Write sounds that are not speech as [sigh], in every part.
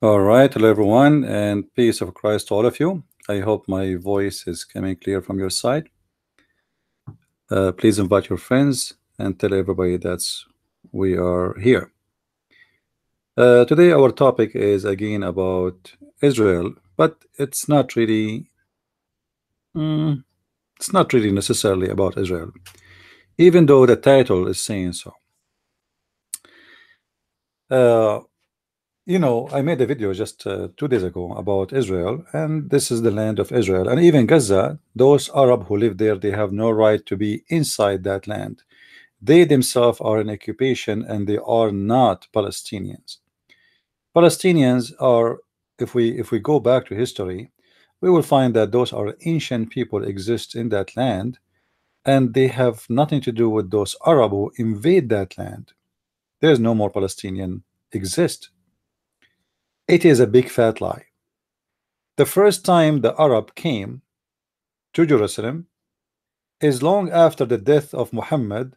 All right, hello everyone, and peace of Christ to all of you. I hope my voice is coming clear from your side. Uh, please invite your friends and tell everybody that we are here. Uh, today, our topic is again about Israel, but it's not really. Mm, it's not really necessarily about Israel, even though the title is saying so. Uh, you know, I made a video just uh, two days ago about Israel, and this is the land of Israel, and even Gaza. Those Arab who live there, they have no right to be inside that land. They themselves are in occupation, and they are not Palestinians. Palestinians are, if we if we go back to history, we will find that those are ancient people exist in that land, and they have nothing to do with those Arab who invade that land. There's no more Palestinian exist it is a big fat lie. The first time the Arab came to Jerusalem is long after the death of Muhammad,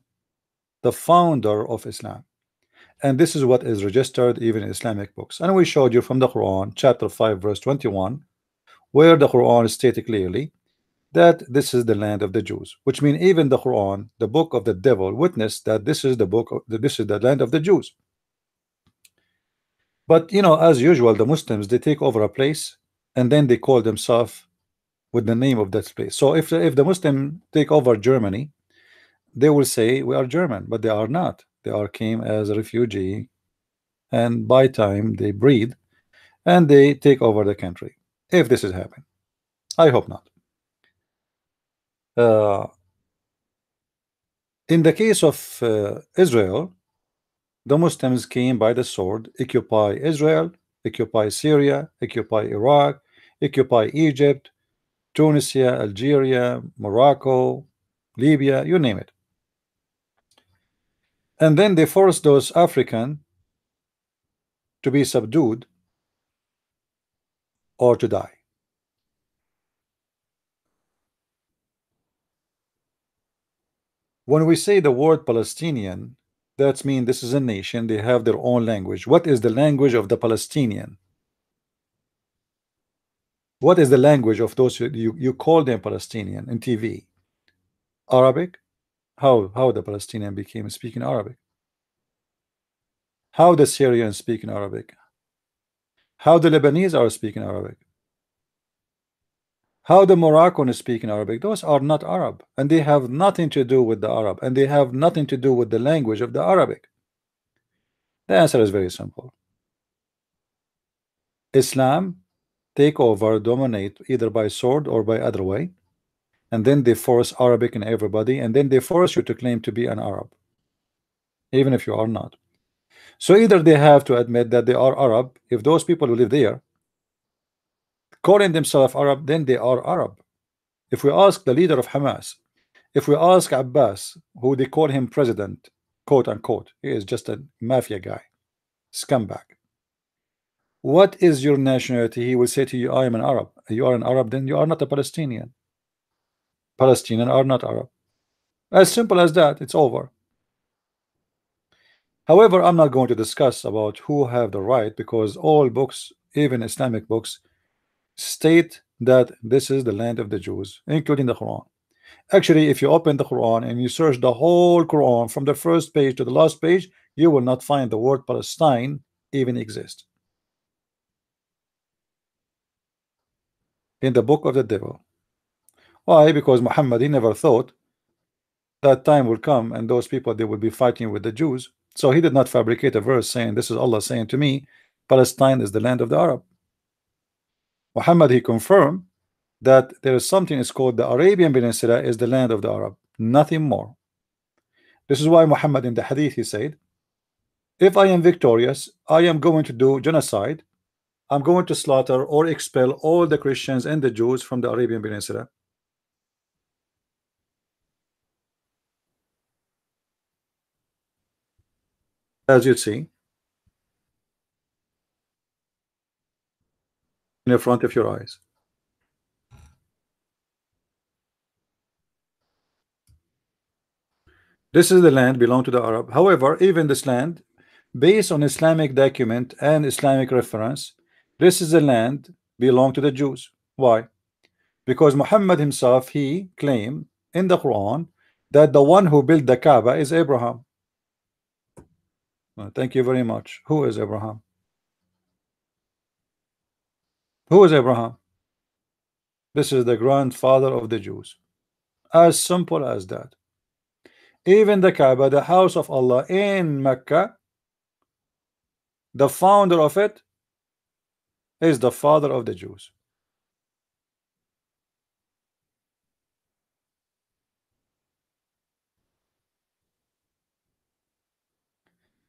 the founder of Islam. And this is what is registered even in Islamic books. And we showed you from the Quran, chapter 5, verse 21, where the Quran stated clearly that this is the land of the Jews, which means even the Quran, the book of the devil, witnessed that this is the book of, this is the land of the Jews. But you know, as usual, the Muslims they take over a place and then they call themselves with the name of that place. So if the, if the Muslim take over Germany, they will say we are German, but they are not. They are came as a refugee, and by time they breed, and they take over the country. If this is happening, I hope not. Uh, in the case of uh, Israel, the Muslims came by the sword, occupy Israel, occupy Syria, occupy Iraq, occupy Egypt, Tunisia, Algeria, Morocco, Libya, you name it. And then they forced those African to be subdued or to die. When we say the word Palestinian, that's mean this is a nation they have their own language. What is the language of the Palestinian? What is the language of those you you call them Palestinian in TV Arabic? How how the Palestinian became speaking Arabic? How the Syrians speak in Arabic? How the Lebanese are speaking Arabic how the Moroccan speak in Arabic those are not Arab and they have nothing to do with the Arab and they have nothing to do with the language of the Arabic. The answer is very simple. Islam take over dominate either by sword or by other way and then they force Arabic in everybody and then they force you to claim to be an Arab even if you are not. So either they have to admit that they are Arab if those people who live there calling themselves Arab, then they are Arab. If we ask the leader of Hamas, if we ask Abbas, who they call him president, quote unquote, he is just a mafia guy, scumbag. What is your nationality? He will say to you, I am an Arab. You are an Arab, then you are not a Palestinian. Palestinian are not Arab. As simple as that, it's over. However, I'm not going to discuss about who have the right because all books, even Islamic books, state that this is the land of the Jews, including the Quran. Actually, if you open the Quran and you search the whole Quran from the first page to the last page, you will not find the word Palestine even exist. In the book of the devil. Why? Because Muhammad he never thought that time will come and those people they will be fighting with the Jews. So he did not fabricate a verse saying this is Allah saying to me, Palestine is the land of the Arab. Muhammad he confirmed that there is something is called the Arabian Peninsula is the land of the Arab. Nothing more. This is why Muhammad in the hadith he said if I am victorious I am going to do genocide. I'm going to slaughter or expel all the Christians and the Jews from the Arabian Peninsula. As you see in the front of your eyes. This is the land belong to the Arab. However, even this land, based on Islamic document and Islamic reference, this is the land belong to the Jews. Why? Because Muhammad himself he claimed in the Quran that the one who built the Kaaba is Abraham. Well, thank you very much. Who is Abraham who is Abraham this is the grandfather of the Jews as simple as that even the Kaaba the house of Allah in Mecca the founder of it is the father of the Jews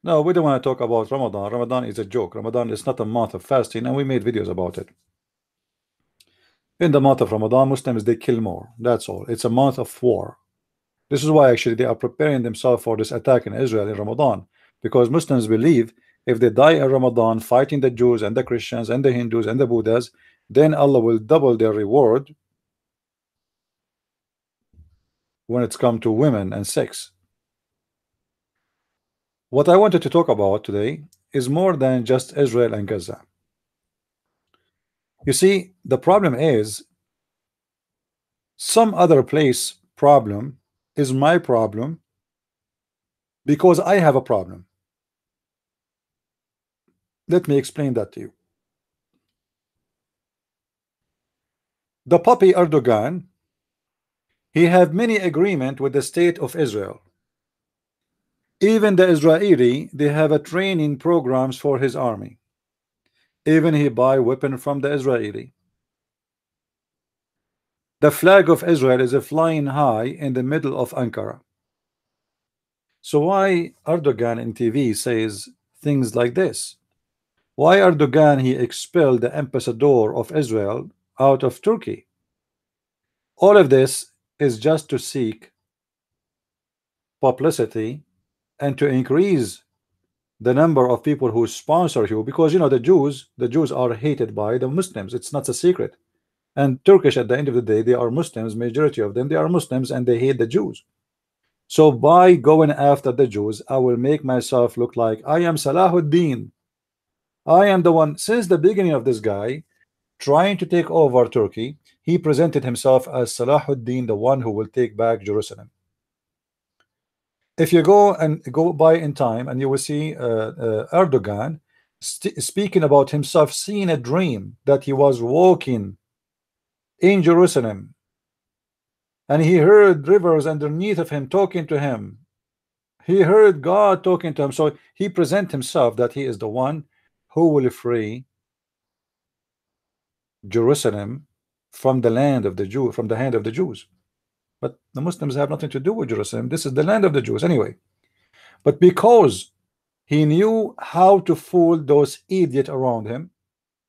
No, we don't want to talk about Ramadan. Ramadan is a joke. Ramadan is not a month of fasting, and we made videos about it. In the month of Ramadan, Muslims they kill more. That's all. It's a month of war. This is why actually they are preparing themselves for this attack in Israel in Ramadan, because Muslims believe if they die in Ramadan fighting the Jews and the Christians and the Hindus and the Buddhas, then Allah will double their reward when it's come to women and sex. What I wanted to talk about today is more than just Israel and Gaza. You see, the problem is some other place problem is my problem because I have a problem. Let me explain that to you. The puppy Erdogan, he have many agreement with the state of Israel even the Israeli, they have a training programs for his army. Even he buy weapon from the Israeli. The flag of Israel is a flying high in the middle of Ankara. So why Erdogan in TV says things like this? Why Erdogan he expelled the ambassador of Israel out of Turkey? All of this is just to seek publicity and to increase the number of people who sponsor you because you know the Jews the Jews are hated by the Muslims. It's not a secret. And Turkish at the end of the day they are Muslims majority of them they are Muslims and they hate the Jews. So by going after the Jews I will make myself look like I am Salahuddin. I am the one since the beginning of this guy trying to take over Turkey he presented himself as Salahuddin the one who will take back Jerusalem if you go and go by in time and you will see uh, uh, Erdogan speaking about himself seeing a dream that he was walking in Jerusalem. And he heard rivers underneath of him talking to him. He heard God talking to him. So he present himself that he is the one who will free Jerusalem from the land of the Jew from the hand of the Jews but the Muslims have nothing to do with Jerusalem. This is the land of the Jews anyway. But because he knew how to fool those idiots around him,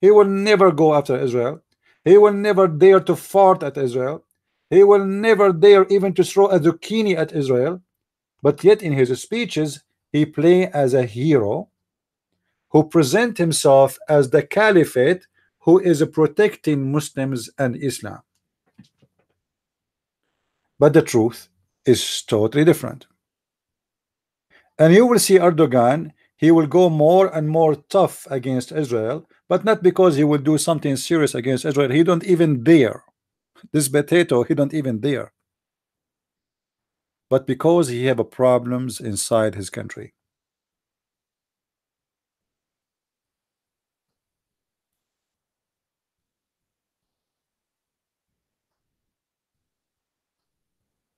he will never go after Israel. He will never dare to fart at Israel. He will never dare even to throw a zucchini at Israel. But yet in his speeches, he play as a hero who present himself as the caliphate who is protecting Muslims and Islam but the truth is totally different. And you will see Erdogan he will go more and more tough against Israel but not because he will do something serious against Israel. He don't even dare. This potato he don't even dare. But because he have a problems inside his country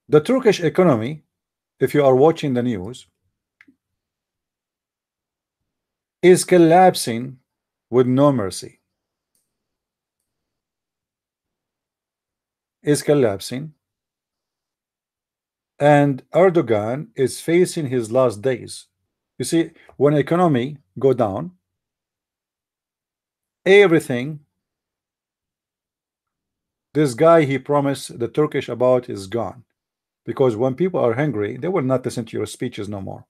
The Turkish economy, if you are watching the news, is collapsing with no mercy. Is collapsing. And Erdogan is facing his last days. You see, when economy go down, everything this guy he promised the Turkish about is gone because when people are hungry they will not listen to your speeches no more.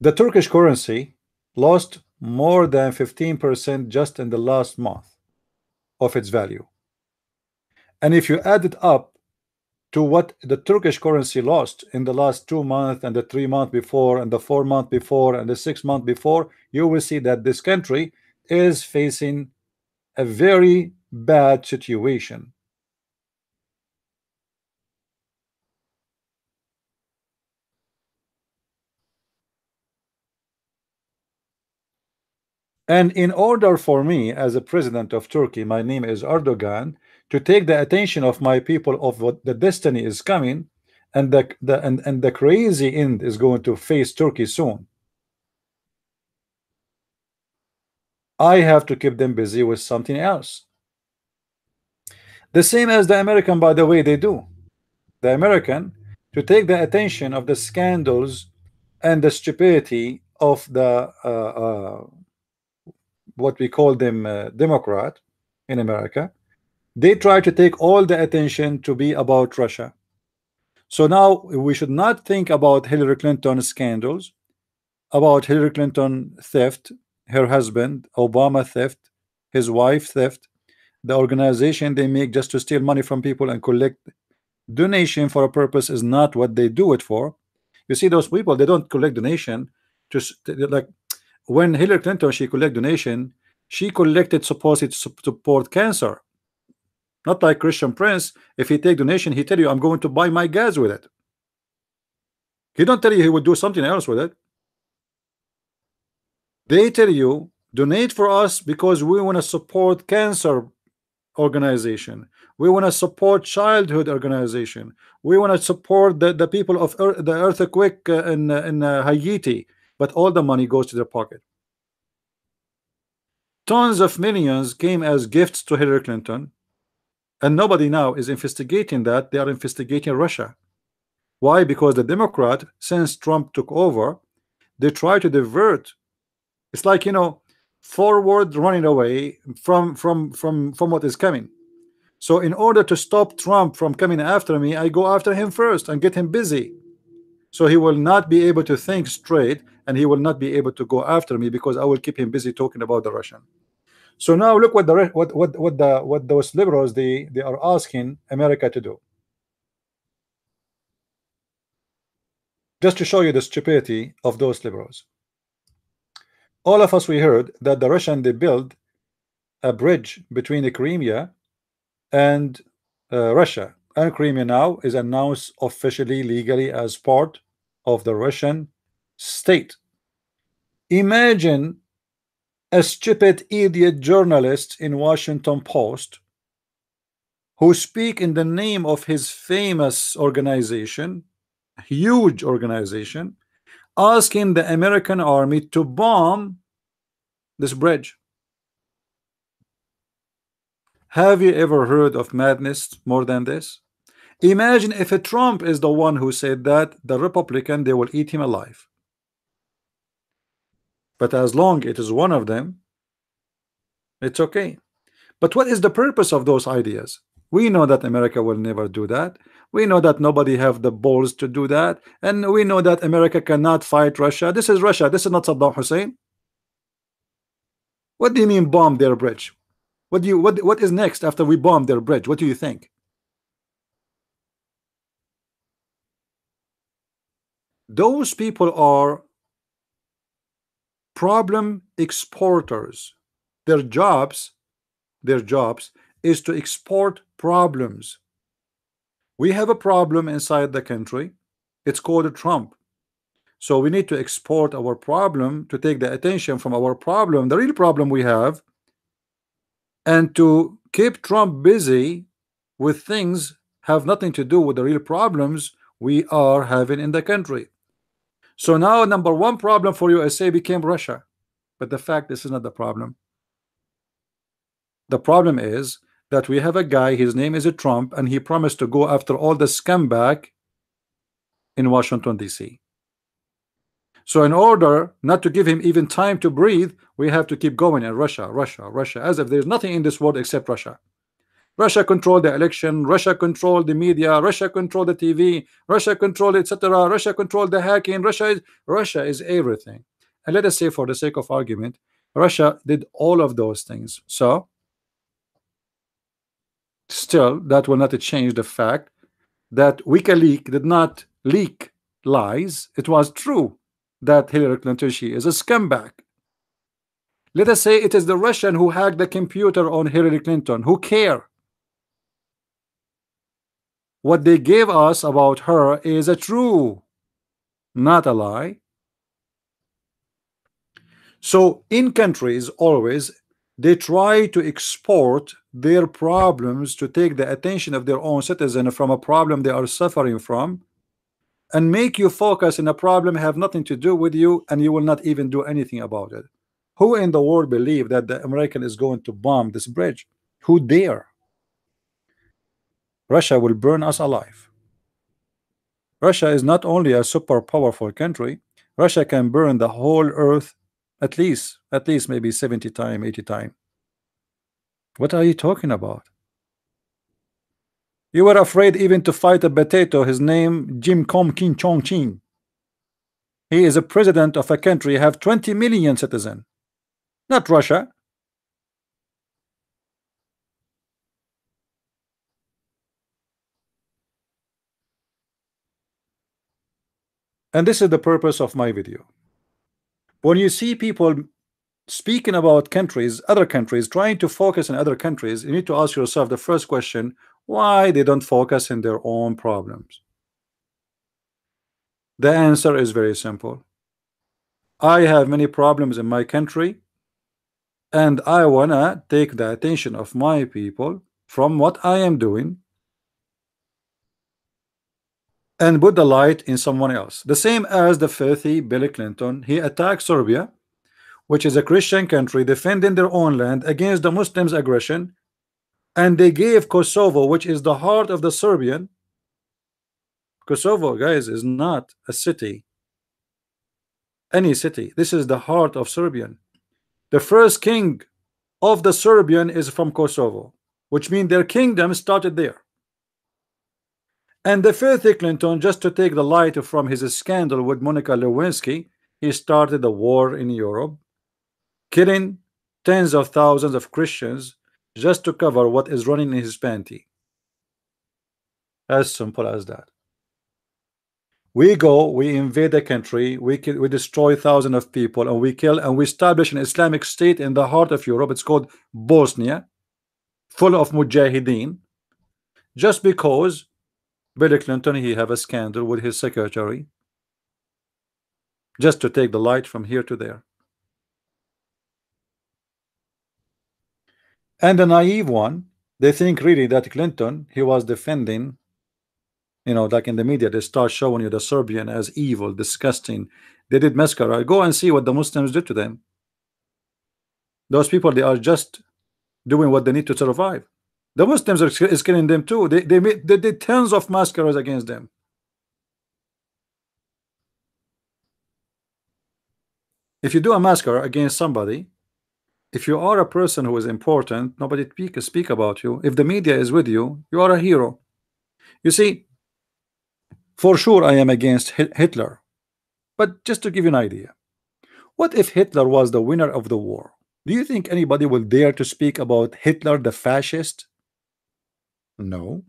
The Turkish currency lost more than 15% just in the last month of its value. And if you add it up to what the Turkish currency lost in the last two months and the three months before and the four month before and the six month before you will see that this country is facing a very bad situation and in order for me as a president of Turkey my name is Erdogan to take the attention of my people of what the destiny is coming and the, the and, and the crazy end is going to face Turkey soon. I have to keep them busy with something else. The same as the American by the way they do. The American to take the attention of the scandals and the stupidity of the uh, uh, what we call them uh, Democrat in America. They try to take all the attention to be about Russia. So now we should not think about Hillary Clinton scandals about Hillary Clinton theft her husband Obama theft his wife theft the organization they make just to steal money from people and collect donation for a purpose is not what they do it for. You see those people they don't collect donation just like when Hillary Clinton she collect donation she collected supposed to support cancer. Not like Christian Prince if he take donation he tell you I'm going to buy my gas with it. He don't tell you he would do something else with it. They tell you donate for us because we want to support cancer organization. We want to support childhood organization. We want to support the, the people of Earth, the earthquake uh, in, uh, in uh, Haiti but all the money goes to their pocket. Tons of millions came as gifts to Hillary Clinton and nobody now is investigating that. They are investigating Russia. Why? Because the Democrat since Trump took over they try to divert. It's like you know forward running away from from from from what is coming. So in order to stop Trump from coming after me I go after him first and get him busy. So he will not be able to think straight and he will not be able to go after me because I will keep him busy talking about the Russian. So now look what the what what what the what those liberals they they are asking America to do. Just to show you the stupidity of those liberals. All of us we heard that the Russian they build a bridge between the Crimea and uh, Russia. And Crimea now is announced officially legally as part of the Russian state imagine a stupid idiot journalist in Washington Post who speak in the name of his famous organization huge organization asking the American army to bomb this bridge. Have you ever heard of madness more than this? Imagine if a Trump is the one who said that the Republican they will eat him alive. But as long it is one of them, it's okay. But what is the purpose of those ideas? We know that America will never do that. We know that nobody have the balls to do that. And we know that America cannot fight Russia. This is Russia. This is not Saddam Hussein. What do you mean bomb their bridge? What do you what what is next after we bomb their bridge? What do you think? Those people are problem exporters. Their jobs, their jobs is to export problems. We have a problem inside the country. It's called Trump. So we need to export our problem to take the attention from our problem, the real problem we have, and to keep Trump busy with things have nothing to do with the real problems we are having in the country. So now number one problem for USA became Russia. But the fact this is not the problem. The problem is that we have a guy, his name is Trump, and he promised to go after all the scumbag in Washington, D.C. So in order not to give him even time to breathe, we have to keep going in Russia, Russia, Russia, as if there's nothing in this world except Russia. Russia controlled the election, Russia controlled the media, Russia controlled the TV, Russia controlled etc. Russia controlled the hacking, Russia is Russia is everything. And let us say for the sake of argument, Russia did all of those things. So still that will not change the fact that WikiLeaks did not leak lies. It was true that Hillary Clinton she is a scumbag. Let us say it is the Russian who hacked the computer on Hillary Clinton. Who care? What they gave us about her is a true, not a lie. So in countries always they try to export their problems to take the attention of their own citizen from a problem they are suffering from and make you focus in a problem have nothing to do with you and you will not even do anything about it. Who in the world believe that the American is going to bomb this bridge? Who dare Russia will burn us alive. Russia is not only a super powerful country Russia can burn the whole earth at least at least maybe 70 time 80 time. What are you talking about? You were afraid even to fight a potato. His name Jim Com King Chong Chin he is a president of a country have 20 million citizen not Russia and this is the purpose of my video. When you see people speaking about countries other countries trying to focus on other countries you need to ask yourself the first question why they don't focus in their own problems? The answer is very simple. I have many problems in my country and I wanna take the attention of my people from what I am doing and put the light in someone else. The same as the filthy Bill Clinton. He attacked Serbia which is a Christian country defending their own land against the Muslims aggression. And they gave Kosovo which is the heart of the Serbian. Kosovo guys is not a city. Any city. This is the heart of Serbian. The first king of the Serbian is from Kosovo which means their kingdom started there and the filthy Clinton, just to take the light from his scandal with Monica Lewinsky, he started a war in Europe, killing tens of thousands of Christians just to cover what is running in his panty. As simple as that. We go, we invade a country, we kill, we destroy thousands of people, and we kill and we establish an Islamic state in the heart of Europe. It's called Bosnia, full of mujahideen, just because Bill Clinton he have a scandal with his secretary. Just to take the light from here to there. And the naive one they think really that Clinton he was defending you know like in the media they start showing you the Serbian as evil disgusting. They did mascara go and see what the Muslims did to them. Those people they are just doing what they need to survive the Muslims are killing them too. They they made they did tens of massacres against them. If you do a massacre against somebody, if you are a person who is important, nobody speak speak about you. If the media is with you, you are a hero. You see, for sure I am against Hitler, but just to give you an idea, what if Hitler was the winner of the war? Do you think anybody will dare to speak about Hitler the fascist? No.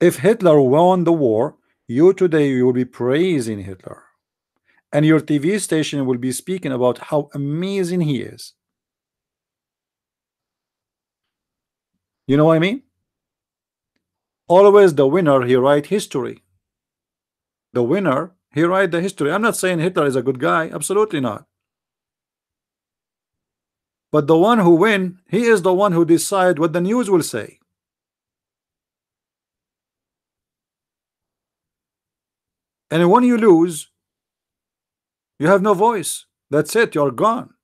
If Hitler won the war, you today you will be praising Hitler. And your TV station will be speaking about how amazing he is. You know what I mean? Always the winner, he write history. The winner, he write the history. I'm not saying Hitler is a good guy. Absolutely not. But the one who win, he is the one who decide what the news will say. And when you lose, you have no voice. That's it, you're gone.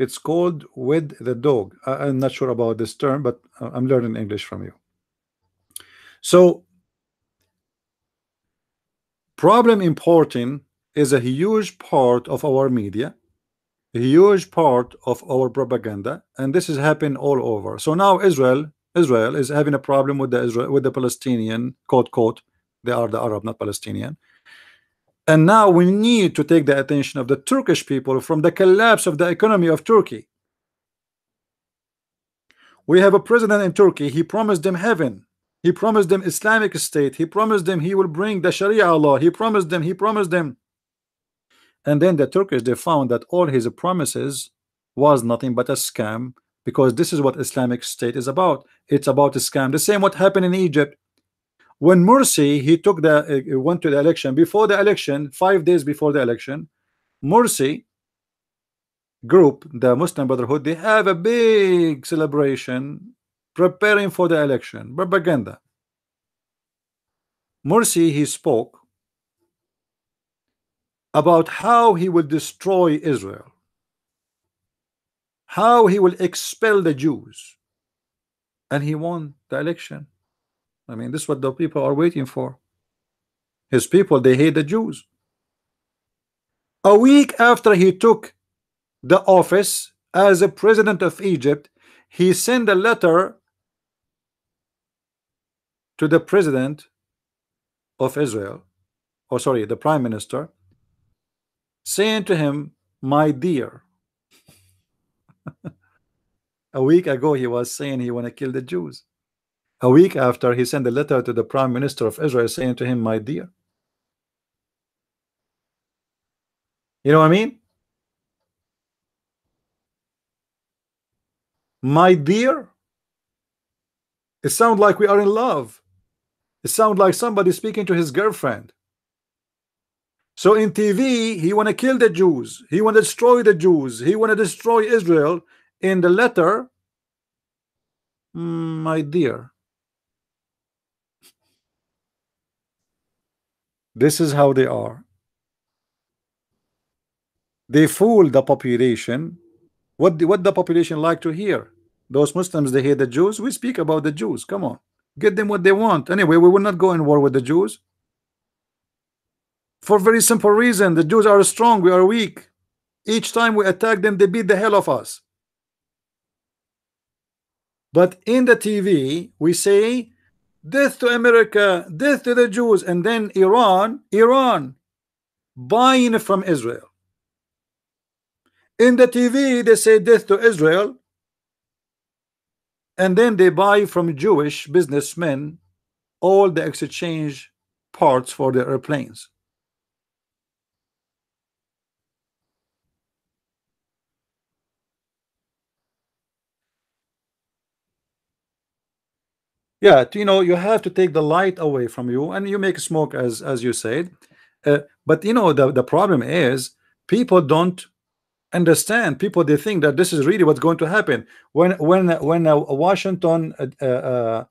It's called with the dog. I'm not sure about this term, but uh, I'm learning English from you. So, problem importing is a huge part of our media huge part of our propaganda and this is happening all over so now Israel Israel is having a problem with the Israel with the Palestinian quote quote they are the Arab not Palestinian And now we need to take the attention of the Turkish people from the collapse of the economy of Turkey. We have a president in Turkey. He promised them heaven. He promised them Islamic State. He promised them he will bring the Sharia law. He promised them. He promised them. And then the Turkish they found that all his promises was nothing but a scam because this is what Islamic State is about. It's about a scam. The same what happened in Egypt when Morsi he took the uh, went to the election before the election five days before the election Morsi group the Muslim Brotherhood they have a big celebration preparing for the election propaganda Morsi he spoke about how he will destroy Israel how he will expel the Jews and he won the election I mean, this is what the people are waiting for. His people, they hate the Jews. A week after he took the office as a president of Egypt, he sent a letter to the president of Israel, or sorry, the prime minister, saying to him, my dear. [laughs] a week ago, he was saying he want to kill the Jews. A week after, he sent a letter to the Prime Minister of Israel saying to him, My dear. You know what I mean? My dear. It sounds like we are in love. It sounds like somebody speaking to his girlfriend. So in TV, he want to kill the Jews. He want to destroy the Jews. He want to destroy Israel. In the letter, mm, my dear, This is how they are. They fool the population. What the, what the population like to hear? Those Muslims they hate the Jews. We speak about the Jews. Come on, get them what they want. Anyway, we will not go in war with the Jews. For very simple reason, the Jews are strong. We are weak. Each time we attack them, they beat the hell of us. But in the TV, we say death to America, death to the Jews, and then Iran, Iran buying from Israel. In the TV, they say death to Israel, and then they buy from Jewish businessmen all the exchange parts for the airplanes. Yeah you know you have to take the light away from you and you make smoke as as you said. Uh, but you know the the problem is people don't understand. People they think that this is really what's going to happen. When when when a Washington uh, uh,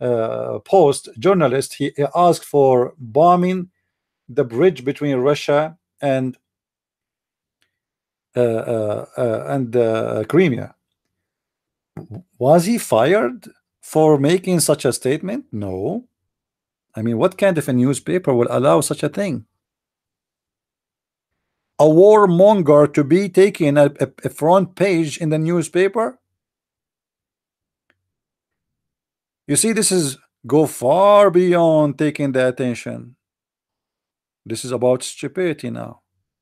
uh Post journalist he asked for bombing the bridge between Russia and uh, uh, and Crimea was he fired for making such a statement? No. I mean, what kind of a newspaper will allow such a thing? A warmonger to be taking a, a, a front page in the newspaper? You see, this is go far beyond taking the attention. This is about stupidity now.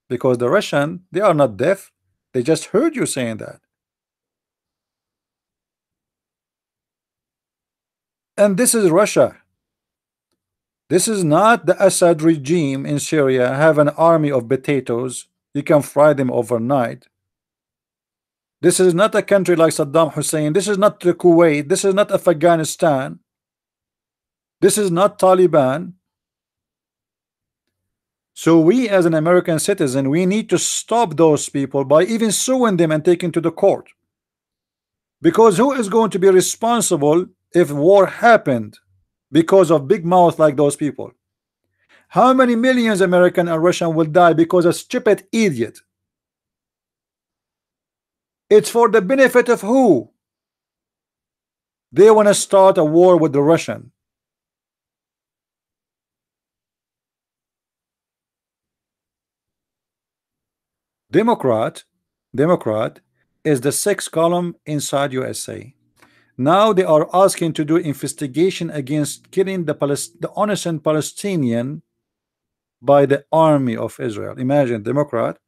Because the Russian, they are not deaf. They just heard you saying that. And this is Russia. This is not the Assad regime in Syria have an army of potatoes. You can fry them overnight. This is not a country like Saddam Hussein. This is not the Kuwait. This is not Afghanistan. This is not Taliban. So we as an American citizen, we need to stop those people by even suing them and taking to the court. Because who is going to be responsible if war happened because of big mouth like those people? How many millions American and Russian will die because a stupid idiot? It's for the benefit of who? They want to start a war with the Russian. Democrat, Democrat is the sixth column inside USA. Now they are asking to do investigation against killing the, Palest the innocent Palestinian by the army of Israel. Imagine Democrat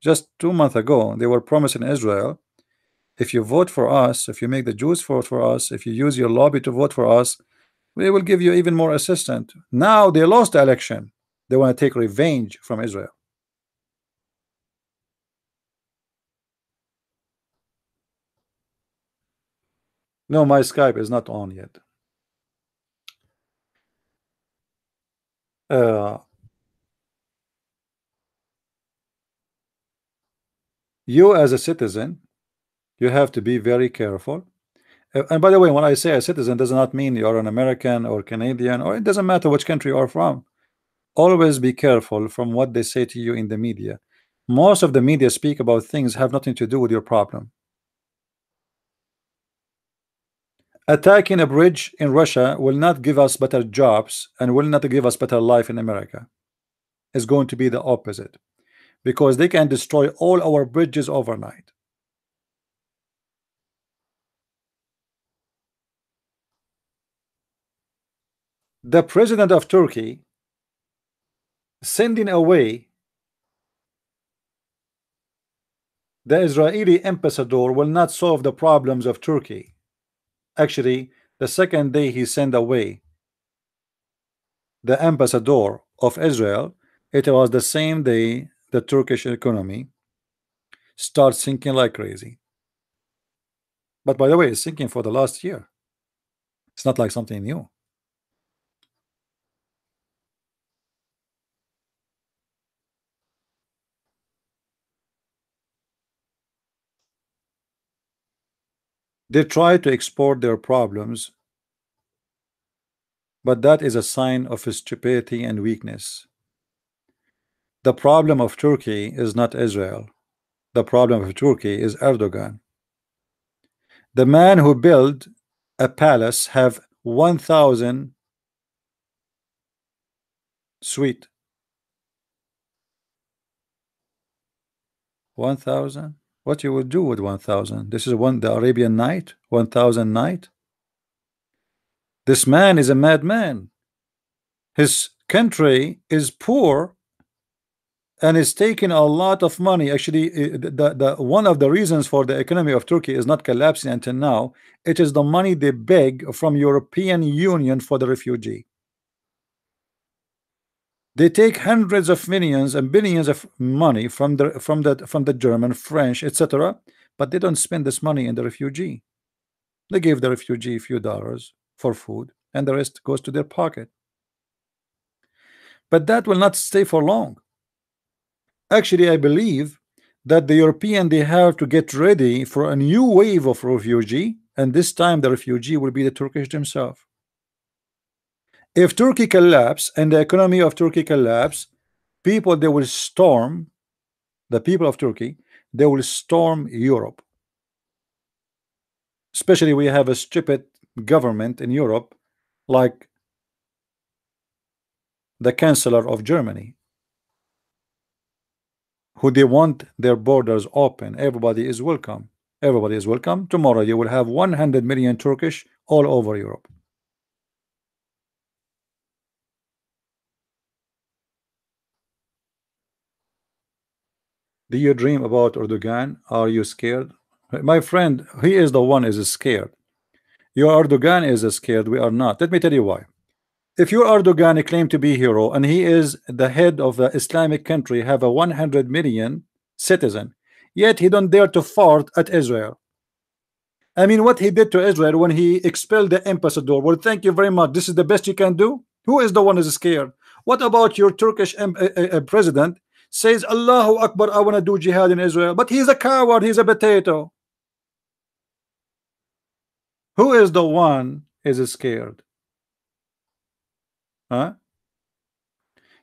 just two months ago they were promising Israel if you vote for us, if you make the Jews vote for us, if you use your lobby to vote for us, we will give you even more assistance. Now they lost the election. They want to take revenge from Israel. No, my Skype is not on yet. Uh, you as a citizen, you have to be very careful. Uh, and by the way, when I say a citizen, does not mean you're an American or Canadian, or it doesn't matter which country you are from. Always be careful from what they say to you in the media. Most of the media speak about things have nothing to do with your problem. Attacking a bridge in Russia will not give us better jobs and will not give us better life in America. Is going to be the opposite because they can destroy all our bridges overnight. The president of Turkey sending away the Israeli ambassador will not solve the problems of Turkey Actually, the second day he sent away the ambassador of Israel, it was the same day the Turkish economy starts sinking like crazy. But by the way, it's sinking for the last year. It's not like something new. They try to export their problems, but that is a sign of stupidity and weakness. The problem of Turkey is not Israel. The problem of Turkey is Erdogan. The man who built a palace have 1,000 suite. 1,000? What you would do with 1000 this is one the Arabian night 1000 night. This man is a madman. His country is poor and is taking a lot of money. Actually eh, the, the one of the reasons for the economy of Turkey is not collapsing until now. It is the money they beg from European Union for the refugee they take hundreds of millions and billions of money from the from the from the German, French, etc. But they don't spend this money in the refugee. They give the refugee a few dollars for food, and the rest goes to their pocket. But that will not stay for long. Actually, I believe that the European they have to get ready for a new wave of refugee, and this time the refugee will be the Turkish themselves if Turkey collapse and the economy of Turkey collapse people they will storm the people of Turkey they will storm Europe. Especially we have a stupid government in Europe like the Chancellor of Germany who they want their borders open. Everybody is welcome. Everybody is welcome. Tomorrow you will have 100 million Turkish all over Europe Do you dream about Erdogan? Are you scared? My friend, he is the one is scared. Your Erdogan is scared. We are not. Let me tell you why. If your Erdogan claim to be hero and he is the head of the Islamic country, have a 100 million citizen, yet he don't dare to fart at Israel. I mean, what he did to Israel when he expelled the ambassador. Well, thank you very much. This is the best you can do. Who is the one is scared? What about your Turkish uh, uh, president? Says Allahu Akbar I want to do jihad in Israel. But he's a coward he's a potato. Who is the one is scared? Huh?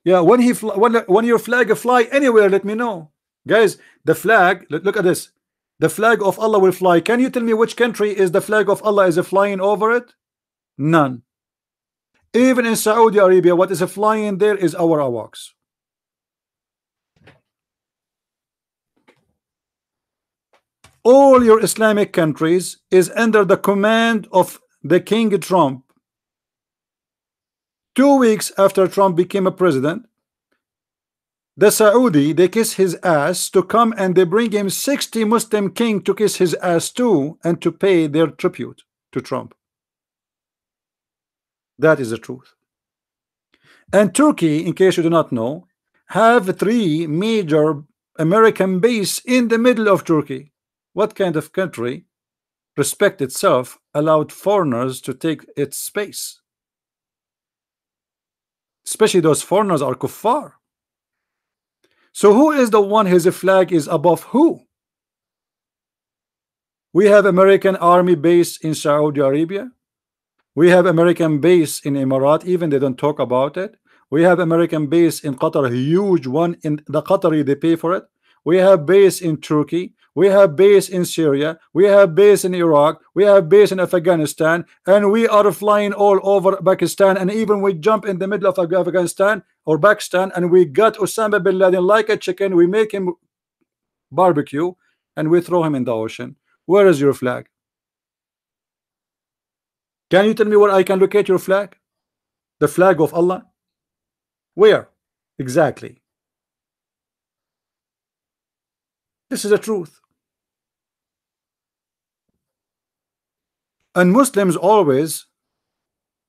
Yeah when he when when your flag fly anywhere let me know. Guys the flag look, at this. The flag of Allah will fly. Can you tell me which country is the flag of Allah is flying over it? None. Even in Saudi Arabia what is flying there is our AWACS all your Islamic countries is under the command of the King Trump. Two weeks after Trump became a president, the Saudi they kiss his ass to come and they bring him 60 Muslim king to kiss his ass too and to pay their tribute to Trump. That is the truth. And Turkey in case you do not know have three major American base in the middle of Turkey what kind of country respect itself allowed foreigners to take its space especially those foreigners are kuffar so who is the one his flag is above who? We have American army base in Saudi Arabia. We have American base in Emirat, even they don't talk about it. We have American base in Qatar, huge one in the Qatari, they pay for it. We have base in Turkey. We have base in Syria. We have base in Iraq. We have base in Afghanistan. And we are flying all over Pakistan. And even we jump in the middle of Afghanistan or Pakistan and we got Osama bin Laden like a chicken. We make him barbecue and we throw him in the ocean. Where is your flag? Can you tell me where I can locate your flag? The flag of Allah? Where? Exactly. This is the truth. And Muslims always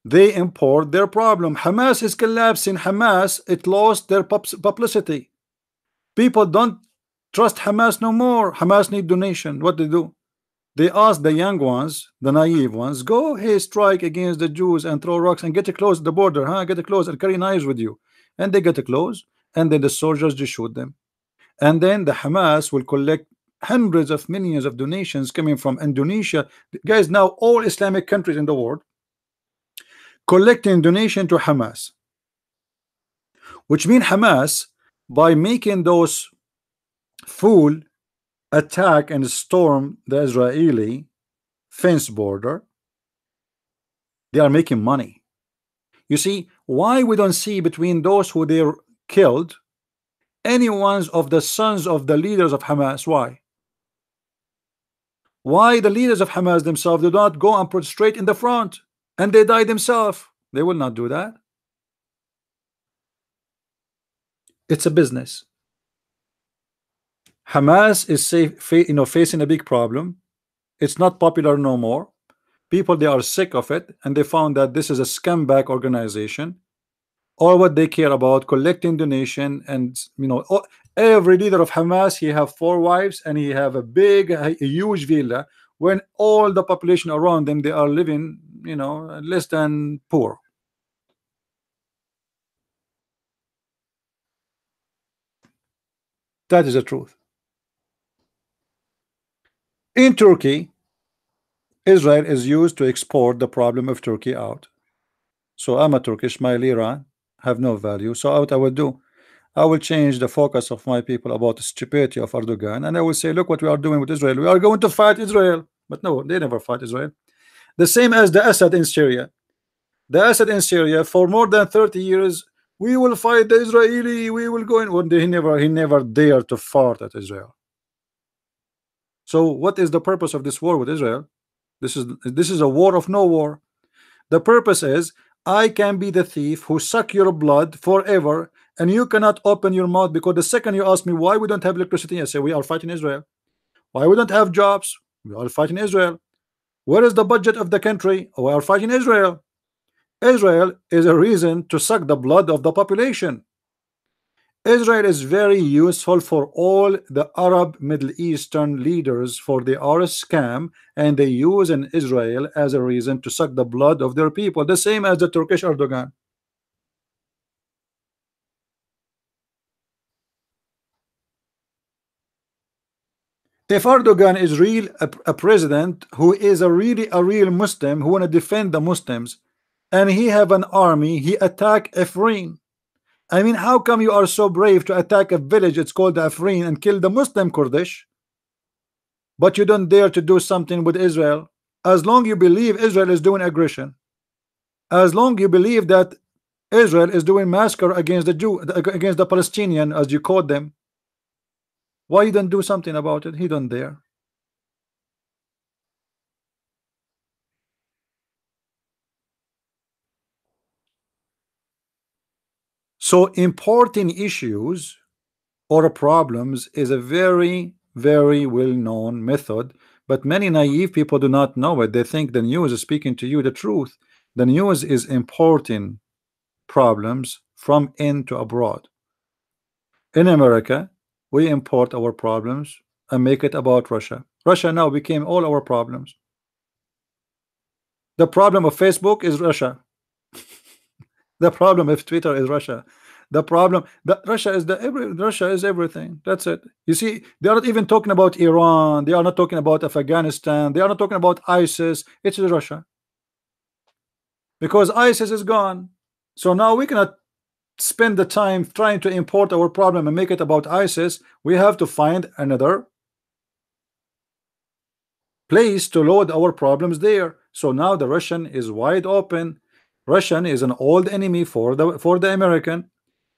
they import their problem. Hamas is collapsing. Hamas it lost their publicity. People don't trust Hamas no more. Hamas need donation. What they do? They ask the young ones, the naive ones, go hey strike against the Jews and throw rocks and get close the border, huh? Get a close and carry knives with you. And they get a close, and then the soldiers just shoot them and then the Hamas will collect hundreds of millions of donations coming from Indonesia. Guys now all Islamic countries in the world collecting donation to Hamas which mean Hamas by making those fool attack and storm the Israeli fence border they are making money. You see why we don't see between those who they're killed any ones of the sons of the leaders of Hamas. Why? Why the leaders of Hamas themselves do not go and put straight in the front and they die themselves? They will not do that. It's a business. Hamas is safe, you know, facing a big problem. It's not popular no more. People they are sick of it, and they found that this is a scumbag organization all what they care about collecting donation and you know every leader of Hamas he have four wives and he have a big a huge villa. When all the population around them they are living you know less than poor. That is the truth. In Turkey Israel is used to export the problem of Turkey out. So I'm a Turkish my lira have no value. So what I will do, I will change the focus of my people about the stupidity of Erdogan, and I will say, look what we are doing with Israel. We are going to fight Israel, but no, they never fight Israel. The same as the Assad in Syria. The Assad in Syria for more than 30 years. We will fight the Israeli. We will go in. One he never he never dared to fart at Israel. So what is the purpose of this war with Israel? This is this is a war of no war. The purpose is I can be the thief who suck your blood forever and you cannot open your mouth because the second you ask me why we don't have electricity I say we are fighting Israel. Why we don't have jobs? We are fighting Israel. Where is the budget of the country? We are fighting Israel. Israel is a reason to suck the blood of the population Israel is very useful for all the Arab Middle Eastern leaders for they are a scam and they use in Israel as a reason to suck the blood of their people the same as the Turkish Erdogan. If Erdogan is real a, a, president who is a really a real Muslim who want to defend the Muslims and he have an army he attack Afrin I mean, how come you are so brave to attack a village, it's called Afrin, and kill the Muslim Kurdish, but you don't dare to do something with Israel? As long you believe Israel is doing aggression, as long you believe that Israel is doing massacre against the Jew, against the Palestinian, as you call them, why you don't do something about it? He don't dare. So importing issues or problems is a very very well-known method but many naive people do not know it. They think the news is speaking to you the truth. The news is importing problems from in to abroad. In America we import our problems and make it about Russia. Russia now became all our problems. The problem of Facebook is Russia. [laughs] The problem of Twitter is Russia the problem that Russia is the every Russia is everything. That's it. You see they are not even talking about Iran. They are not talking about Afghanistan. They are not talking about ISIS. It's Russia. Because ISIS is gone. So now we cannot spend the time trying to import our problem and make it about ISIS. We have to find another place to load our problems there. So now the Russian is wide open. Russian is an old enemy for the for the American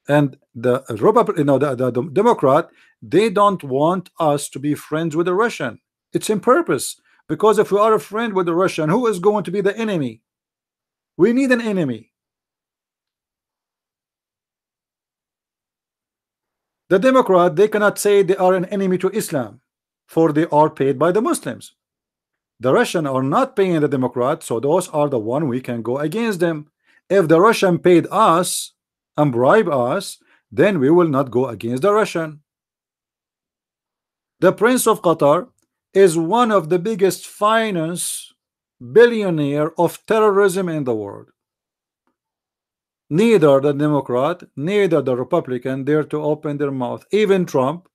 and the Republic, you know, the, the, the Democrat, they don't want us to be friends with the Russian. It's in purpose because if we are a friend with the Russian, who is going to be the enemy? We need an enemy. The Democrat, they cannot say they are an enemy to Islam, for they are paid by the Muslims. The Russian are not paying the Democrat, so those are the one we can go against them. If the Russian paid us, and bribe us, then we will not go against the Russian. The Prince of Qatar is one of the biggest finance billionaire of terrorism in the world. Neither the Democrat, neither the Republican dare to open their mouth. Even Trump,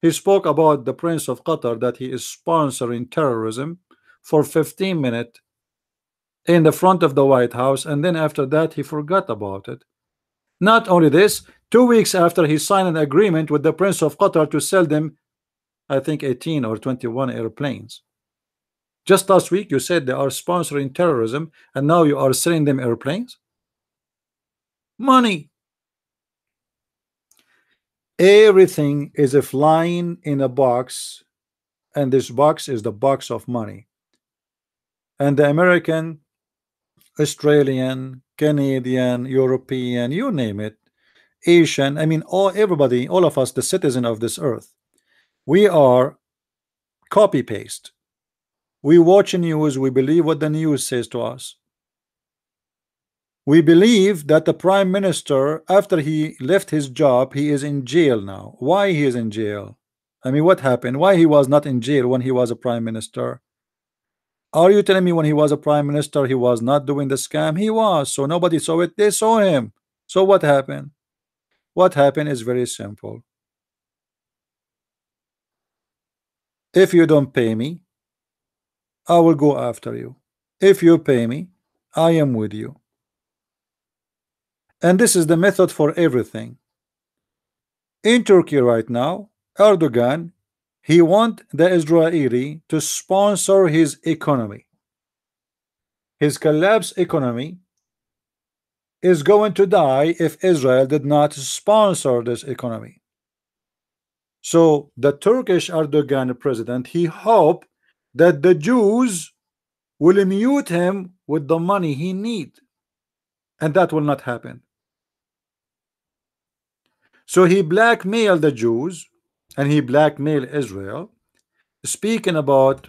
he spoke about the Prince of Qatar that he is sponsoring terrorism for 15 minutes in the front of the White House, and then after that he forgot about it. Not only this, two weeks after he signed an agreement with the Prince of Qatar to sell them, I think 18 or 21 airplanes. Just last week you said they are sponsoring terrorism and now you are selling them airplanes. Money. Everything is a flying in a box and this box is the box of money. And the American, Australian, Canadian, European, you name it, Asian, I mean, all everybody, all of us, the citizen of this earth, we are copy paste. We watch news, we believe what the news says to us. We believe that the prime minister, after he left his job, he is in jail now. Why he is in jail? I mean, what happened? Why he was not in jail when he was a prime minister? Are you telling me when he was a prime minister he was not doing the scam? He was. So nobody saw it. They saw him. So what happened? What happened is very simple. If you don't pay me, I will go after you. If you pay me, I am with you. And this is the method for everything. In Turkey right now, Erdogan he want the Israeli to sponsor his economy. His collapse economy is going to die if Israel did not sponsor this economy. So the Turkish Erdogan president, he hope that the Jews will mute him with the money he need. And that will not happen. So he blackmailed the Jews and he blackmailed Israel speaking about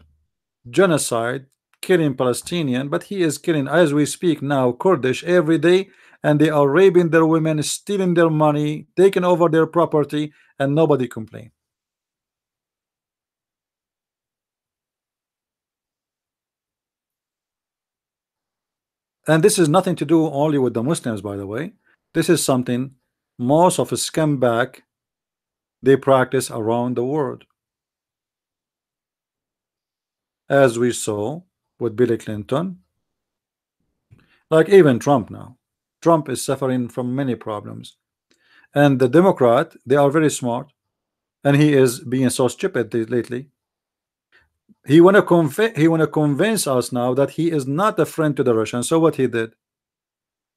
genocide killing Palestinian but he is killing as we speak now Kurdish every day and they are raping their women stealing their money taking over their property and nobody complain. And this is nothing to do only with the Muslims by the way. This is something most of a scumbag they practice around the world. As we saw with Billy Clinton, like even Trump now. Trump is suffering from many problems. And the Democrat, they are very smart. And he is being so stupid lately. He want to he want to convince us now that he is not a friend to the Russians. So what he did?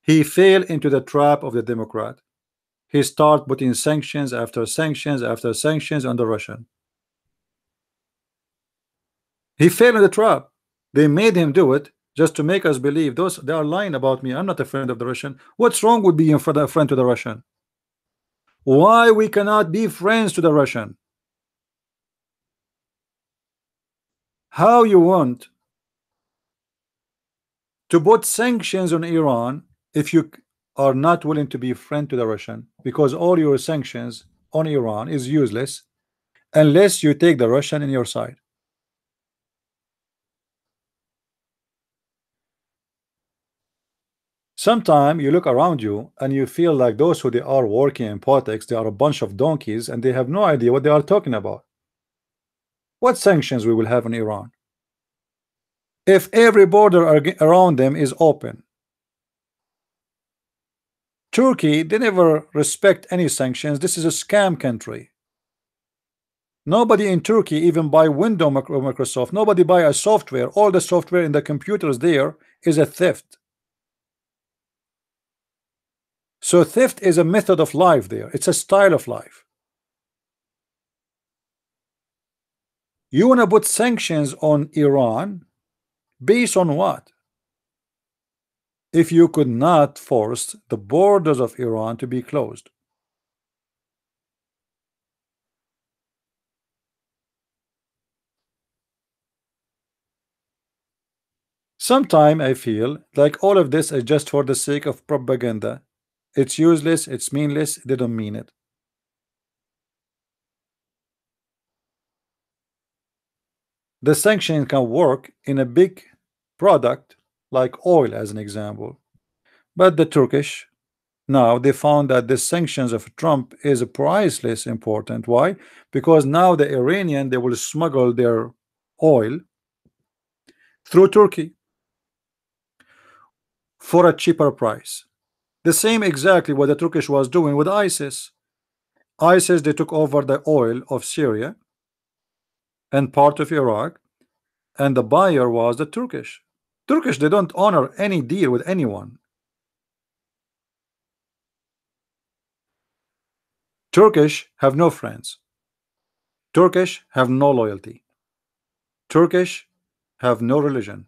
He fell into the trap of the Democrat he start putting sanctions after sanctions after sanctions on the Russian. He fell in the trap. They made him do it just to make us believe those they are lying about me. I'm not a friend of the Russian. What's wrong with being a friend to the Russian? Why we cannot be friends to the Russian? How you want to put sanctions on Iran if you are not willing to be friend to the Russian because all your sanctions on Iran is useless unless you take the Russian in your side. Sometimes you look around you and you feel like those who they are working in politics, they are a bunch of donkeys and they have no idea what they are talking about. What sanctions we will have on Iran? If every border around them is open, Turkey, they never respect any sanctions. This is a scam country. Nobody in Turkey even buy Windows Microsoft. Nobody buy a software. All the software in the computers there is a theft. So theft is a method of life there. It's a style of life. You want to put sanctions on Iran based on what? If you could not force the borders of Iran to be closed. Sometime I feel like all of this is just for the sake of propaganda. It's useless, it's meaningless, they don't mean it. The sanction can work in a big product like oil as an example. But the Turkish now they found that the sanctions of Trump is priceless important. Why? Because now the Iranian they will smuggle their oil through Turkey for a cheaper price. The same exactly what the Turkish was doing with ISIS. ISIS they took over the oil of Syria and part of Iraq and the buyer was the Turkish Turkish, they don't honor any deal with anyone. Turkish have no friends. Turkish have no loyalty. Turkish have no religion.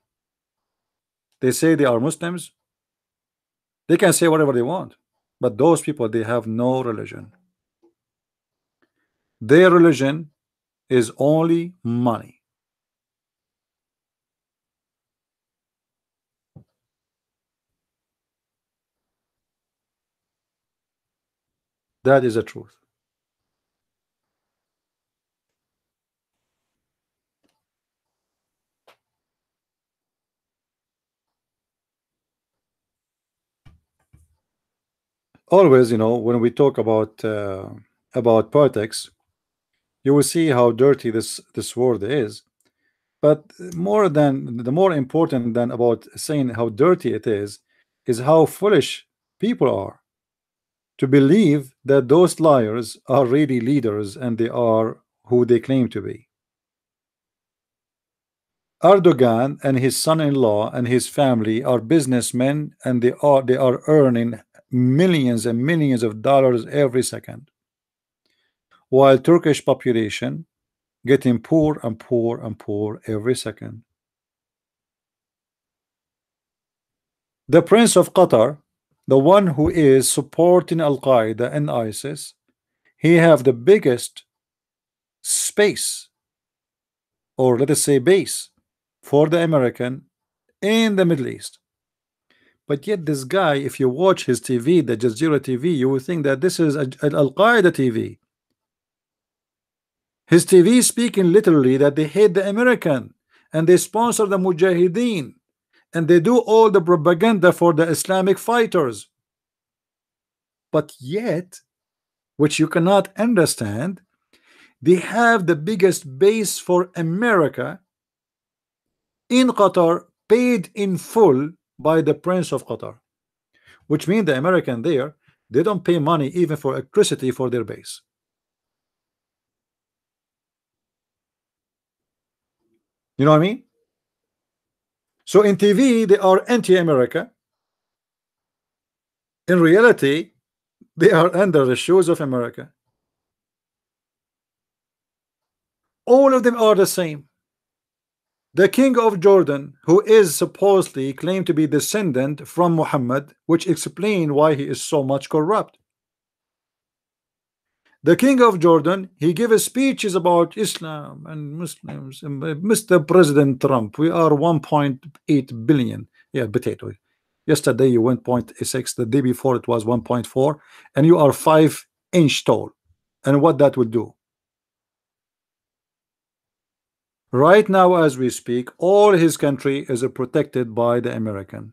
They say they are Muslims. They can say whatever they want. But those people, they have no religion. Their religion is only money. That is the truth. Always, you know, when we talk about uh, about politics, you will see how dirty this this world is. But more than the more important than about saying how dirty it is, is how foolish people are to believe that those liars are really leaders and they are who they claim to be. Erdogan and his son-in-law and his family are businessmen and they are they are earning millions and millions of dollars every second while Turkish population getting poor and poor and poor every second the prince of Qatar the one who is supporting Al-Qaeda and ISIS he have the biggest space or let us say base for the American in the Middle East. But yet this guy if you watch his TV the Jazeera TV you will think that this is an Al-Qaeda TV his TV speaking literally that they hate the American and they sponsor the Mujahideen and they do all the propaganda for the Islamic fighters. But yet which you cannot understand they have the biggest base for America in Qatar paid in full by the Prince of Qatar which means the American there they don't pay money even for electricity for their base. You know what I mean so in TV, they are anti-America. In reality, they are under the shoes of America. All of them are the same. The king of Jordan, who is supposedly claimed to be descendant from Muhammad, which explain why he is so much corrupt. The king of Jordan he gave a speeches about Islam and Muslims and uh, Mr. President Trump. We are 1.8 billion. Yeah potato. Yesterday you went 0.6 the day before it was 1.4 and you are 5 inch tall. And what that will do? Right now as we speak all his country is protected by the American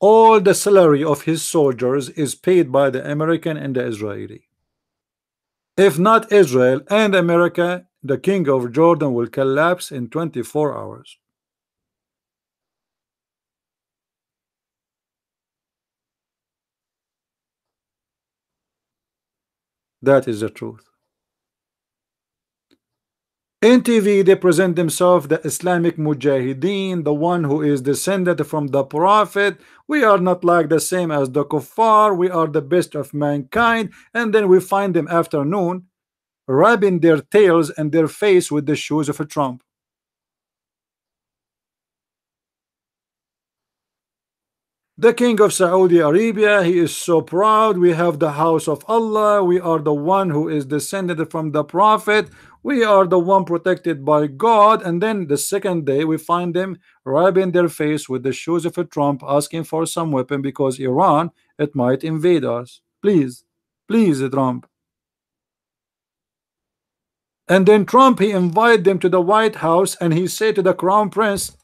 all the salary of his soldiers is paid by the American and the Israeli. If not Israel and America the king of Jordan will collapse in 24 hours. That is the truth in TV they present themselves the Islamic Mujahideen the one who is descended from the Prophet. We are not like the same as the kuffar. We are the best of mankind. And then we find them afternoon rubbing their tails and their face with the shoes of a Trump. The king of Saudi Arabia he is so proud. We have the house of Allah. We are the one who is descended from the prophet we are the one protected by God and then the second day we find them rubbing their face with the shoes of a Trump asking for some weapon because Iran it might invade us. Please please Trump. And then Trump he invited them to the White House and he said to the crown prince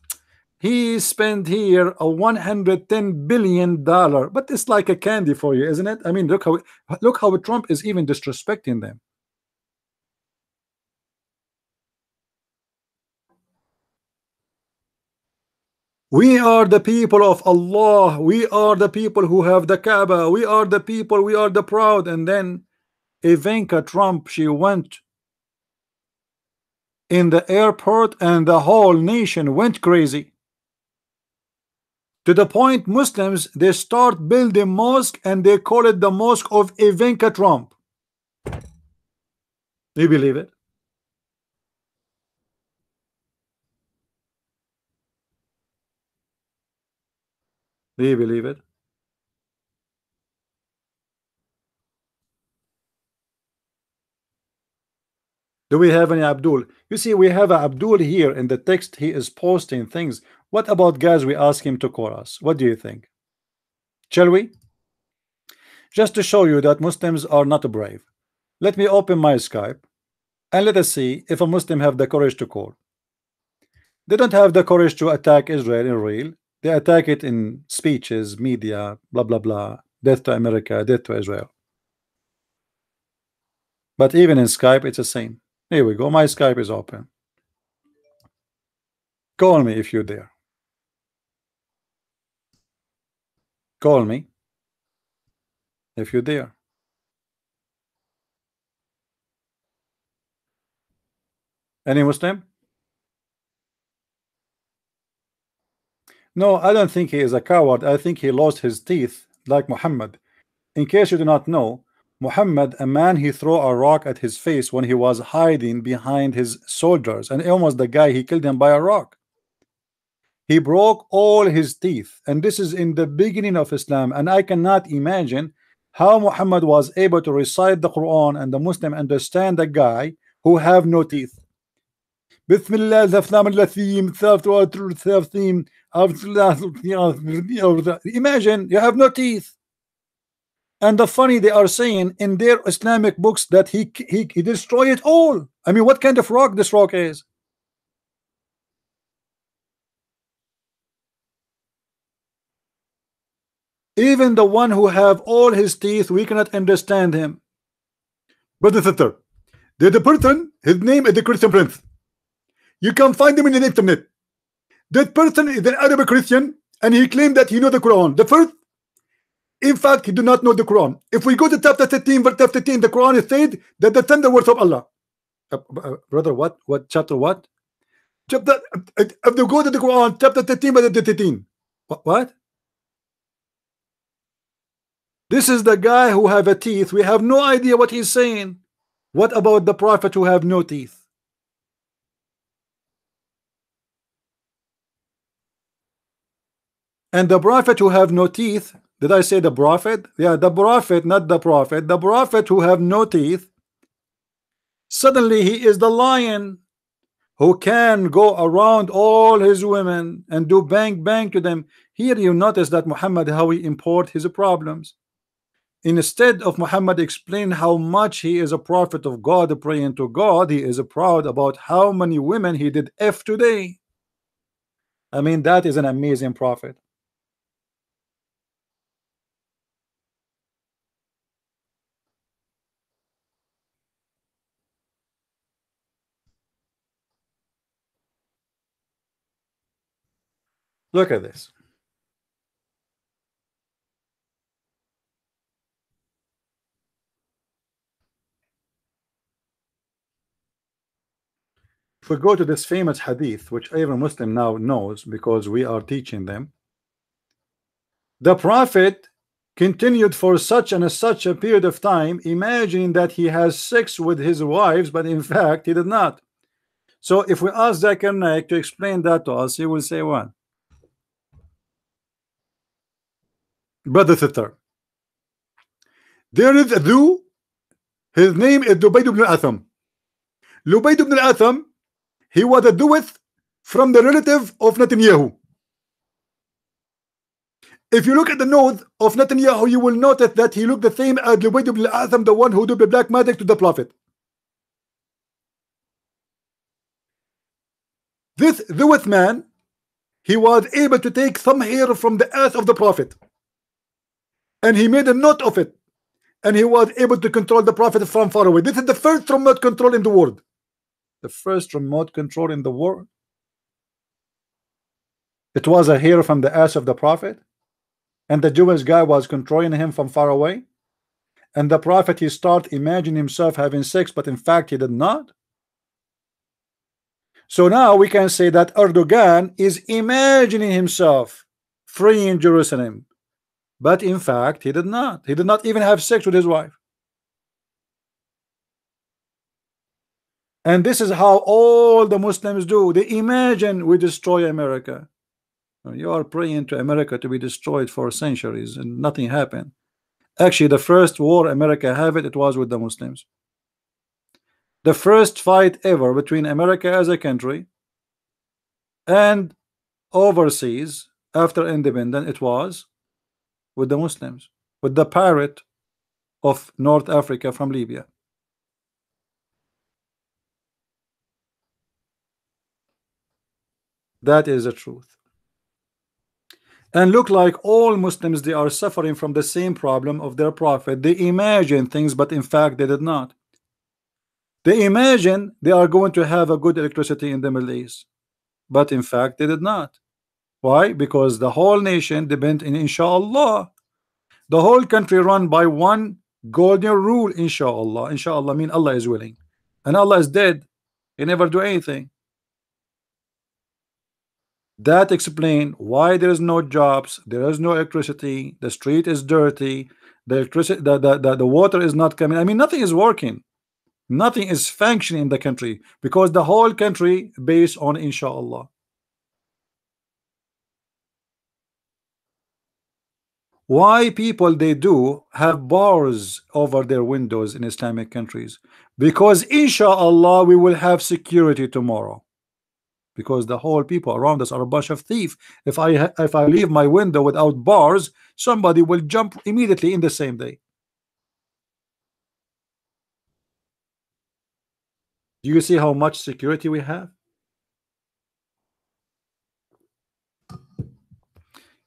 he spent here a 110 billion dollar. But it's like a candy for you isn't it? I mean look how look how Trump is even disrespecting them we are the people of Allah. We are the people who have the Kaaba. We are the people we are the proud. And then Ivanka Trump she went in the airport and the whole nation went crazy. To the point Muslims they start building mosque and they call it the mosque of Ivanka Trump. Do you believe it do you believe it? Do we have any Abdul? You see we have Abdul here in the text. He is posting things. What about guys we ask him to call us? What do you think? Shall we? Just to show you that Muslims are not brave. Let me open my Skype and let us see if a Muslim have the courage to call. They don't have the courage to attack Israel in real they attack it in speeches media blah blah blah. Death to America death to Israel. But even in Skype it's the same. Here we go. My Skype is open. Call me if you're there. Call me if you're there. Any Muslim? No, I don't think he is a coward. I think he lost his teeth like Muhammad. In case you do not know, Muhammad, a man he threw a rock at his face when he was hiding behind his soldiers and almost the guy he killed him by a rock he broke all his teeth and this is in the beginning of Islam and I cannot imagine how Muhammad was able to recite the Quran and the Muslim understand a guy who have no teeth Bismillah imagine you have no teeth. And the funny they are saying in their Islamic books that he he, he destroyed it all. I mean what kind of rock this rock is? Even the one who have all his teeth, we cannot understand him. Brother sister, a person, his name is the Christian Prince. You can find him in the internet. That person is an Arab Christian and he claimed that he know the Quran. The first, in fact, he do not know the Quran. If we go to chapter 13, verse 13, the Quran is said that the thunder words of Allah. Uh, uh, brother, what? What chapter? What? Chapter. Uh, if they go to the Quran, chapter 13, verse 13. What? what? This is the guy who have a teeth. We have no idea what he's saying. What about the prophet who have no teeth? And the prophet who have no teeth, Did I say the prophet? Yeah, the prophet, not the prophet. The prophet who have no teeth. Suddenly he is the lion who can go around all his women and do bang bang to them. Here you notice that Muhammad how he import his problems. Instead of Muhammad explain how much he is a prophet of God praying to God, he is proud about how many women he did F today. I mean, that is an amazing prophet. Look at this. If we go to this famous hadith, which every Muslim now knows because we are teaching them, the Prophet continued for such and such a period of time, imagining that he has sex with his wives, but in fact he did not. So if we ask Zakir Naik to explain that to us, he will say what? Brother sister there is a Jew his name is Lubayd ibn al-Atham. Lubayd ibn al-Atham he was a Jewess from the relative of Netanyahu. If you look at the nose of Netanyahu you will notice that he looked the same as Lubayd ibn al-Atham the one who did the black magic to the prophet. This Jewess man he was able to take some hair from the earth of the prophet and he made a note of it. And he was able to control the prophet from far away. This is the first remote control in the world. The first remote control in the world? It was a hair from the ass of the prophet? And the Jewish guy was controlling him from far away? And the prophet he start imagining himself having sex but in fact he did not? So now we can say that Erdogan is imagining himself freeing Jerusalem but in fact, he did not. He did not even have sex with his wife. And this is how all the Muslims do. They imagine we destroy America. You are praying to America to be destroyed for centuries and nothing happened. Actually, the first war America have it, it was with the Muslims. The first fight ever between America as a country and overseas after independence, it was with the Muslims, with the pirate of North Africa from Libya. That is the truth. And look like all Muslims, they are suffering from the same problem of their prophet. They imagine things, but in fact, they did not. They imagine they are going to have a good electricity in the Middle East, but in fact, they did not. Why? Because the whole nation depend in inshallah. The whole country run by one golden rule, inshallah. Inshallah mean Allah is willing. And Allah is dead. He never do anything. That explain why there is no jobs, there is no electricity, the street is dirty, the electricity the, the, the, the water is not coming. I mean nothing is working. Nothing is functioning in the country because the whole country based on inshallah. Why people they do have bars over their windows in Islamic countries? Because inshallah we will have security tomorrow. Because the whole people around us are a bunch of thieves if I if I leave my window without bars somebody will jump immediately in the same day. Do you see how much security we have?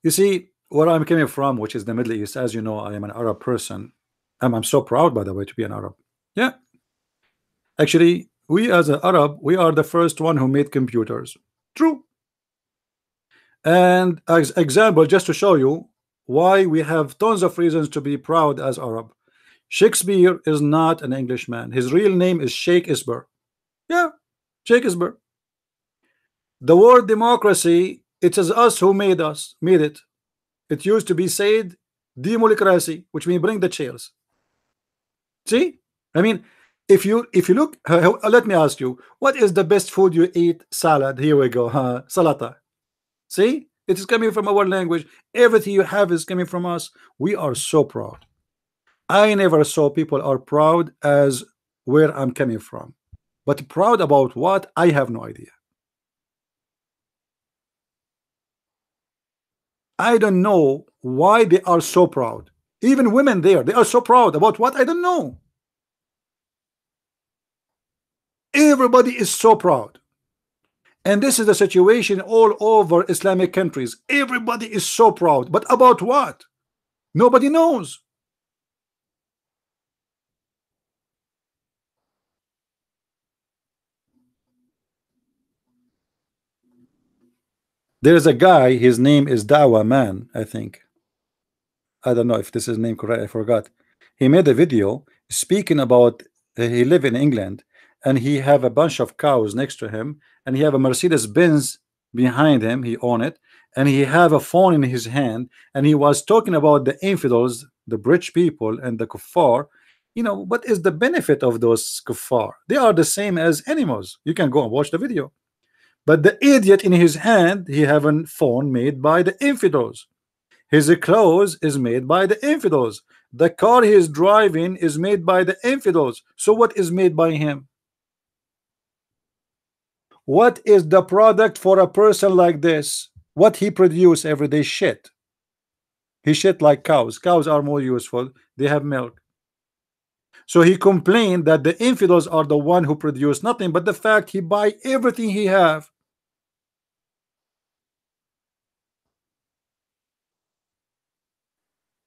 You see where I'm coming from, which is the Middle East, as you know, I am an Arab person. I'm, I'm so proud, by the way, to be an Arab. Yeah. Actually, we as an Arab, we are the first one who made computers. True. And as example, just to show you why we have tons of reasons to be proud as Arab. Shakespeare is not an Englishman. His real name is Shakespeare. Yeah, Shakespeare. The word democracy, it is us who made us, made it. It used to be said democracy, which means bring the chairs. See, I mean, if you if you look, uh, let me ask you, what is the best food you eat? Salad. Here we go. Huh? Salata. See, It is coming from our language. Everything you have is coming from us. We are so proud. I never saw people are proud as where I'm coming from. But proud about what? I have no idea. I don't know why they are so proud. Even women there, they are so proud about what? I don't know. Everybody is so proud. And this is the situation all over Islamic countries. Everybody is so proud. But about what? Nobody knows. There is a guy, his name is Dawa Man, I think. I don't know if this is name correct, I forgot. He made a video speaking about uh, he live in England and he have a bunch of cows next to him and he have a Mercedes Benz behind him, he own it, and he have a phone in his hand and he was talking about the infidels, the rich people and the kuffar. You know, what is the benefit of those kuffar? They are the same as animals. You can go and watch the video. But the idiot in his hand, he have a phone made by the infidels. His clothes is made by the infidels. The car he is driving is made by the infidels. So what is made by him? What is the product for a person like this? What he produce every day? Shit. He shit like cows. Cows are more useful. They have milk. So he complained that the infidels are the one who produce nothing but the fact he buy everything he have.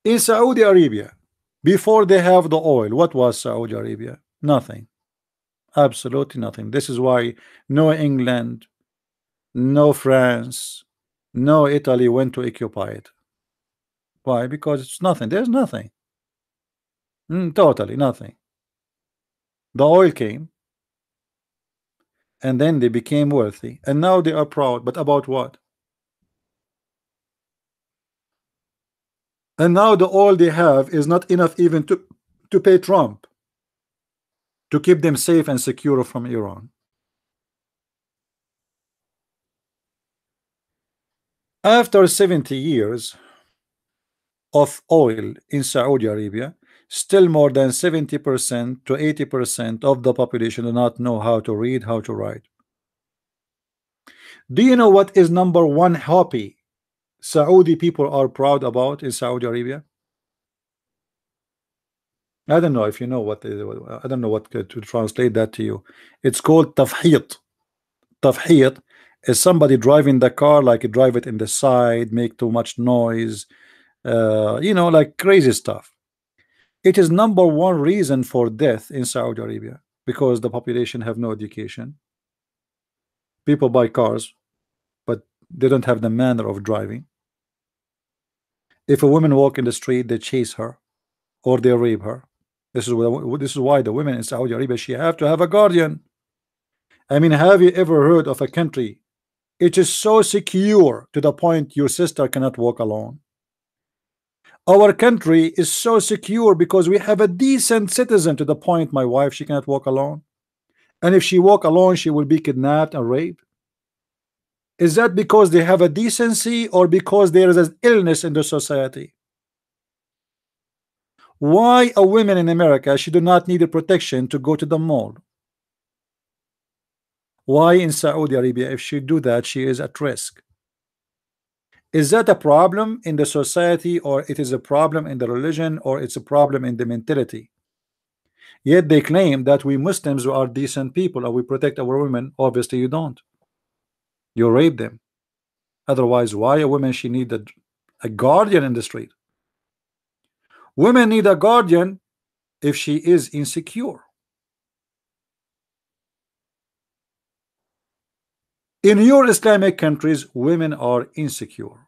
In Saudi Arabia, before they have the oil, what was Saudi Arabia? Nothing. Absolutely nothing. This is why no England, no France, no Italy went to occupy it. Why? Because it's nothing. There's nothing. Mm, totally nothing. The oil came, and then they became wealthy, and now they are proud. But about what? And now the oil they have is not enough even to to pay Trump to keep them safe and secure from Iran. After 70 years of oil in Saudi Arabia, still more than 70% to 80% of the population do not know how to read, how to write. Do you know what is number one hobby Saudi people are proud about in Saudi Arabia? I don't know if you know what I don't know what to translate that to you. It's called tafhit. Tafhit is somebody driving the car like drive it in the side, make too much noise, uh, you know, like crazy stuff. It is number one reason for death in Saudi Arabia because the population have no education. People buy cars, but they don't have the manner of driving. If a woman walk in the street, they chase her or they rape her. This is what, this is why the women in Saudi Arabia she have to have a guardian. I mean, have you ever heard of a country? It is so secure to the point your sister cannot walk alone. Our country is so secure because we have a decent citizen to the point my wife she cannot walk alone. And if she walk alone, she will be kidnapped and raped. Is that because they have a decency or because there is an illness in the society? Why a woman in America she do not need a protection to go to the mall? Why in Saudi Arabia if she do that she is at risk? Is that a problem in the society or it is a problem in the religion or it's a problem in the mentality? Yet they claim that we Muslims are decent people and we protect our women. Obviously you don't. You rape them. Otherwise why a woman she need a, a guardian in the street? Women need a guardian if she is insecure In your Islamic countries, women are insecure.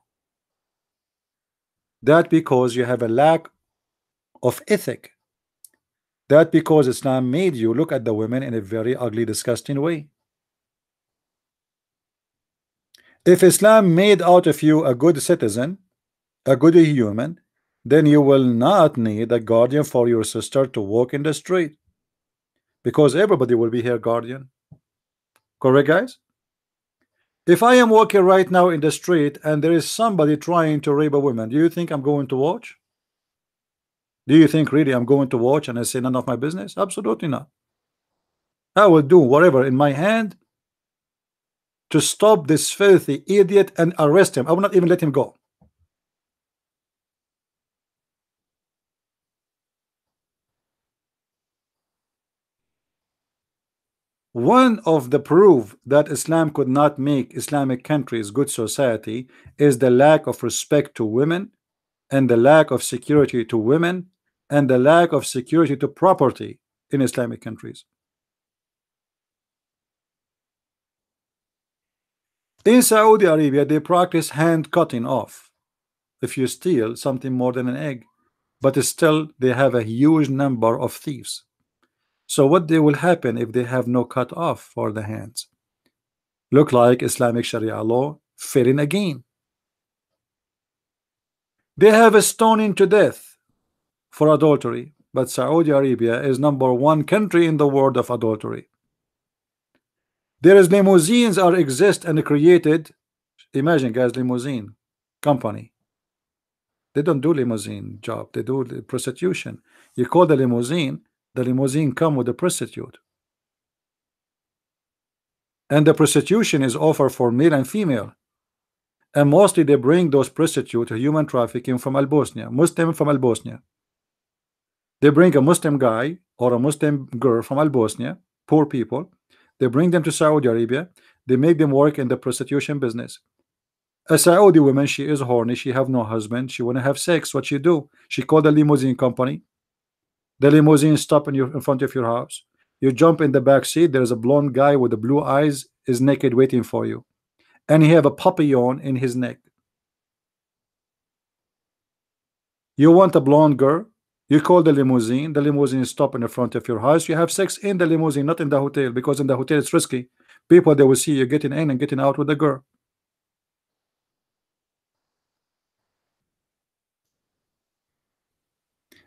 That because you have a lack of ethic. That because Islam made you look at the women in a very ugly, disgusting way. If Islam made out of you a good citizen, a good human, then you will not need a guardian for your sister to walk in the street because everybody will be her guardian. Correct, guys? If I am walking right now in the street and there is somebody trying to rape a woman, do you think I'm going to watch? Do you think really I'm going to watch and I say none of my business? Absolutely not. I will do whatever in my hand to stop this filthy idiot and arrest him. I will not even let him go. One of the proof that Islam could not make Islamic countries good society is the lack of respect to women and the lack of security to women and the lack of security to property in Islamic countries. In Saudi Arabia, they practice hand cutting off if you steal something more than an egg, but still they have a huge number of thieves. So what they will happen if they have no cut off for the hands? Look like Islamic Sharia law fitting again. They have a stoning to death for adultery, but Saudi Arabia is number one country in the world of adultery. There is limousines are exist and created. Imagine guys, limousine company. They don't do limousine job. They do prostitution. You call the limousine. The limousine come with a prostitute. And the prostitution is offered for male and female. And mostly they bring those prostitutes human trafficking from Albosnia, Muslim from Albosnia. They bring a Muslim guy or a Muslim girl from Albosnia, poor people, they bring them to Saudi Arabia. They make them work in the prostitution business. A Saudi woman, she is horny. She have no husband. She want to have sex. What she do? She call the limousine company. The limousine stop in, your, in front of your house. You jump in the back seat. There's a blonde guy with the blue eyes is naked waiting for you. And he have a papillon in his neck. You want a blonde girl? You call the limousine, the limousine stop in the front of your house. You have sex in the limousine, not in the hotel, because in the hotel it's risky. People they will see you getting in and getting out with the girl.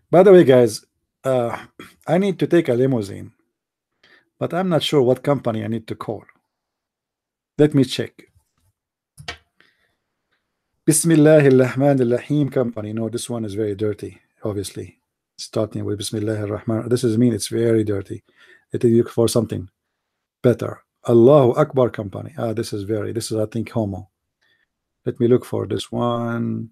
By the way, guys, uh, I need to take a limousine, but I'm not sure what company I need to call. Let me check. Bismillah ar-Rahman ar-Rahim company. No, this one is very dirty, obviously starting with Bismillah ar-Rahman. This is mean it's very dirty. It is look for something better. Allahu Akbar company. Ah, this is very. This is I think homo. Let me look for this one.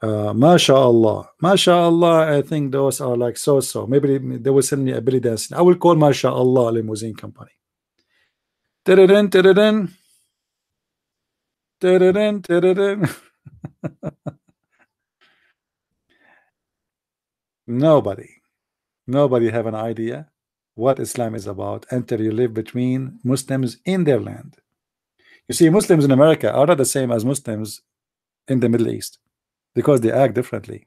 Uh, MashaAllah. MashaAllah. I think those are like so so. Maybe they will send me a belly dance. I will call MashaAllah limousine company. Da-da-dun, da-da-dun. Da-da-dun, da-da-dun. [laughs] Nobody, nobody have an idea what Islam is about until you live between Muslims in their land. You see, Muslims in America are not the same as Muslims in the Middle East because they act differently.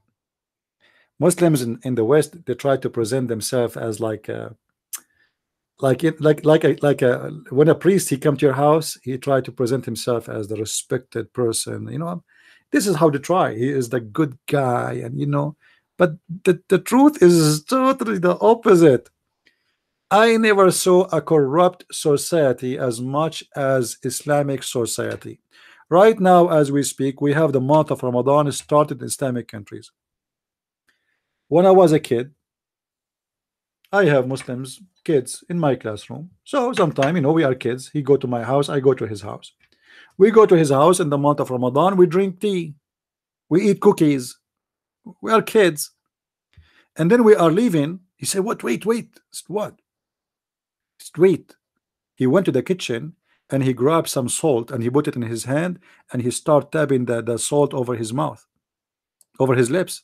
Muslims in, in the West they try to present themselves as like a, like like like a like a when a priest he come to your house he try to present himself as the respected person you know this is how they try he is the good guy and you know but the, the truth is totally the opposite. I never saw a corrupt society as much as Islamic society. Right now, as we speak, we have the month of Ramadan started in Islamic countries. When I was a kid, I have Muslims kids in my classroom. So sometime, you know, we are kids. He go to my house, I go to his house. We go to his house in the month of Ramadan. We drink tea. We eat cookies we are kids and then we are leaving he said what wait wait what wait he went to the kitchen and he grabbed some salt and he put it in his hand and he started tapping the, the salt over his mouth over his lips.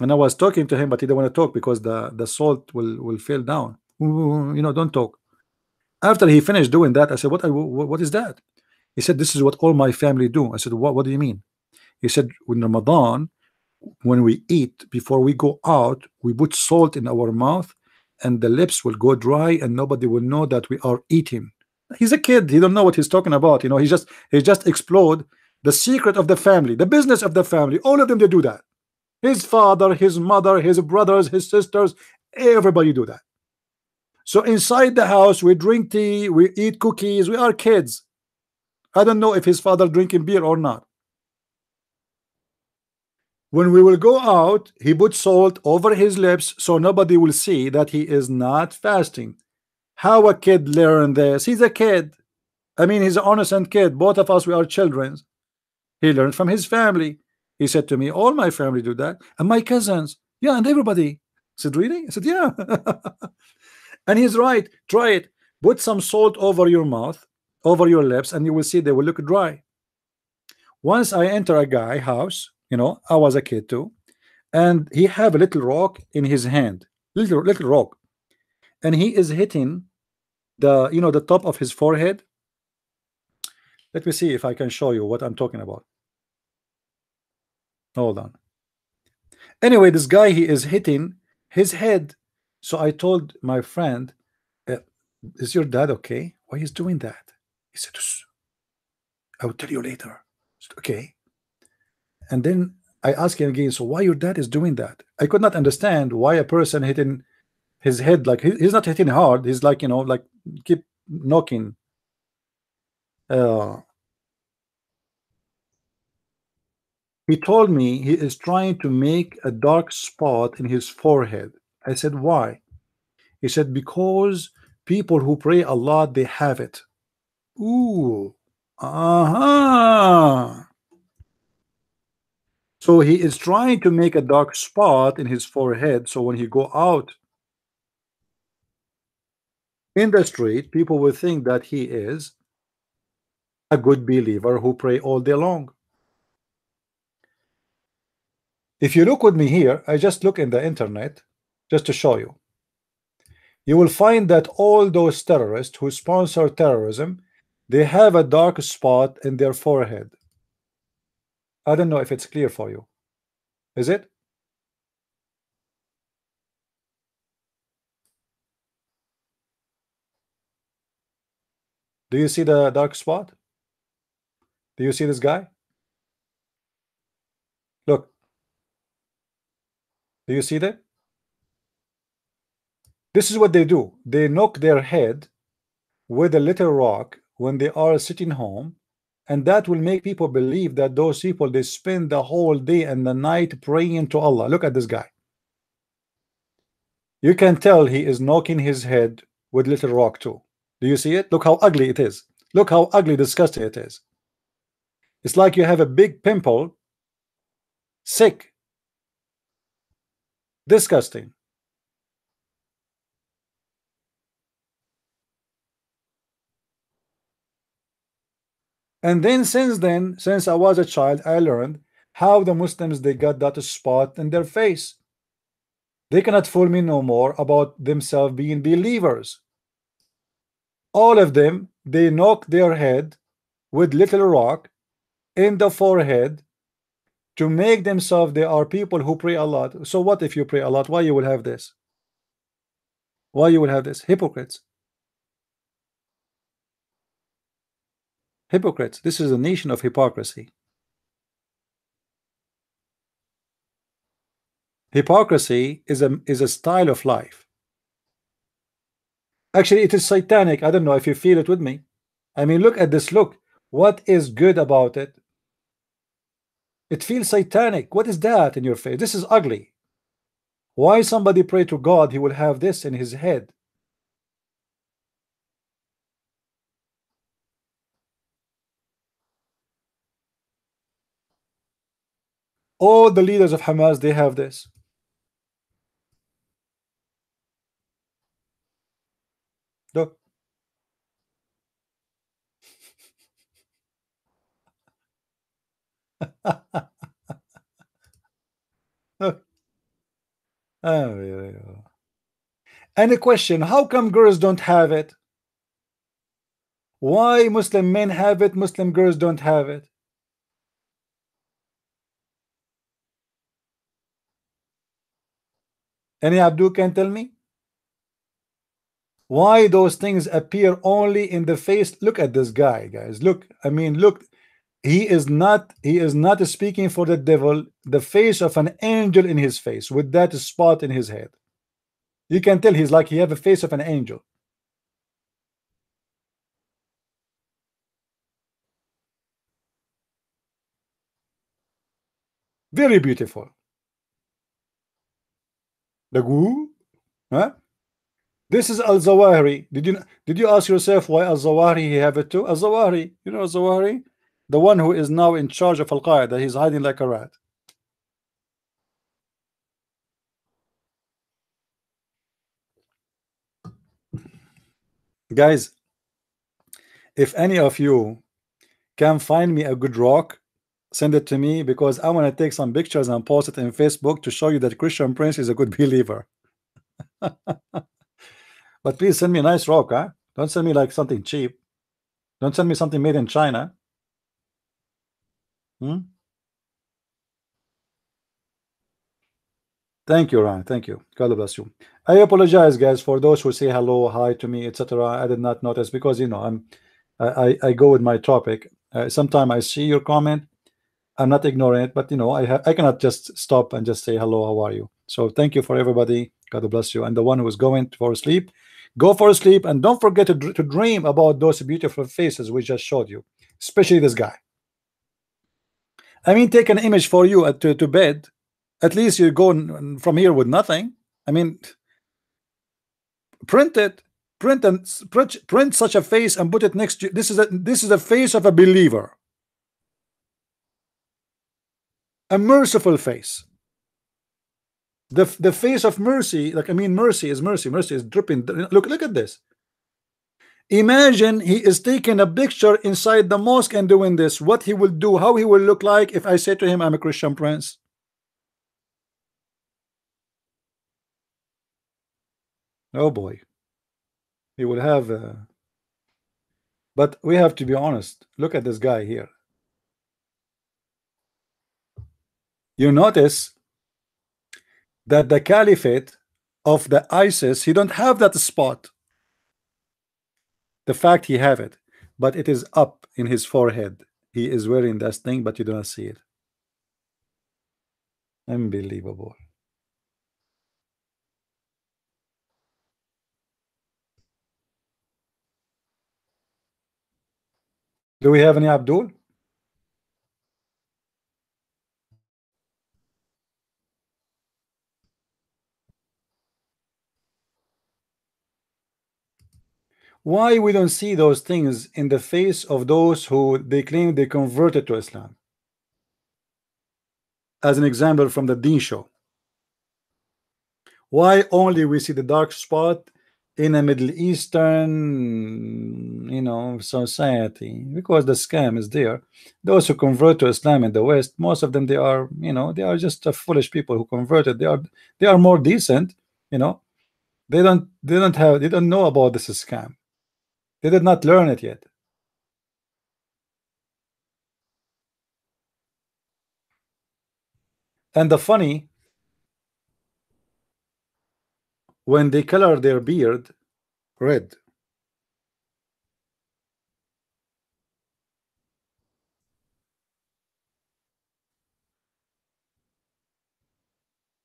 And I was talking to him but he didn't want to talk because the the salt will will fall down. You know don't talk. After he finished doing that I said what what is that? He said this is what all my family do. I said what what do you mean? He said in Ramadan when we eat before we go out we put salt in our mouth and the lips will go dry and nobody will know that we are eating he's a kid. He don't know what he's talking about you know. He just he just explode the secret of the family the business of the family. All of them they do that. His father his mother his brothers his sisters everybody do that. So inside the house we drink tea we eat cookies we are kids. I don't know if his father drinking beer or not. When we will go out, he put salt over his lips so nobody will see that he is not fasting. How a kid learn this? He's a kid. I mean, he's an innocent kid. Both of us, we are children. He learned from his family. He said to me, all my family do that. And my cousins. Yeah, and everybody. I said, really? I said, yeah. [laughs] and he's right. Try it. Put some salt over your mouth, over your lips, and you will see they will look dry. Once I enter a guy house, you know, I was a kid too, and he have a little rock in his hand, little little rock, and he is hitting the you know the top of his forehead. Let me see if I can show you what I'm talking about. Hold on. Anyway, this guy he is hitting his head. So I told my friend, uh, "Is your dad okay? Why he's doing that?" He said, "I will tell you later." Said, okay. And then I asked him again, "So why your dad is doing that?" I could not understand why a person hitting his head like he's not hitting hard. He's like you know like keep knocking. Uh, He told me he is trying to make a dark spot in his forehead. I said, why? He said, because people who pray a lot, they have it. Ooh, uh-huh. So he is trying to make a dark spot in his forehead. So when he go out in the street, people will think that he is a good believer who pray all day long. If you look with me here, I just look in the internet just to show you. You will find that all those terrorists who sponsor terrorism, they have a dark spot in their forehead. I don't know if it's clear for you. Is it? Do you see the dark spot? Do you see this guy? Look. Do you see that? This is what they do. They knock their head with a little rock when they are sitting home and that will make people believe that those people they spend the whole day and the night praying to Allah look at this guy you can tell he is knocking his head with little rock too do you see it? Look how ugly it is. Look how ugly disgusting it is. It's like you have a big pimple. Sick. Disgusting. And then since then, since I was a child, I learned how the Muslims they got that spot in their face. They cannot fool me no more about themselves being believers. All of them, they knock their head with little rock in the forehead to make themselves they are people who pray a lot. So what if you pray a lot? Why you will have this? Why you will have this? Hypocrites. Hypocrites. This is a nation of hypocrisy. Hypocrisy is a is a style of life. Actually, it is satanic. I don't know if you feel it with me. I mean, look at this. Look, what is good about it? It feels satanic. What is that in your face? This is ugly. Why somebody pray to God, he will have this in his head. All the leaders of Hamas, they have this. Look. Oh. And a question, how come girls don't have it? Why Muslim men have it, Muslim girls don't have it? Any Abdul can tell me? why those things appear only in the face. Look at this guy guys. Look i mean look he is not he is not speaking for the devil. The face of an angel in his face with that spot in his head. You can tell he's like he have a face of an angel. Very beautiful. The goo huh? This is Al-Zawahiri. Did you did you ask yourself why Al-Zawahiri he have it too? Al-Zawahiri you know Al-Zawahiri? The one who is now in charge of Al-Qaeda he's hiding like a rat. Guys if any of you can find me a good rock send it to me because I want to take some pictures and post it in Facebook to show you that Christian Prince is a good believer [laughs] but please send me a nice rock huh? don't send me like something cheap don't send me something made in China hmm? Thank you, Ryan. Thank you. God bless you. I apologize, guys, for those who say hello, hi to me, etc. I did not notice because you know I'm I, I go with my topic. Uh, Sometimes I see your comment, I'm not ignoring it, but you know I I cannot just stop and just say hello, how are you? So thank you for everybody. God bless you. And the one who is going for sleep, go for a sleep, and don't forget to, to dream about those beautiful faces we just showed you, especially this guy. I mean, take an image for you at, to, to bed at least you're going from here with nothing. I mean, print it, print and print, print such a face and put it next to this is a this is the face of a believer, a merciful face. The the face of mercy, like I mean, mercy is mercy. Mercy is dripping. Look, look at this. Imagine he is taking a picture inside the mosque and doing this. What he will do, how he will look like if I say to him, I'm a Christian prince. Oh boy. He will have uh... but we have to be honest. Look at this guy here. You notice that the caliphate of the ISIS, he don't have that spot. The fact he have it, but it is up in his forehead. He is wearing that thing, but you do not see it. Unbelievable. Do we have any Abdul? Why we don't see those things in the face of those who they claim they converted to Islam? As an example from the Deen show. Why only we see the dark spot in a Middle Eastern, you know, society because the scam is there. Those who convert to Islam in the West, most of them they are, you know, they are just foolish people who converted. They are they are more decent, you know. They don't they don't have they don't know about this scam. They did not learn it yet. And the funny when they color their beard red.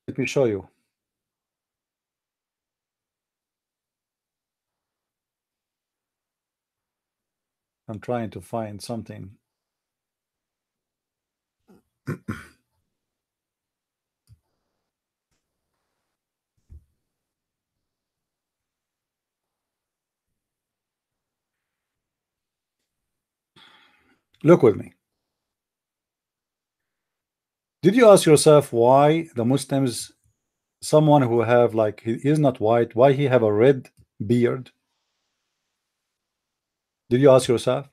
Let me show you. I'm trying to find something. Look with me. Did you ask yourself why the Muslims, someone who have like he is not white, why he have a red beard? Did you ask yourself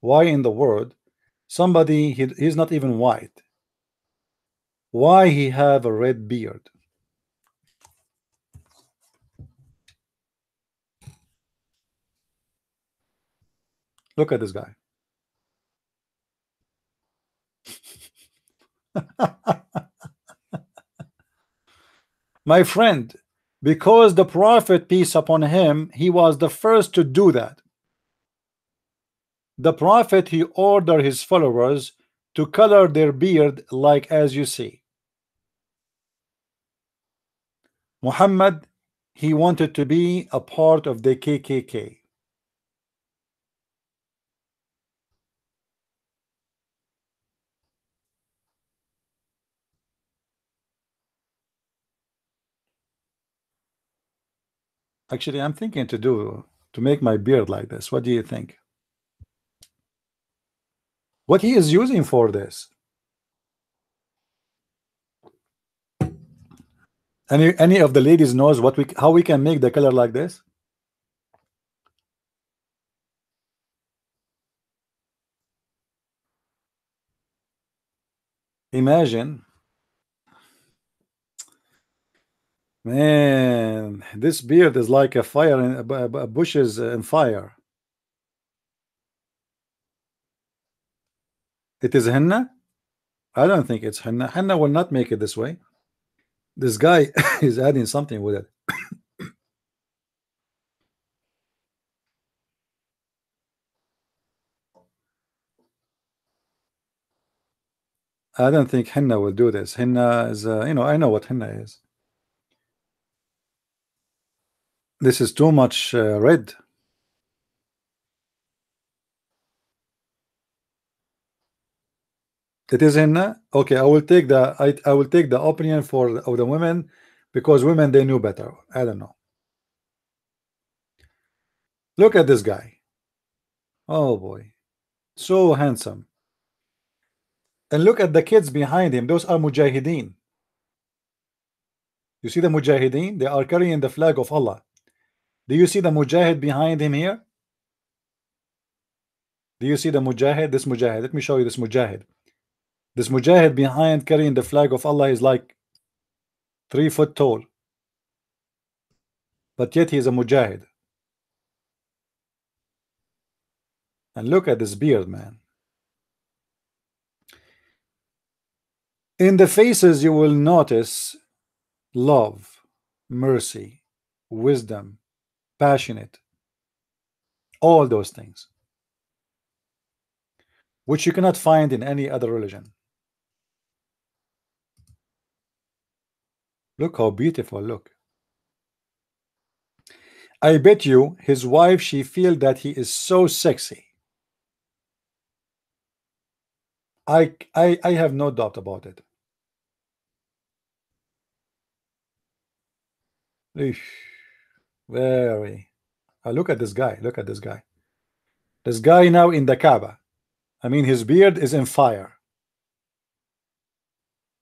why in the world somebody he, he's not even white? Why he have a red beard? Look at this guy. [laughs] My friend, because the prophet, peace upon him, he was the first to do that the Prophet he ordered his followers to color their beard like as you see. Muhammad he wanted to be a part of the KKK. Actually, I'm thinking to do to make my beard like this. What do you think? What he is using for this? Any any of the ladies knows what we how we can make the color like this? Imagine Man, this beard is like a fire in bushes in fire. It is henna? I don't think it's henna. Henna will not make it this way. This guy [laughs] is adding something with it. [coughs] I don't think henna will do this. Henna is, uh, you know, I know what henna is. This is too much uh, red. It is uh, okay. I will take the I, I will take the opinion for of the women because women they knew better. I don't know. Look at this guy. Oh boy, so handsome. And look at the kids behind him. Those are mujahideen. You see the mujahideen? They are carrying the flag of Allah. Do you see the mujahid behind him here? Do you see the mujahid? This mujahid. Let me show you this mujahid. This mujahid behind carrying the flag of Allah is like three foot tall. But yet he is a mujahid. And look at this beard, man. In the faces you will notice love, mercy, wisdom, passionate, all those things, which you cannot find in any other religion. Look how beautiful, look. I bet you his wife, she feel that he is so sexy. I, I, I have no doubt about it. Very. Uh, look at this guy. Look at this guy. This guy now in the Kaaba. I mean, his beard is in fire.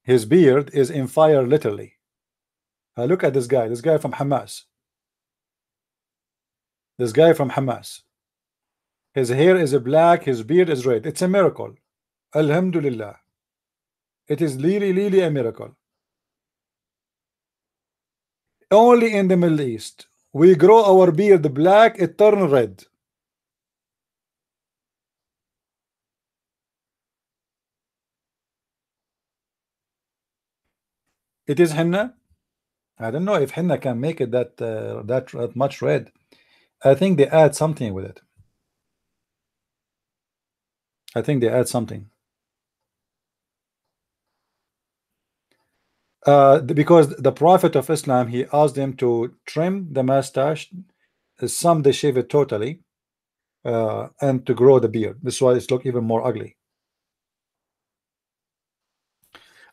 His beard is in fire, literally. Uh, look at this guy. This guy from Hamas. This guy from Hamas. His hair is black. His beard is red. It's a miracle. Alhamdulillah. It is really, really a miracle. Only in the Middle East we grow our beard black, it turns red. It is henna. I don't know if henna can make it that uh, that, that much red. I think they add something with it. I think they add something. uh, because the prophet of Islam he asked them to trim the mustache some they shave it totally uh, and to grow the beard this is why it's look even more ugly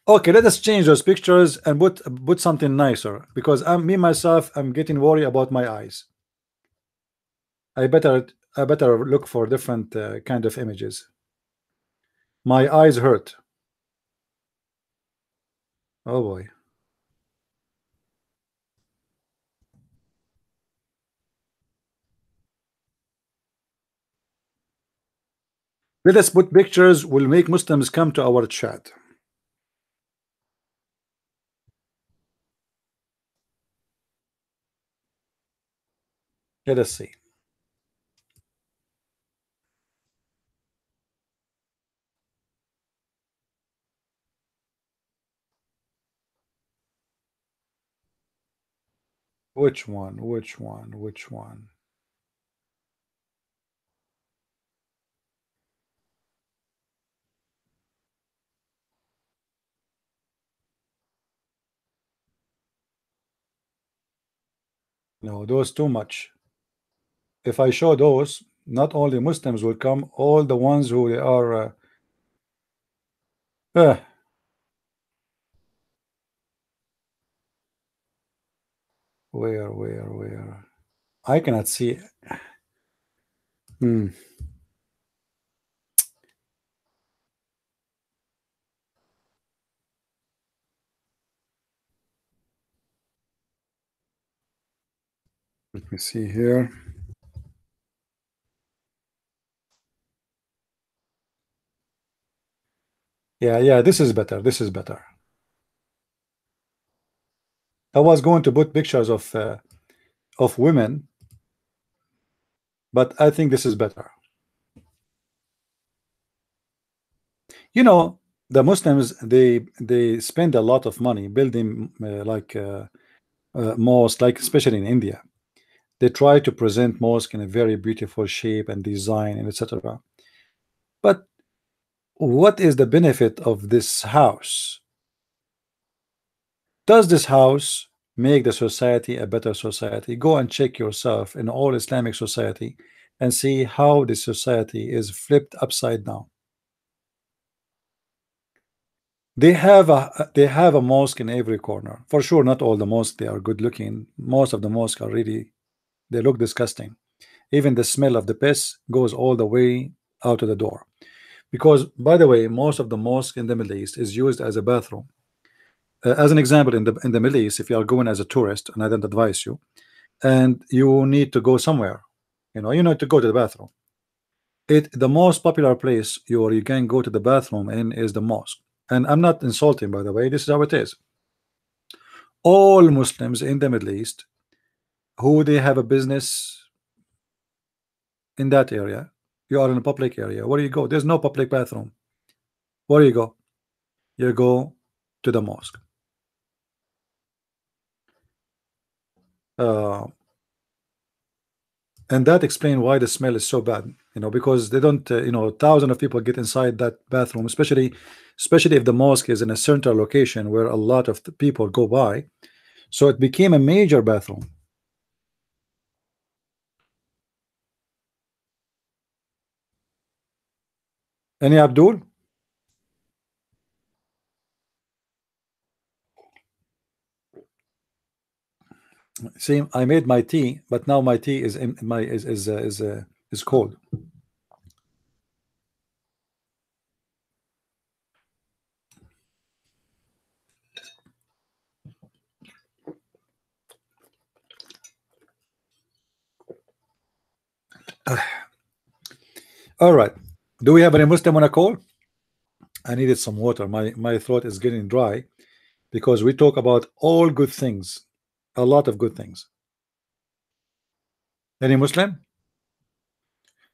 okay let us change those pictures and put put something nicer because I'm me myself I'm getting worried about my eyes I better I better look for different uh, kind of images my eyes hurt Oh boy. Let us put pictures will make Muslims come to our chat. Let us see. Which one? Which one? Which one? No, those too much. If I show those, not only Muslims will come, all the ones who they are. Uh, uh, Where, where, where? I cannot see. Hmm. Let me see here. Yeah, yeah, this is better. This is better. I was going to put pictures of uh, of women, but I think this is better. You know, the Muslims they they spend a lot of money building uh, like uh, uh, mosques, like especially in India. They try to present mosque in a very beautiful shape and design and etc. But what is the benefit of this house? Does this house make the society a better society? Go and check yourself in all Islamic society and see how the society is flipped upside down. They have a they have a mosque in every corner. For sure, not all the mosques they are good looking. Most of the mosques are really they look disgusting. Even the smell of the piss goes all the way out of the door because by the way most of the mosque in the Middle East is used as a bathroom. Uh, as an example in the in the Middle East if you are going as a tourist and I don't advise you and you need to go somewhere you know you need to go to the bathroom. It the most popular place you you can go to the bathroom in is the mosque. And I'm not insulting by the way this is how it is. All Muslims in the Middle East who they have a business in that area you are in a public area. Where do you go? There's no public bathroom. Where do you go? You go to the mosque. Uh, and that explains why the smell is so bad you know because they don't uh, you know thousands of people get inside that bathroom especially especially if the mosque is in a central location where a lot of people go by. So it became a major bathroom Any Abdul? See, I made my tea, but now my tea is in my is is uh, is uh, is cold. [sighs] All right. Do we have any Muslim on a call? I needed some water. My my throat is getting dry because we talk about all good things, a lot of good things. Any Muslim?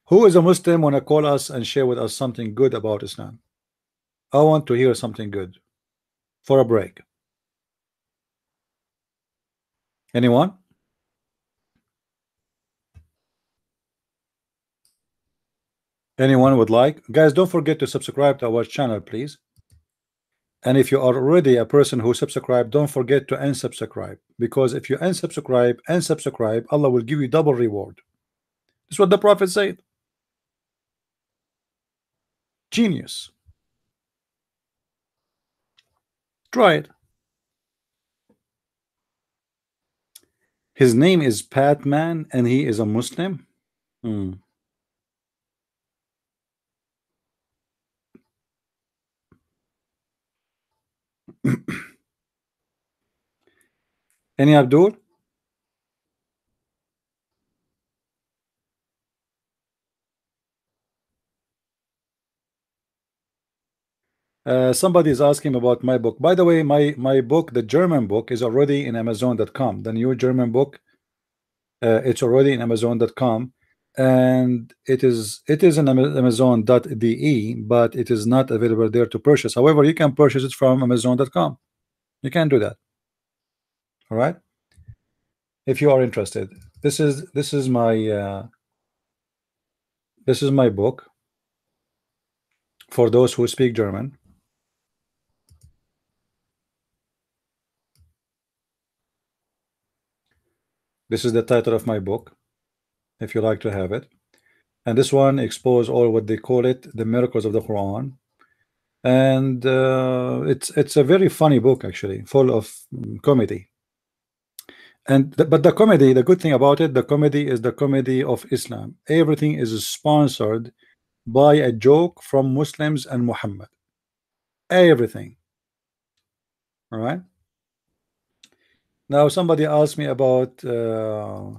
Who is a Muslim want to call us and share with us something good about Islam? I want to hear something good for a break. Anyone? Anyone would like. Guys don't forget to subscribe to our channel please. And if you are already a person who subscribe don't forget to unsubscribe because if you unsubscribe and subscribe Allah will give you double reward. That's what the prophet said. Genius. Try it. His name is Patman and he is a Muslim? Hmm. [clears throat] Any Abdul? Uh, somebody is asking about my book. By the way, my my book, the German book, is already in Amazon.com. The new German book, uh, it's already in Amazon.com, and it is it is in Amazon.de, but it is not available there to purchase. However, you can purchase it from Amazon.com. You can do that. All right. If you are interested, this is this is my uh, this is my book for those who speak German. This is the title of my book if you like to have it. And this one expose all what they call it the miracles of the Quran. And uh, it's it's a very funny book actually full of comedy. And the, but the comedy the good thing about it the comedy is the comedy of Islam. Everything is sponsored by a joke from Muslims and Muhammad. Everything. All right? Now somebody asked me about uh,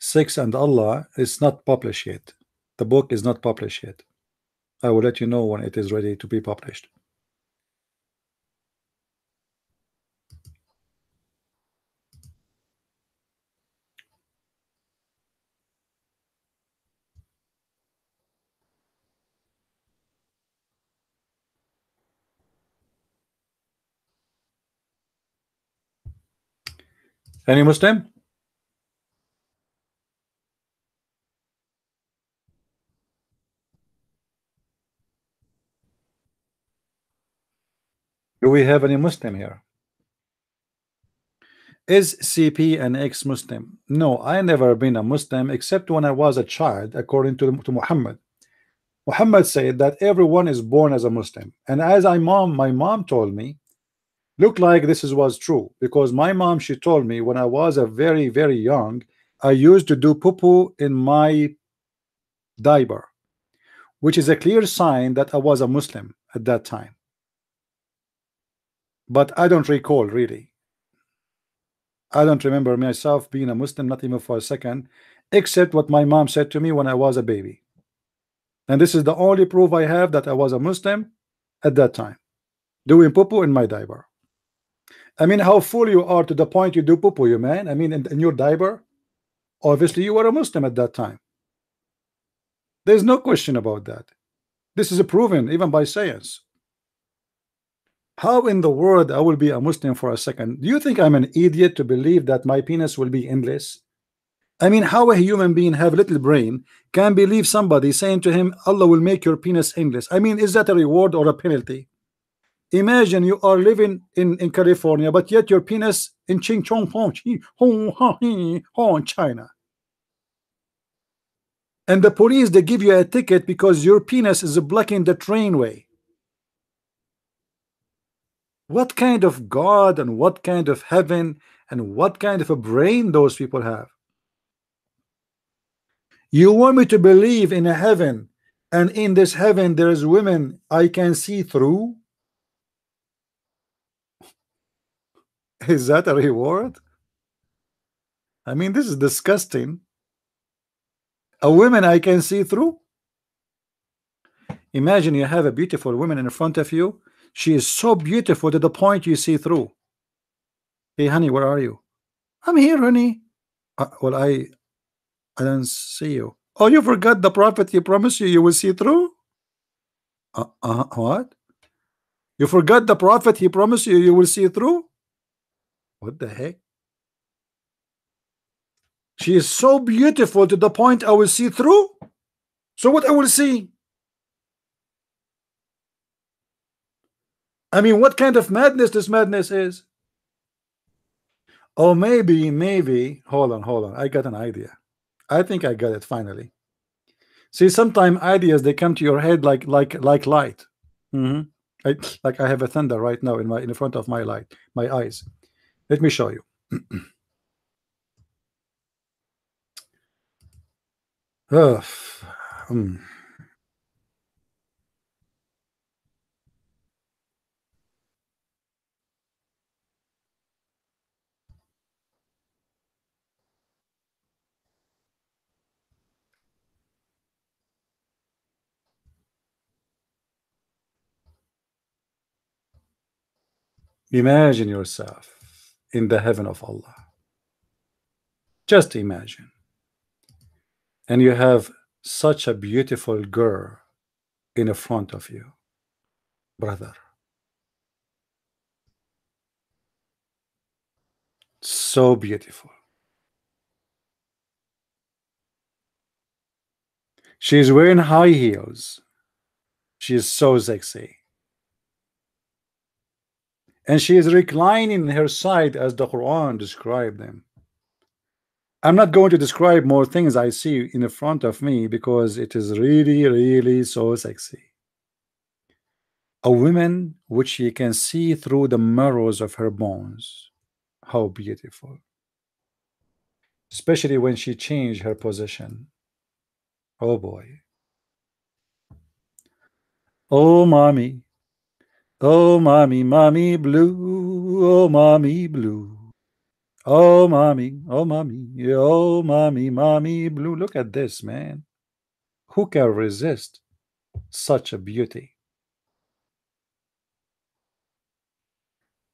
sex and Allah is not published yet. The book is not published yet. I will let you know when it is ready to be published. Any Muslim? Do we have any Muslim here? Is CP an ex-Muslim? No, I never been a Muslim except when I was a child, according to, to Muhammad. Muhammad said that everyone is born as a Muslim. And as I mom, my mom told me, look like this is was true because my mom she told me when I was a very very young I used to do poo poo in my diaper which is a clear sign that I was a Muslim at that time but I don't recall really I don't remember myself being a Muslim not even for a second except what my mom said to me when I was a baby and this is the only proof I have that I was a Muslim at that time doing poo in my diaper I mean, how full you are to the point you do poo, you man. I mean, in, in your diaper, obviously you were a Muslim at that time. There's no question about that. This is proven even by science. How in the world I will be a Muslim for a second? Do you think I'm an idiot to believe that my penis will be endless? I mean, how a human being have little brain can believe somebody saying to him, Allah will make your penis endless? I mean, is that a reward or a penalty? Imagine you are living in, in California, but yet your penis in Ching Chong Hong, Hong, China. And the police they give you a ticket because your penis is blocking the trainway. What kind of God and what kind of heaven and what kind of a brain those people have? You want me to believe in a heaven and in this heaven there is women I can see through? [laughs] Is that a reward? I mean, this is disgusting. A woman I can see through. Imagine you have a beautiful woman in front of you. She is so beautiful to the point you see through. Hey, honey, where are you? I'm here, honey. Uh, well, I, I don't see you. Oh, you forgot the prophet he promised you you will see through? Uh, uh, what? You forgot the prophet he promised you you will see through? What the heck? She is so beautiful to the point I will see through. So what I will see? I mean, what kind of madness this madness is? Oh, maybe, maybe. Hold on, hold on. I got an idea. I think I got it finally. See, sometimes ideas they come to your head like like like light. Mm -hmm. I, like I have a thunder right now in my in front of my light, my eyes. Let me show you. [clears throat] um. Imagine yourself in the heaven of Allah. Just imagine. And you have such a beautiful girl in front of you, brother. So beautiful. She's wearing high heels. She is so sexy and she is reclining her side as the Quran described them. I'm not going to describe more things I see in the front of me because it is really, really so sexy. A woman which you can see through the marrows of her bones. How beautiful. especially when she changed her position. Oh boy. Oh mommy. Oh mommy, mommy blue. Oh mommy blue. Oh mommy, oh mommy, oh mommy, mommy blue. Look at this man. Who can resist such a beauty?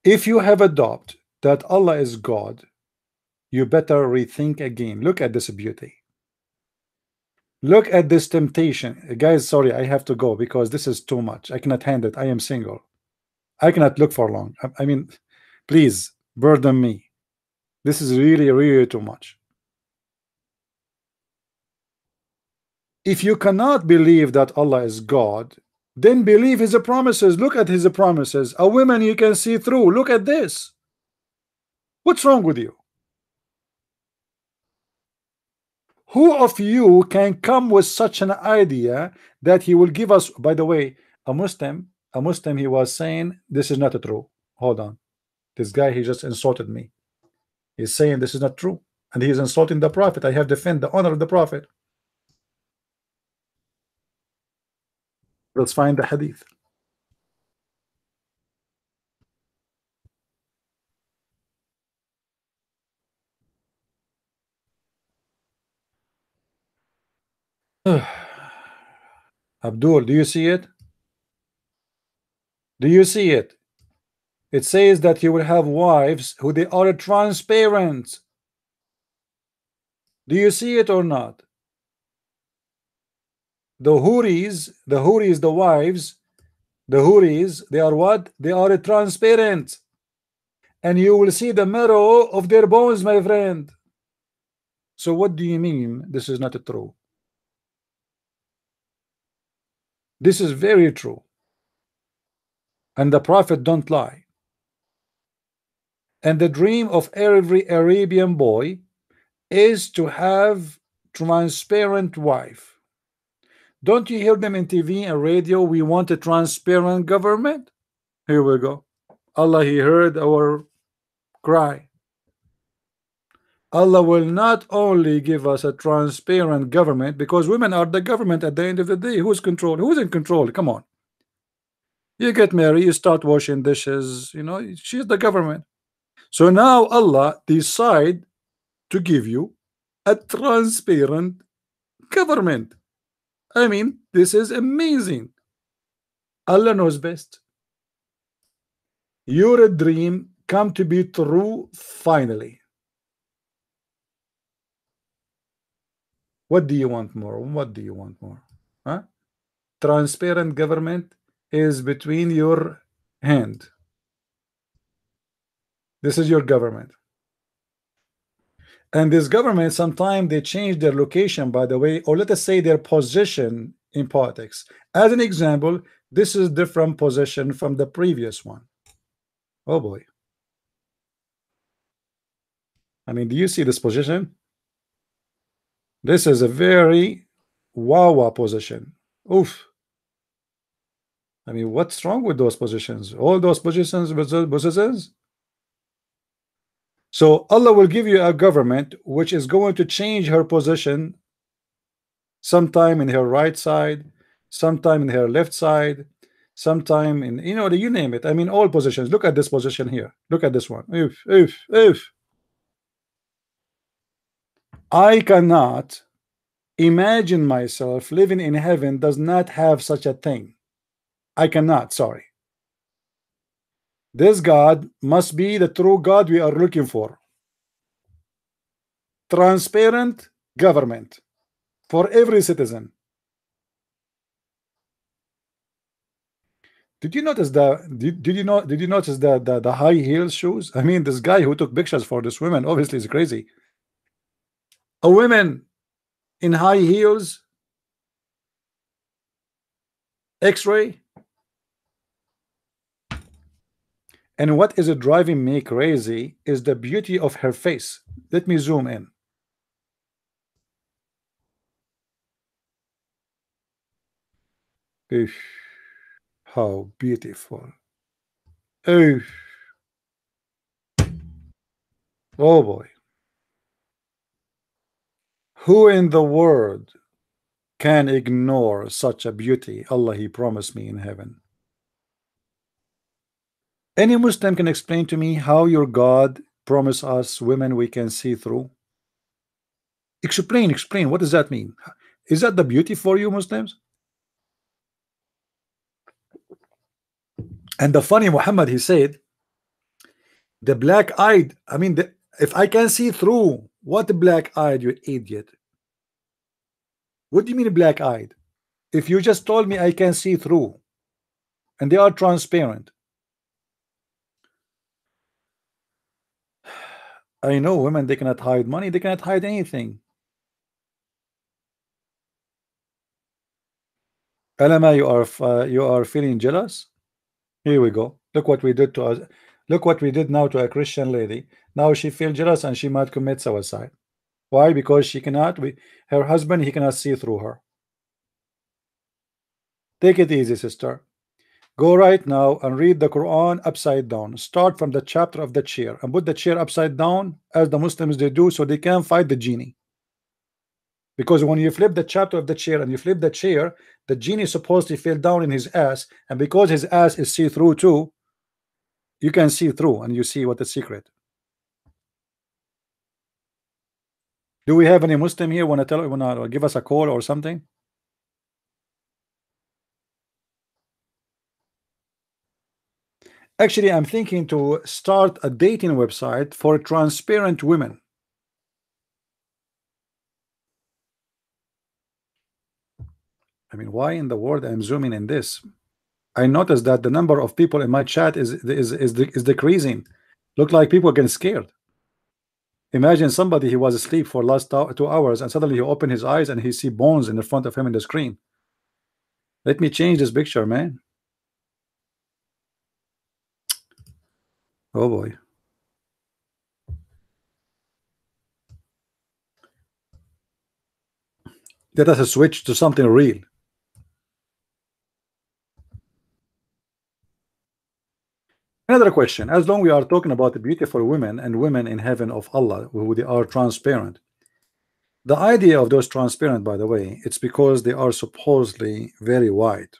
If you have a doubt that Allah is God, you better rethink again. Look at this beauty. Look at this temptation. Guys, sorry, I have to go because this is too much. I cannot handle it. I am single. I cannot look for long. I, I mean, please burden me. This is really, really too much. If you cannot believe that Allah is God, then believe his promises. Look at his promises. A woman you can see through. Look at this. What's wrong with you? Who of you can come with such an idea that he will give us, by the way, a Muslim, a Muslim, he was saying, this is not true. Hold on. This guy, he just insulted me. He's saying this is not true. And he's insulting the Prophet. I have defend the honor of the Prophet. Let's find the hadith. [sighs] Abdul, do you see it? Do you see it? It says that you will have wives who they are transparent. Do you see it or not? The Huris, the Huris, the wives, the Huris, they are what? They are transparent. And you will see the marrow of their bones, my friend. So what do you mean this is not true? This is very true. And the prophet don't lie. And the dream of every Arabian boy is to have transparent wife. Don't you hear them in TV and radio? We want a transparent government. Here we go. Allah, He heard our cry. Allah will not only give us a transparent government because women are the government at the end of the day. Who's control? Who's in control? Come on. You get married, you start washing dishes, you know, she's the government. So now Allah decide to give you a transparent government. I mean, this is amazing. Allah knows best. Your dream come to be true finally. What do you want more? What do you want more? Huh? Transparent government is between your hand. This is your government. And this government, sometimes they change their location, by the way, or let us say their position in politics. As an example, this is different position from the previous one. Oh boy. I mean, do you see this position? This is a very wawa position. Oof. I mean, what's wrong with those positions? All those positions, positions. So Allah will give you a government which is going to change her position sometime in her right side, sometime in her left side, sometime in you know you name it. I mean all positions. Look at this position here. Look at this one. If if if I cannot imagine myself living in heaven does not have such a thing. I cannot, sorry. This God must be the true God we are looking for. Transparent government for every citizen. Did you notice the did, did you know did you notice the, the the high heel shoes? I mean this guy who took pictures for this woman obviously is crazy. A woman in high heels, X-ray, And what is driving me crazy is the beauty of her face. Let me zoom in. Oof, how beautiful. Oof. Oh boy. Who in the world can ignore such a beauty Allah he promised me in heaven? Any Muslim can explain to me how your God promised us women we can see through? Explain, explain. What does that mean? Is that the beauty for you Muslims? And the funny Muhammad, he said, the black-eyed, I mean, the, if I can see through, what black-eyed, you idiot? What do you mean black-eyed? If you just told me I can see through, and they are transparent. I know women, they cannot hide money, they cannot hide anything. Elema, you are uh, you are feeling jealous? Here we go. Look what we did to us. Look what we did now to a Christian lady. Now she feels jealous and she might commit suicide. Why? Because she cannot. We, her husband, he cannot see through her. Take it easy, sister. Go right now and read the Quran upside down. Start from the chapter of the chair and put the chair upside down as the Muslims they do so they can fight the genie. Because when you flip the chapter of the chair and you flip the chair, the genie supposedly fell down in his ass, and because his ass is see-through too, you can see through and you see what the secret. Do we have any Muslim here want to tell want to give us a call or something? Actually, I'm thinking to start a dating website for transparent women. I mean, why in the world I'm zooming in this? I noticed that the number of people in my chat is is is, is decreasing. Look like people are getting scared. Imagine somebody he was asleep for last two hours and suddenly he opened his eyes and he see bones in the front of him in the screen. Let me change this picture, man. Oh boy. Let us switch to something real. Another question, as long we are talking about the beautiful women and women in heaven of Allah who they are transparent. The idea of those transparent, by the way, it's because they are supposedly very white.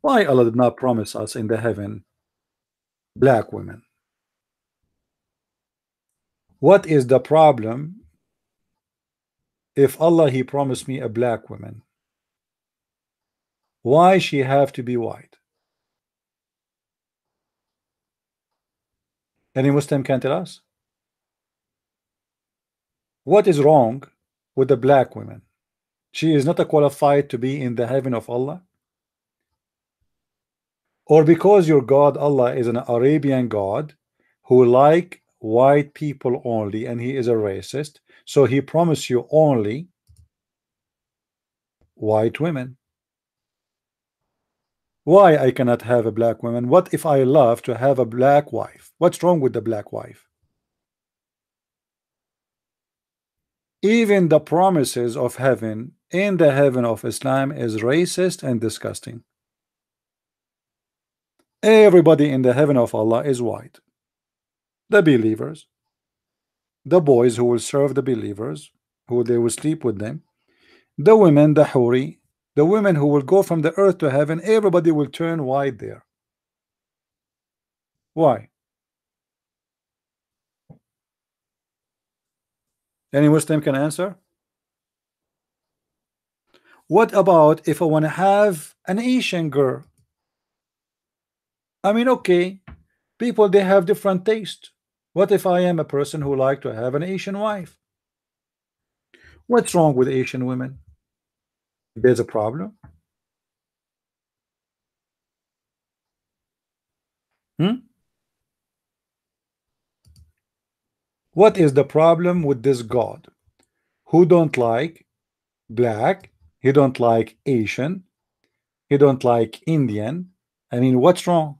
Why Allah did not promise us in the heaven black women? What is the problem if Allah he promised me a black woman? Why she have to be white? Any Muslim can tell us? What is wrong with the black woman? She is not qualified to be in the heaven of Allah? Or because your God Allah is an Arabian God who like white people only and he is a racist, so he promised you only white women. Why I cannot have a black woman? What if I love to have a black wife? What's wrong with the black wife? Even the promises of heaven in the heaven of Islam is racist and disgusting. Everybody in the heaven of Allah is white. The believers, the boys who will serve the believers, who they will sleep with them, the women, the huri, the women who will go from the earth to heaven, everybody will turn white there. Why? Any Muslim can answer? What about if I want to have an Asian girl? I mean, okay, people they have different taste. What if I am a person who like to have an Asian wife? What's wrong with Asian women? there's a problem? Hmm? What is the problem with this God who don't like black, he don't like Asian, he don't like Indian? I mean, what's wrong?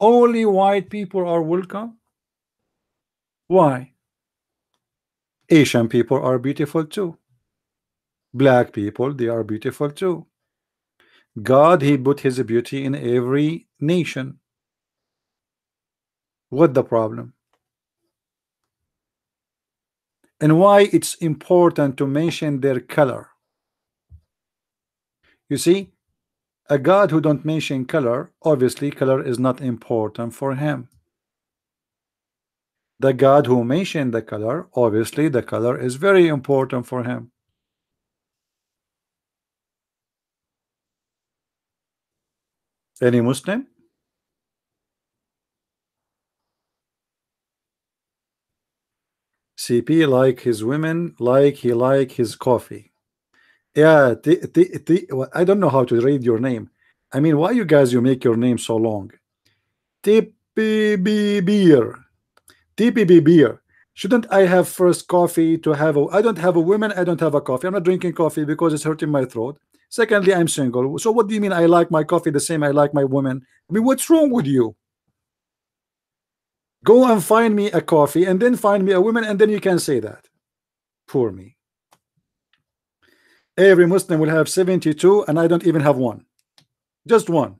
Only white people are welcome? Why? Asian people are beautiful too black people they are beautiful too God he put his beauty in every nation what the problem and why it's important to mention their color. You see, a God who don't mention color, obviously color is not important for him. The God who mentioned the color, obviously the color is very important for him. Any Muslim? CP like his women like he like his coffee. Yeah, t t t I don't know how to read your name. I mean, why you guys you make your name so long? TPB beer. TPB beer. Shouldn't I have first coffee to have a I don't have a woman, I don't have a coffee. I'm not drinking coffee because it's hurting my throat. Secondly, I'm single. So what do you mean I like my coffee the same I like my woman? I mean, what's wrong with you? Go and find me a coffee and then find me a woman and then you can say that. Poor me. Every Muslim will have 72 and I don't even have one. Just one.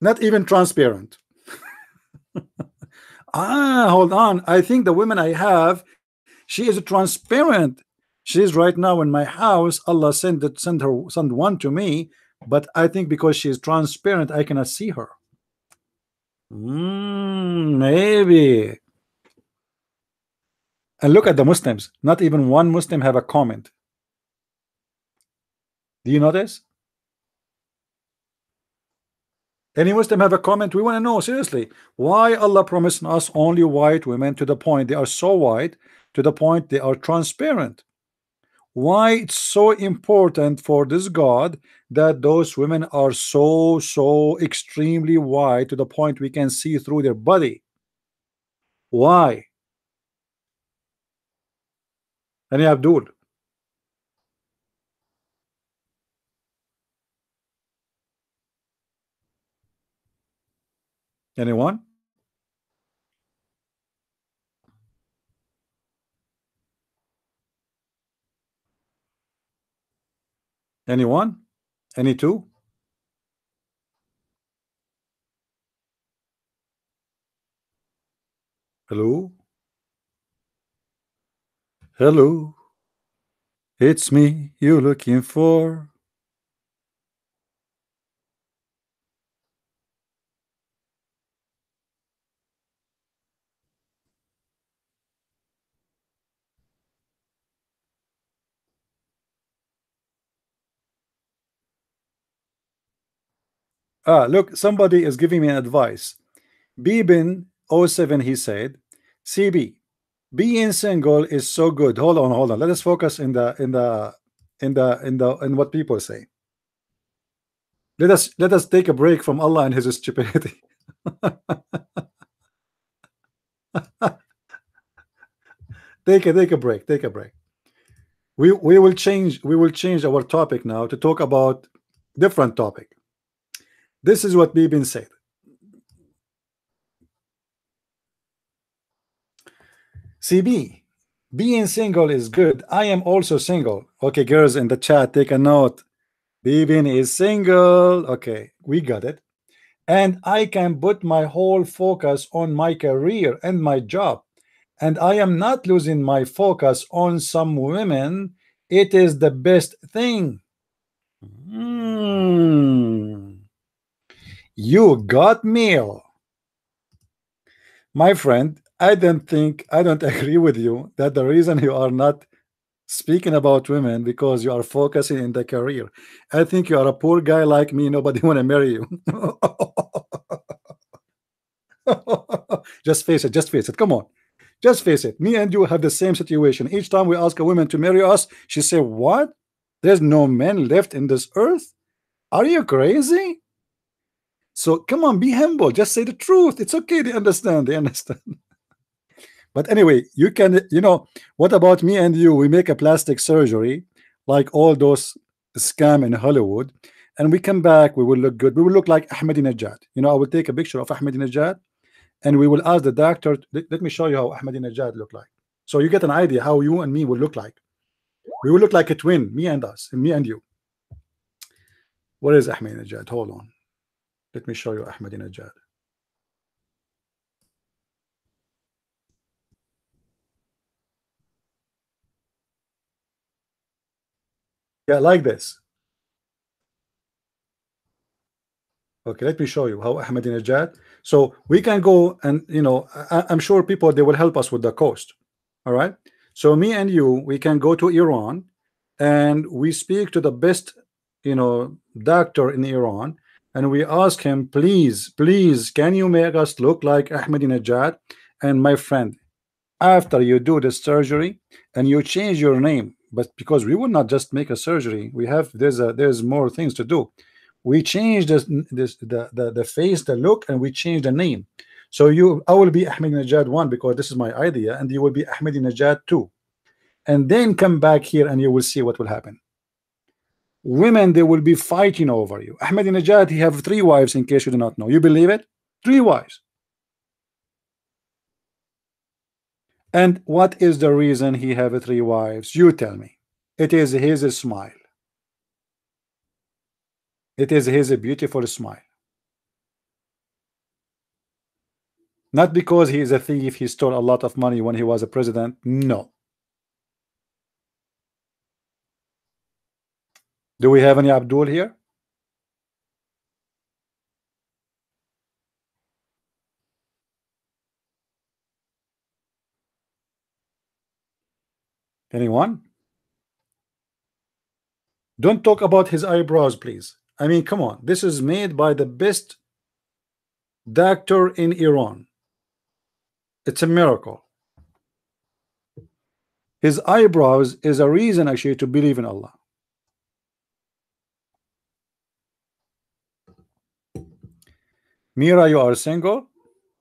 Not even transparent. [laughs] ah, hold on. I think the woman I have, she is transparent. She's right now in my house. Allah sent it, send her, send one to me. But I think because she is transparent, I cannot see her. Mm, maybe. And look at the Muslims. Not even one Muslim have a comment. Do you notice? Any Muslim have a comment? We want to know seriously why Allah promised us only white women to the point they are so white to the point they are transparent. Why it's so important for this God that those women are so so extremely white to the point we can see through their body? Why? Any Abdul? Anyone? Anyone? Any two? Hello? Hello? It's me you're looking for. Ah, look, somebody is giving me advice. Bibin 07 he said, CP, being single is so good. Hold on, hold on. Let us focus in the in the in the in the in what people say. Let us let us take a break from Allah and his stupidity. [laughs] take a take a break, take a break. We we will change we will change our topic now to talk about different topic. This is what Bibin said. CP, being single is good. I am also single. Okay, girls in the chat, take a note. Bibin is single. Okay, we got it. And I can put my whole focus on my career and my job. And I am not losing my focus on some women. It is the best thing. Hmm. You got meal. My friend, I don't think I don't [laughs] agree with you that the reason you are not speaking about women because you are focusing in the career. I think you are a poor guy like me. Nobody [laughs] want to marry you. [laughs] just face it. Just face it. Come on. Just face it. Me and you have the same situation. Each time we ask a woman to marry us, she say, "What? There's no men left in this earth? Are you crazy?" So come on, be humble. Just say the truth. It's okay. They understand. They understand. But anyway, you can, you know, what about me and you? We make a plastic surgery like all those scam in Hollywood, and we come back. We will look good. We will look like Ahmadinejad. You know, I will take a picture of Ahmadinejad, and we will ask the doctor. Let me show you how Ahmadinejad look like. So you get an idea how you and me will look like. We will look like a twin, me and us, and me and you. What is Ahmadinejad? Hold on. Let me show you Ahmadinejad. Yeah, like this. Okay, let me show you how Ahmadinejad. So we can go and you know, I, I'm sure people they will help us with the cost. All right. So me and you, we can go to Iran and we speak to the best, you know, doctor in Iran, and we ask him, please, please, can you make us look like Ahmadinejad? And my friend, after you do the surgery and you change your name, but because we will not just make a surgery, we have there's a there's more things to do. We change this, this the, the the face, the look, and we change the name. So you, I will be Ahmadinejad one because this is my idea, and you will be Ahmadinejad two, and then come back here and you will see what will happen. Women, they will be fighting over you. Ahmadinejad, he have three wives. In case you do not know, you believe it? Three wives. And what is the reason he have three wives? You tell me. It is his smile. It is his beautiful smile. Not because he is a thief, he stole a lot of money when he was a president. No. Do we have any Abdul here? Anyone? Don't talk about his eyebrows, please. I mean, come on. This is made by the best doctor in Iran. It's a miracle. His eyebrows is a reason actually to believe in Allah. Mira, you are single?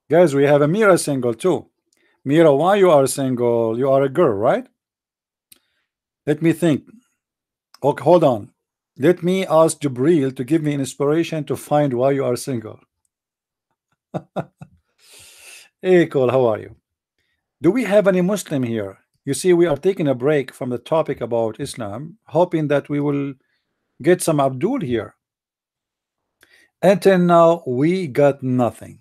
Guys, we have a Mira single too. Mira, why you are single? You are a girl, right? Let me think. Okay, hold on. Let me ask Jibril to give me inspiration to find why you are single. [laughs] hey, Cole, how are you? Do we have any Muslim here? You see, we are taking a break from the topic about Islam, hoping that we will get some Abdul here. Until now, we got nothing.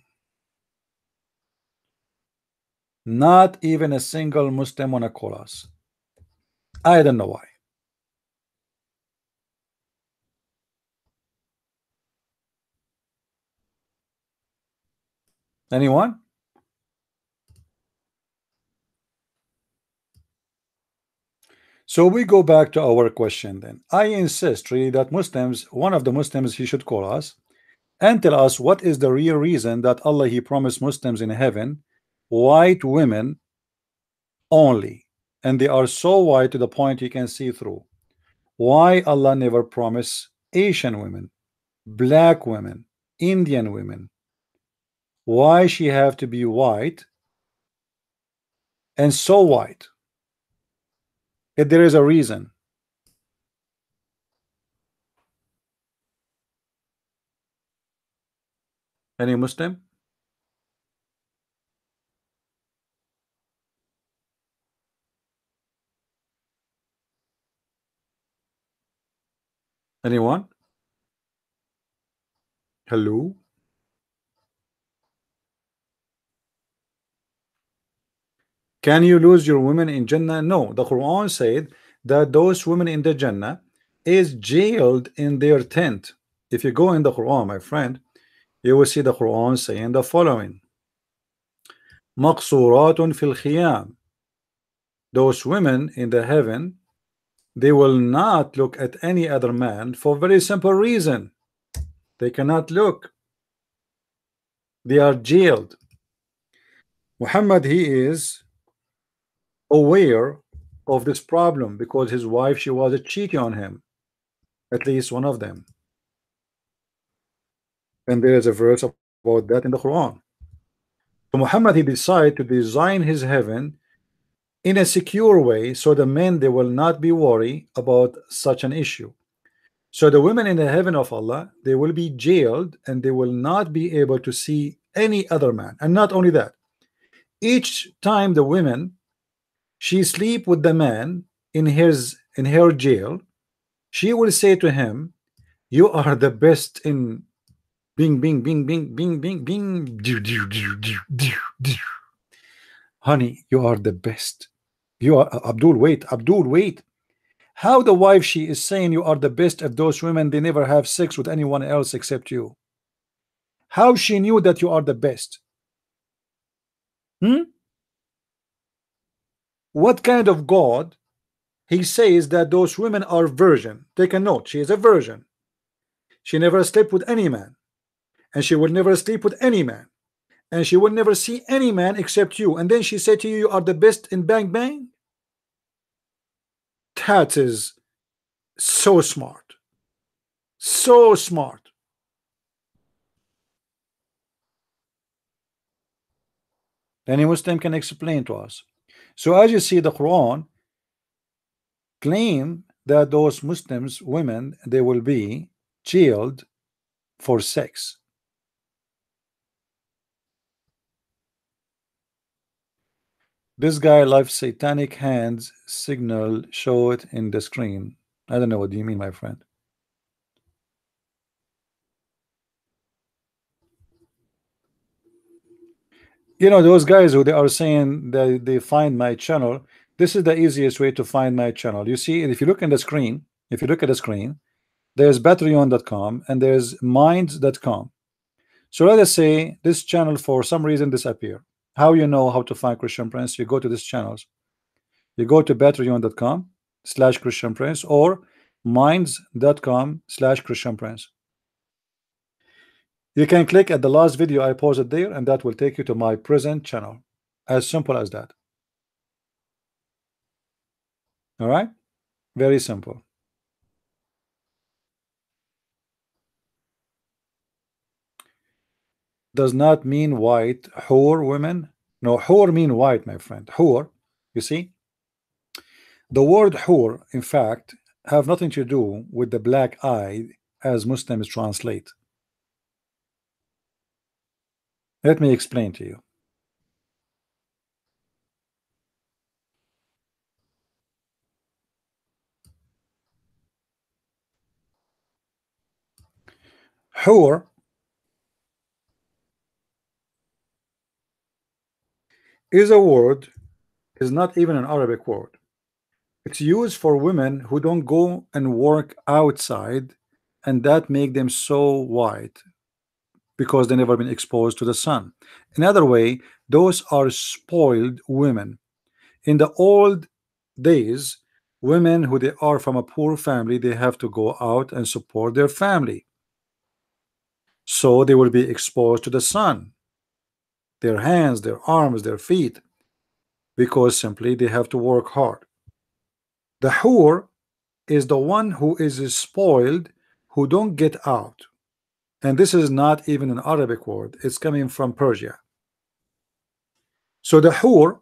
Not even a single Muslim wanna call us. I don't know why. Anyone? So we go back to our question then. I insist really that Muslims, one of the Muslims he should call us and tell us what is the real reason that Allah he promised Muslims in heaven white women only and they are so white to the point you can see through. Why Allah never promised Asian women black women Indian women? Why she have to be white and so white if there is a reason. Any Muslim anyone hello Can you lose your women in Jannah? No, the Quran said that those women in the Jannah is jailed in their tent. If you go in the Quran, my friend, you will see the Quran saying the following. مقصورات في الخيام Those women in the heaven, they will not look at any other man for very simple reason. They cannot look. They are jailed. Muhammad, he is aware of this problem because his wife she was a cheating on him at least one of them and there is a verse about that in the Quran so Muhammad he decided to design his heaven in a secure way so the men they will not be worried about such an issue. So the women in the heaven of Allah they will be jailed and they will not be able to see any other man. And not only that each time the women she sleep with the man in his in her jail she will say to him you are the best in bing bing bing bing bing bing bing honey you are the best you are Abdul wait Abdul wait. How the wife she is saying you are the best of those women they never have sex with anyone else except you. How she knew that you are the best? Hmm? what kind of God he says that those women are virgin. Take a note she is a virgin. She never slept with any man and she will never sleep with any man and she will never see any man except you. And then she said to you you are the best in bang bang? That is so smart. So smart. Any Muslim can explain to us. So as you see the Quran claim that those Muslims women they will be jailed for sex This guy left satanic hands signal show it in the screen. I don't know what do you mean, my friend. You know those guys who they are saying that they find my channel. This is the easiest way to find my channel. You see, if you look in the screen, if you look at the screen, there's patreon.com and there's minds.com. So let us say this channel for some reason disappear how you know how to find Christian Prince? You go to these channels. You go to patreon.com slash Christian Prince or minds.com slash Christian Prince. You can click at the last video I posted there and that will take you to my present channel. As simple as that. All right? Very simple does not mean white whore women. No whore mean white my friend. Whore you see? The word whore in fact have nothing to do with the black eye as Muslims translate. Let me explain to you. Whore is a word is not even an Arabic word. It's used for women who don't go and work outside and that make them so white because they never been exposed to the sun. Another way those are spoiled women. In the old days women who they are from a poor family they have to go out and support their family. So they will be exposed to the sun their hands, their arms, their feet, because simply they have to work hard. The whore is the one who is spoiled, who don't get out. And this is not even an Arabic word, it's coming from Persia. So the whore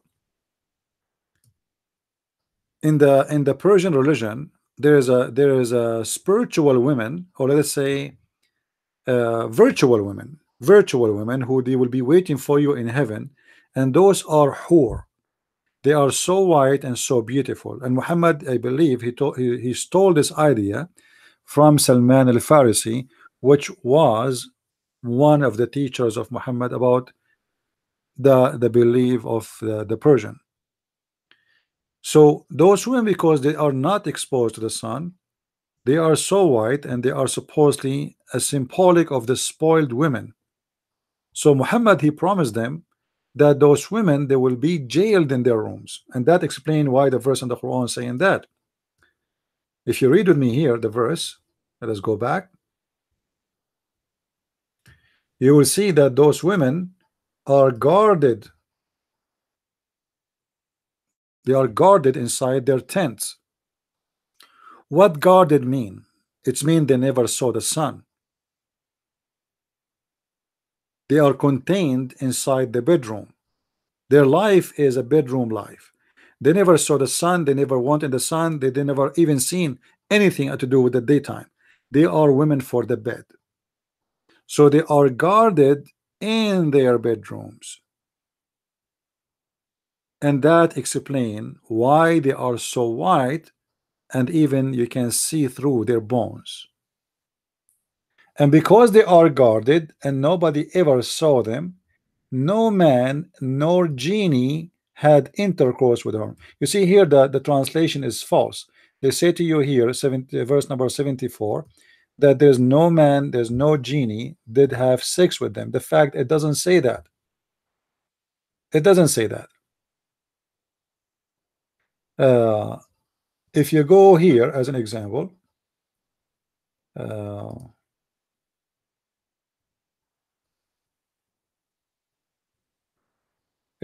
in the in the Persian religion, there is a there is a spiritual women, or let's say uh, virtual women virtual women who they will be waiting for you in heaven. And those are whore. They are so white and so beautiful. And Muhammad I believe he he, he stole this idea from Salman al-Farisi which was one of the teachers of Muhammad about the the belief of the, the Persian. So those women because they are not exposed to the sun they are so white and they are supposedly a symbolic of the spoiled women so Muhammad he promised them that those women they will be jailed in their rooms. And that explains why the verse in the Quran saying that. If you read with me here the verse let us go back. You will see that those women are guarded. They are guarded inside their tents. What guarded mean? It's mean they never saw the sun they are contained inside the bedroom. Their life is a bedroom life. They never saw the sun they never wanted the sun they, they never even seen anything to do with the daytime. They are women for the bed. So they are guarded in their bedrooms. And that explain why they are so white and even you can see through their bones and because they are guarded and nobody ever saw them, no man nor genie had intercourse with her. You see here that the translation is false. They say to you here, 70, verse number 74, that there's no man, there's no genie did have sex with them. The fact it doesn't say that. It doesn't say that. Uh, if you go here as an example, uh,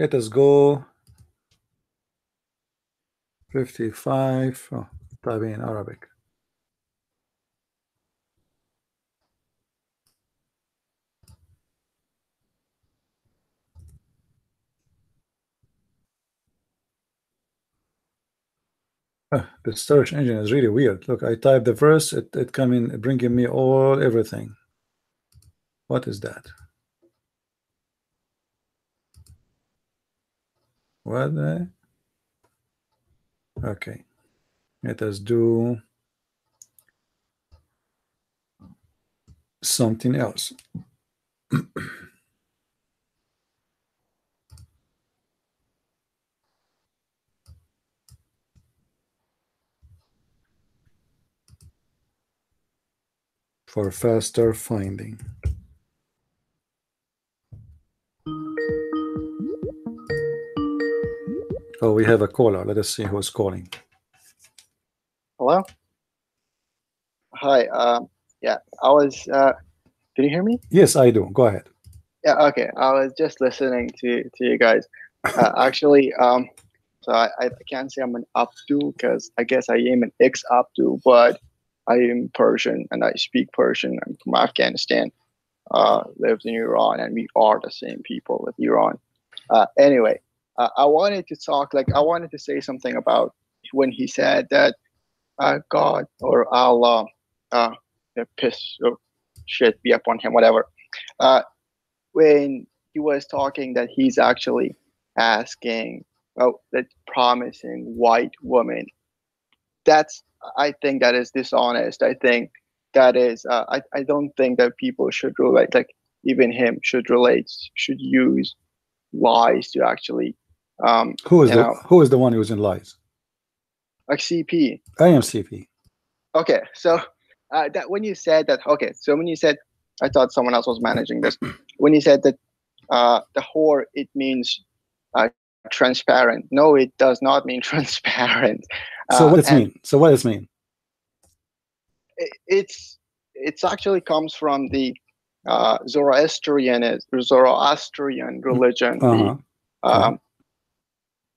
let us go 55 oh, type in Arabic ah, the search engine is really weird. Look, I type the verse, it, it coming bringing me all everything. What is that? What? Okay, let us do something else. [clears throat] for faster finding. Oh, we have a caller. Let us see who's calling. Hello. Hi. Um, yeah, I was. Uh, can you hear me? Yes, I do. Go ahead. Yeah. Okay. I was just listening to to you guys. Uh, [laughs] actually, um, so I, I can't say I'm an Abdu because I guess I am an ex Abdu, but I am Persian and I speak Persian. I'm from Afghanistan, uh, lived in Iran, and we are the same people with Iran. Uh, anyway, uh, I wanted to talk, like, I wanted to say something about when he said that uh, God or Allah, uh, piss or shit be upon him, whatever. Uh, when he was talking that he's actually asking, oh, that promising white woman. That's I think that is dishonest. I think that is. Uh, I I don't think that people should relate. Like even him should relate. Should use lies to actually. Um, who is the know, Who is the one using lies? Like CP. I am CP. Okay, so uh, that when you said that. Okay, so when you said, I thought someone else was managing this. [clears throat] When you said that uh, the whore, it means uh, transparent. No, it does not mean [laughs] transparent. So what does it mean? So what does it mean? It's it's actually comes from the uh, Zoroastrian Zoroastrian religion, uh-huh. the, um,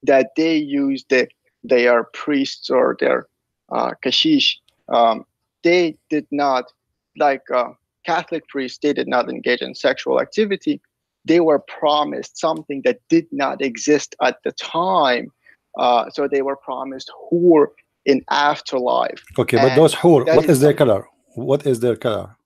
that they use the their priests or their uh, kashish. Um, they did not like uh, Catholic priests. They did not engage in sexual activity. They were promised something that did not exist at the time uh, so they were promised hur in afterlife. Okay, but those hur, what is, is their color? What is their color?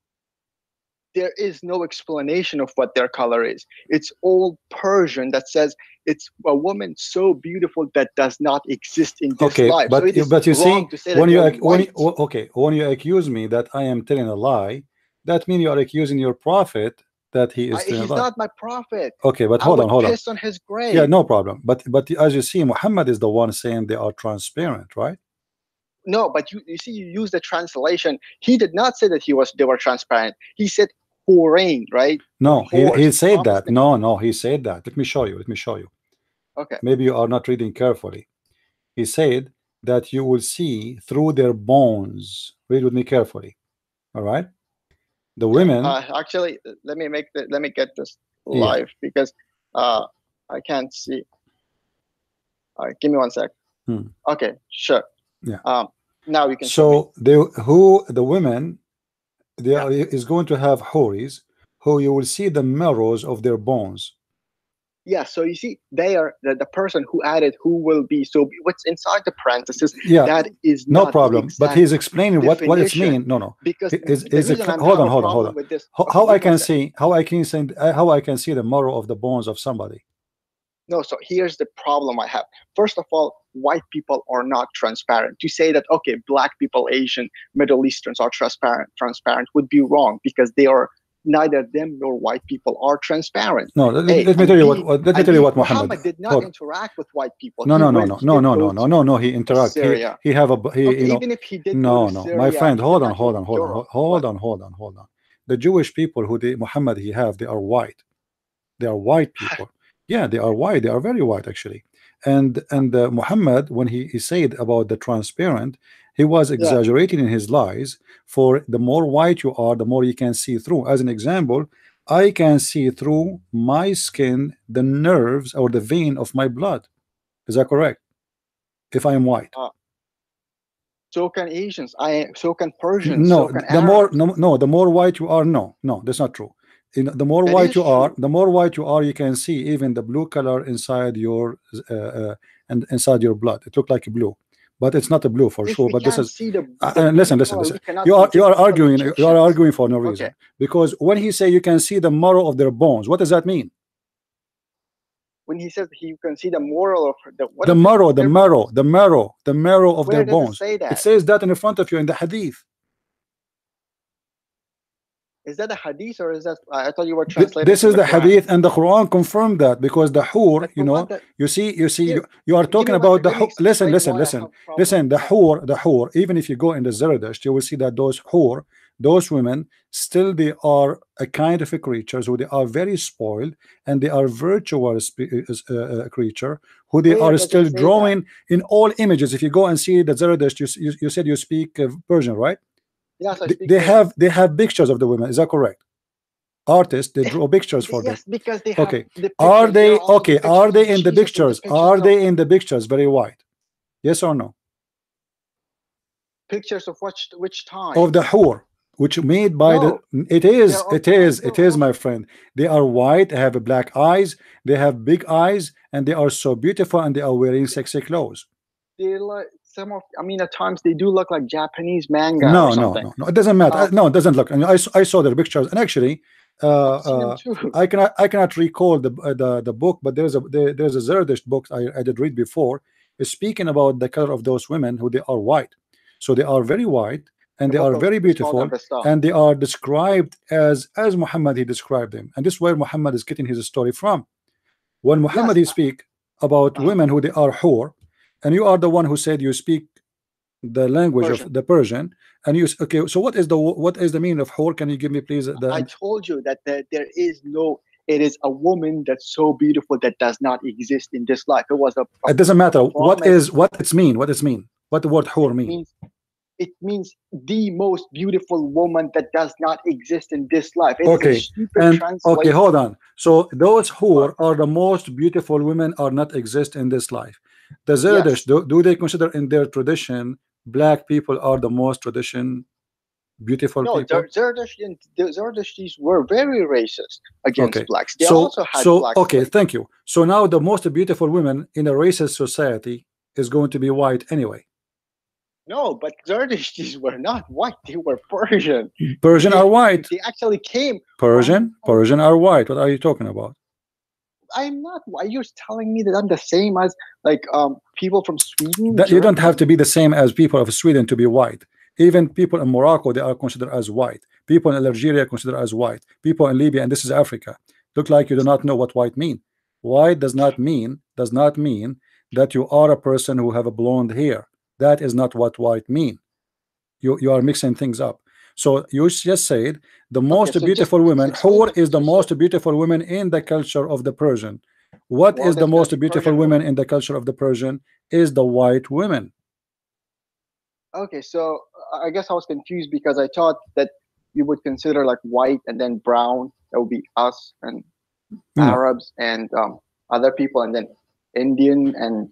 There is no explanation of what their color is. It's old Persian that says it's a woman so beautiful that does not exist in this okay, life. But, so but you see, when you when you, okay, when you accuse me that I am telling a lie, that means you are accusing your prophet that he is. I, he's not my prophet. Okay, but hold on, hold on. on his grave. Yeah, no problem. But but as you see, Muhammad is the one saying they are transparent, right? No, but you, you see, you use the translation. He did not say that he was they were transparent. He said Hurain, right? No, he, he said that. No, no, he said that. Let me show you. Let me show you. Okay. Maybe you are not reading carefully. He said that you will see through their bones. Read with me carefully. All right the women uh, actually let me make the let me get this live yeah. because uh i can't see all right give me one sec hmm. okay sure yeah um now you can so they who the women they yeah. are, is going to have horis who you will see the marrows of their bones. Yeah so you see they are the, the person who added who will be so what's inside the parentheses? yeah. that is no problem but he's explaining what what it's mean. No no. because is, is it hold on hold on hold on. how, how i can see how i can see uh, how i can see the marrow of the bones of somebody no so here's the problem i have first of all white people are not transparent to say that okay black people asian middle easterns are transparent transparent would be wrong because they are neither them nor white people are transparent. No, let, Hey, let me tell you what. what- Let me tell you what Muhammad. did not hold- interact with white people. No, no, no, no, no, no, no, no, no, no. He interact. He, he have a he. Okay, you know, even if he did no, no. Syria, My friend, hold on, hold on, hold on, hold on, hold on, hold on. The Jewish people who the Muhammad he have, they are white. They are white people. Yeah, they are white. They are very white actually. And and uh, Muhammad, when he, he said about the transparent, he was exaggerating in his lies. For the more white you are, the more you can see through. As an example, I can see through my skin, the nerves or the vein of my blood. Is that correct? If I am white. So can Asians. I so can Persians. No, so can the more no, no, the more white you are, no, no, that's not true. You know, the more That white you are, the more white you are, you can see even the blue color inside your uh, uh, and inside your blood. It look like blue, but it's not a blue for If sure. But this is the, uh, listen, listen, listen. You are you are arguing. You are arguing for no reason Okay. because when he say you can see the marrow of their bones, what does that mean? When he says he can see the moral of the what the marrow, the marrow, the marrow, the marrow of Where their bones. it say that? It says that in front of you in the hadith. Is that a hadith or is that? I thought you were translating. This is the Quran. hadith and the Quran confirmed that because the hur, you know, the- you see, you see, you, you are talking about the second. Let me hu- listen, listen, listen, listen. The that. hur, the hur. Even if you go in the Zerdusht, you will see that those hur, those women, still they are a kind of a creatures who they are very spoiled and they are virtual spe- uh, uh, creature who they Where are still say that? drawing in all images. If you go and see the Zerdusht, you, you, you said you speak uh, Persian, right? Yes, I They, have they have pictures of the women. Is that correct? Artists they draw pictures for them. Yes, because they have Okay. the Are they okay? pictures Are they in the pictures? pictures Are they in the pictures very white? Yes or no? pictures of which which time? Of the hur, which made by the it is, it is, it is, my friend. They are white, they have black eyes, they have big eyes, and they are so beautiful, and they are wearing sexy clothes. they look some of. I mean, at times they do look like Japanese manga No, no, no, no. It doesn't matter. Oh. no, it doesn't look. I, mean, I, I saw their pictures, and actually, uh, uh. I cannot I cannot recall the uh, the the book, but there's a there, there's a Zerdusht book I, I did read before, is speaking about the color of those women who they are white, so they are very white and they are very beautiful, and they are described as as Muhammad he described them, and this is where Muhammad is getting his story from. When Muhammad he speak about Uh-huh. women who they are hur, and you are the one who said you speak the language Persian. of the Persian, and you okay. So what is the what is the meaning of hur? Can you give me please the I told you that there, there is no. It is a woman that's so beautiful that does not exist in this life. It was a. It doesn't matter what is what it's mean. What it's mean. What the word hur mean? means it means the most beautiful woman that does not exist in this life. It is Okay, And okay, hold on. So those who are the most beautiful women are not exist in this life. The Zerdish, do, do they consider in their tradition black people are the most tradition beautiful No, people? Zer- Zerdushian, the Zerdushdis were very racist against Okay, blacks. They so also had so okay, thank you. So now the most beautiful women in a racist society is going to be white anyway. No, but Zerdushdis [laughs] were not white. They were Persian. Persian are white. They actually came. Persian, Persian are white. What are you talking about? I'm not. Why you're telling me that I'm the same as like um people from Sweden? That you don't have to be the same as people of Sweden to be white. Even people in Morocco, they are considered as white. People in Algeria considered as white. People in Libya, and this is Africa. Look like you do not know what white mean. White does not mean does not mean that you are a person who have a blonde hair. That is not what white mean. You you are mixing things up. So you just said the most so beautiful women. the- is the most beautiful women in the culture of the Persian? What is Well, the most beautiful Persian women in the culture of the Persian? Is the white women. Okay, so I guess I was confused because I thought that you would consider like white and then brown. That would be us and No. Arabs and um, other people, and then Indian and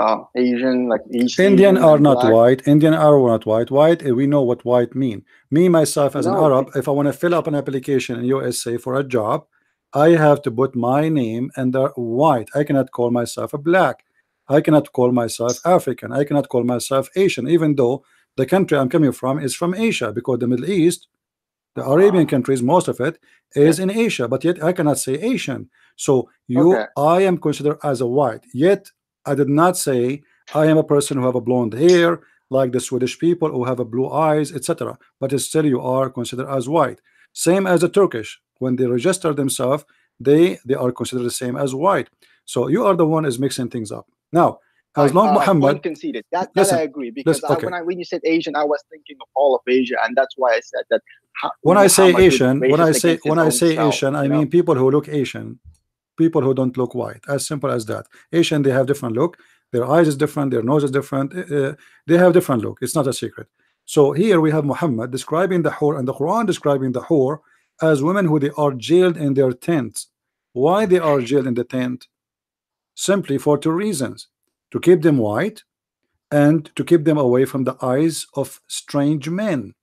uh, Asian, like East Indian are not black. white. Indian are not white. White, eh, we know what white mean. Me myself as an Arab, if I want to fill up an application in USA for a job, I have to put my name and the white. I cannot call myself a black. I cannot call myself African. I cannot call myself Asian, even though the country I'm coming from is from Asia, because the Middle East, the Arabian Ah. countries, most of it is in Asia, but yet I cannot say Asian. So you, Okay. I am considered as a white. Yet I did not say I am a person who have a blonde hair, like the Swedish people who have a blue eyes, etc. But still, you are considered as white. same as the Turkish when they register themselves they they are considered the same as white so you are the one is mixing things up now as long uh, Muhammad conceded that, that Listen, I agree because listen, I, when I when you said Asian, I was thinking of all of Asia, and that's why I said that. ha- when I say Asian, when I say when I say Asian, I mean people who look Asian, people who don't look white. As simple as that. Asian, they have different look. Their eyes is different. Their nose is different. uh, they have different look. It's not a secret. So here we have Muhammad describing the hur and the Quran describing the hur as women who they are jailed in their tents. Why they are jailed in the tent? Simply for two reasons: to keep them white and to keep them away from the eyes of strange men.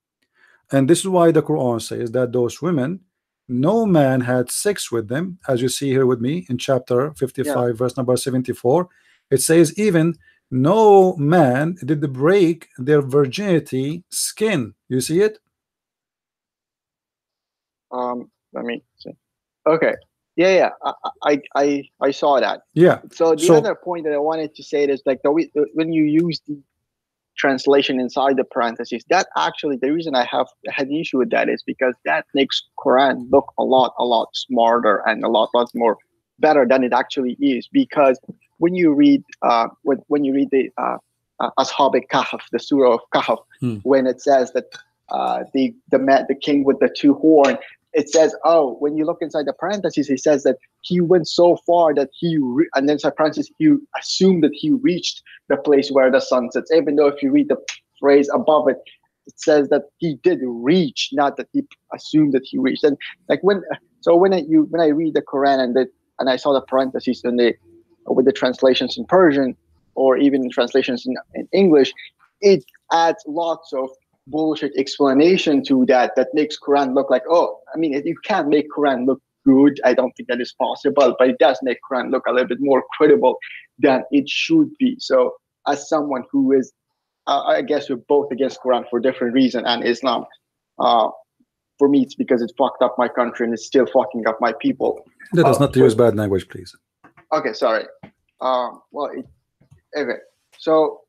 And this is why the Quran says that those women, no man had sex with them, as you see here with me in chapter 55, verse number 74. It says, even no man did break their virginity skin. You see it? Um, let me see. Okay, yeah, yeah, I, I, I, I saw that. Yeah. So the So- other point that I wanted to say is like the when you use the translation inside the parentheses, that actually the reason I have had an issue with that is because that makes Quran look a lot, a lot smarter and a lot, lot more better than it actually is. Because when you read, uh, when when you read the uh, uh, Ashab Kahf, the Surah of Kahf, Hmm. when it says that uh, the the the king with the two horn, it says, oh, when you look inside the parentheses, it says that he went so far that he, re- and then inside parentheses, he assumed that he reached the place where the sun sets. Even though if you read the phrase above it, it says that he did reach, not that he assumed that he reached. And like when, so when I, you when I read the Quran and the and I saw the parentheses and the with the translations in Persian or even translations in, in English, it adds lots of bullshit explanation to that that makes Quran look like oh I mean you can't make Quran look good I don't think that is possible but it does make Quran look a little bit more credible than it should be so as someone who is uh, I guess we're both against Quran for different reason and Islam uh, for me it's because it fucked up my country and it's still fucking up my people Let us Oh, not use bad language, please. Okay, sorry. Um, well, it, okay. So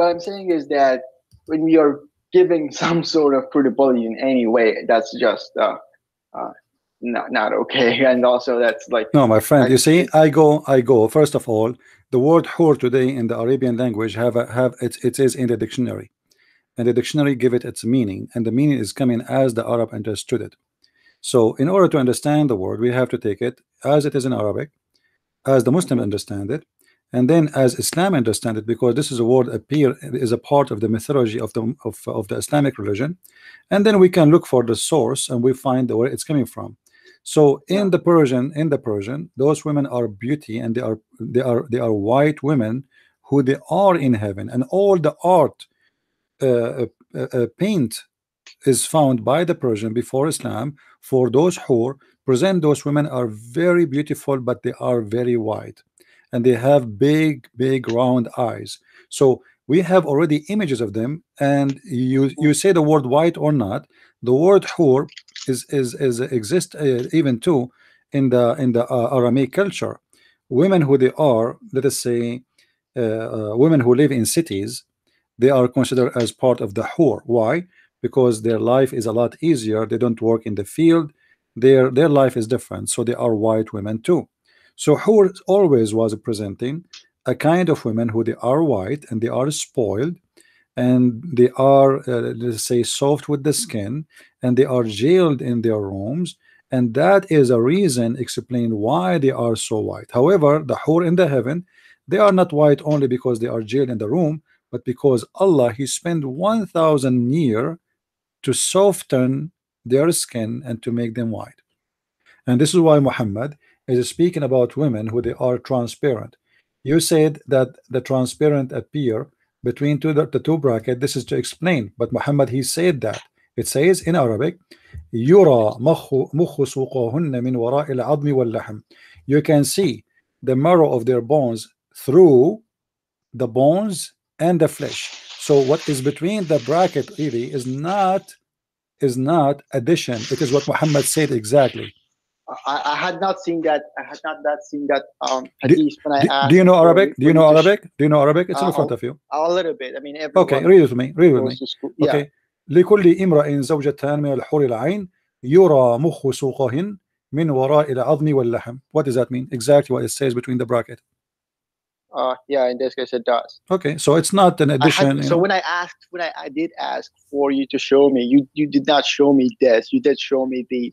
what I'm saying is that when we are giving [laughs] some sort of credibility in any way, that's just uh, uh, not not okay. [laughs] And also, that's like No, my friend, I- you see, I go, I go. First of all, the word hur today in the Arabian language have a, have it, it is in the dictionary, and the dictionary give it its meaning, and the meaning is coming as the Arab understood it. So, in order to understand the word, we have to take it as it is in Arabic, as the Muslim understand it, and then as Islam understand it, because this is a word appear is a part of the mythology of the of, of the Islamic religion, and then we can look for the source and we find where it's coming from. So in the Persian, in the Persian, those women are beauty, and they are they are they are white women who they are in heaven, and all the art uh, uh, uh, paint is found by the Persian before Islam for those who present those women are very beautiful, but they are very white, and they have big, big round eyes. So we have already images of them, and you you say the word white or not, the word hur is is is exist uh, even too in the in the uh, Aramaic culture. Women who they are, let us say, uh, uh, women who live in cities, they are considered as part of the hur. Why? Because their life is a lot easier. They don't work in the field. Their their life is different. So they are white women too. So hur always was presenting a kind of women who they are white and they are spoiled and they are uh, let's say soft with the skin and they are jailed in their rooms. And that is a reason explain why they are so white. However the hur in the heaven they are not white only because they are jailed in the room but because Allah he spent 1000 year to soften their skin and to make them white. And this is why Muhammad is speaking about women who they are transparent you said that the transparent appear between two the, the two bracket this is to explain but Muhammad he said that it says in Arabic يرى مخ مخ سوقهن من وراء العظم واللحم you can see the marrow of their bones through the bones and the flesh so what is between the bracket really is not is not addition it is what Muhammad said exactly I, I had not seen that. I had not that seen that um, Do- hadith when I do, asked. do you know for- Arabic do you for know to sh- Arabic do you know Arabic it's in Uh, front of you A little bit. I mean, everyone okay read it with me read it with me goes to school. Yeah. okay لكل امرأ زوجتان من الحور العين يرى مخ سوقهن من وراء العظم واللحم what does that mean exactly what it says between the bracket Uh, yeah, in this case it does. okay so it's not an I had- addition you so know. when I asked, when I, I did ask for you to show me, you you did not show me this. You did show me the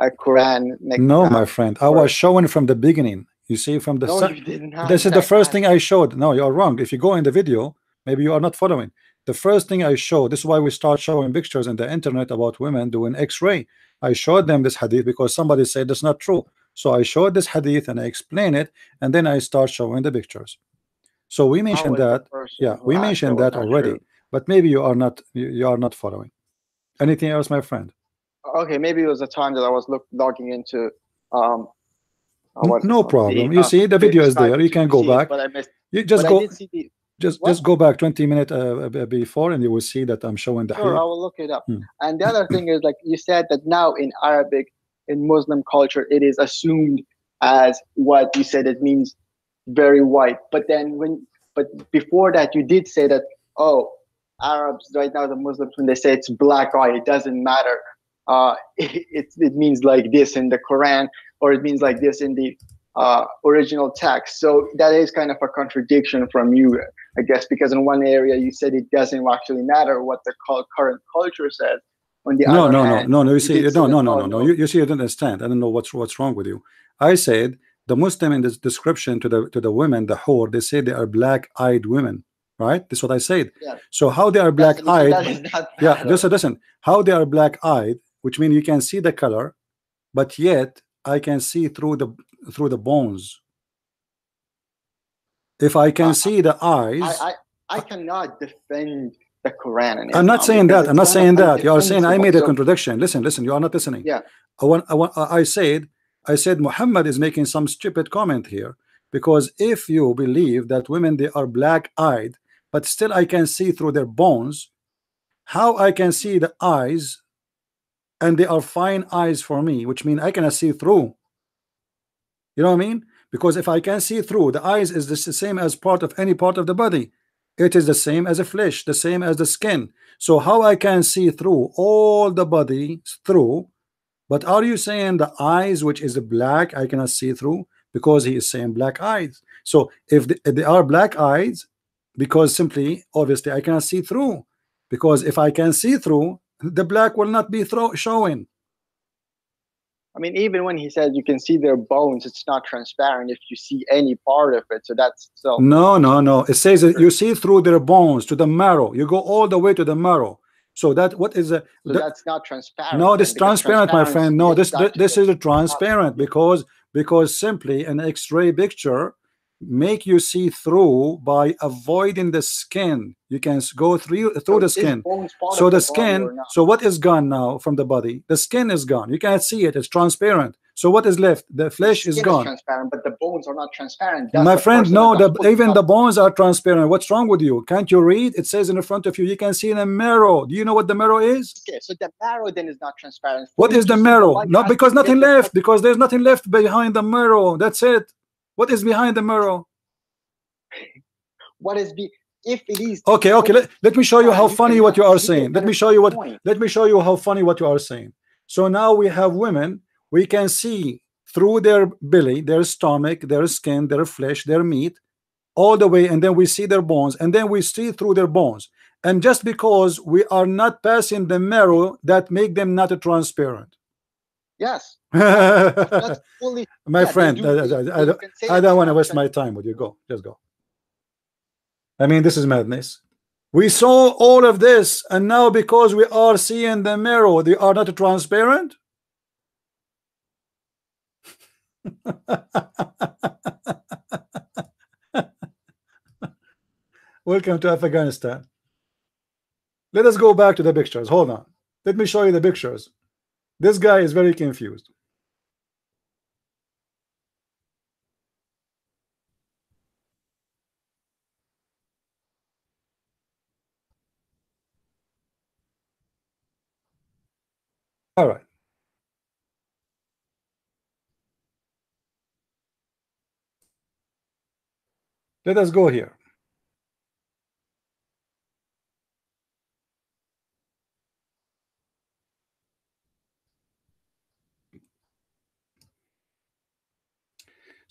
uh, Quran. Like, no uh, my friend. I was showing from the beginning. You see from the no, sun you did not. this is the first thing I showed. No you're wrong. If you go in the video maybe you are not following. The first thing I showed this is why we start showing pictures in the internet about women doing x-ray. I showed them this hadith because somebody said that's not true. So I showed this hadith and I explain it and then I start showing the pictures. So we mentioned that. yeah we mentioned that already true. but maybe you are not you, you are not following. Anything else my friend Okay, maybe it was the time that I was look, logging into. Um, uh, what- no the, problem. You uh, see, the video is there. You can go see back. But I missed. you just go the, just What? just go back 20 minutes uh, before and you will see that I'm showing the Sure, hadith. I will look it up. Hmm. And the other thing is, like you said, that now in Arabic, in Muslim culture, it is assumed as what you said. It means very white. But then when, but before that, you did say that, oh, Arabs right now, the Muslims, when they say it's black eye, it doesn't matter. Uh, [laughs] it, it, means like this in the Quran, or it means like this in the uh, original text. So that is kind of a contradiction from you, I guess, because in one area you said it doesn't actually matter what the current culture says. On the No, other no, no, hand, no, no. You you see, did no, no, no, no, no. no. You, you see, you don't understand. I don't know what's what's wrong with you. I said the Muslim in this description to the to the women, the hur, they say they are black-eyed women, right? That's what I said. Yeah. So how they are is not yeah listen listen how they are black-eyed which means you can see the color but yet I can see through the through the bones. If I can Uh, see the eyes I, I, I cannot defend the Quran. I'm not saying that I'm not saying that. You are saying I made a contradiction. Listen listen you are not listening. Yeah. I want, I want I said I said Muhammad is making some stupid comment here because if you believe that women they are black-eyed but still I can see through their bones how I can see the eyes and they are fine eyes for me which mean I cannot see through. You know what I mean? Because if I can see through the eyes is the same as part of any part of the body. It is the same as a flesh the same as the skin. So how I can see through all the body through but are you saying the eyes which is black I cannot see through? Because he is saying black eyes. So if they are black eyes because simply obviously I cannot see through. Because if I can see through the black will not be throw, showing I mean, even when he says you can see their bones, it's not transparent if you see any part of it. So that's so. no no no it says that you see through their bones to the marrow you go all the way to the marrow so that what is a so the- that's not transparent. no this transparent my friend no this this, is this is a transparent because because simply an x-ray picture make you see through by avoiding the skin. You can go through through the skin. so the skin so what is gone now from the body? The skin is gone. You can't see it. It's transparent. So what is left? The flesh is Skin gone. transparent, but the bones are not transparent. That's my friend no the even the bones are transparent. What's wrong with you? Can't you read? It says in the front of you you can see in a marrow. Do you know what the marrow is? Okay, so the marrow then is not transparent. What you the see marrow? light, no you have because nothing left because there's nothing left behind the marrow. That's it what is behind the marrow What is be if it is okay okay let, let me show you how funny what you are saying. let me show you what let me show you how funny what you are saying. So now we have women. We can see through their belly their stomach their skin their flesh their meat all the way and then we see their bones and then we see through their bones. And just because we are not passing the marrow that make them not transparent Yes, [laughs] my that's fully. yeah, friend do- I, I- I don't, I don't want to waste my time with you. Go just go. I mean this is madness. We saw all of this and now because we are seeing the mirror, they are not transparent? [laughs] Welcome to Afghanistan. Let us go back to the pictures. Hold on. Let me show you the pictures this guy is very confused. All right. Let us go here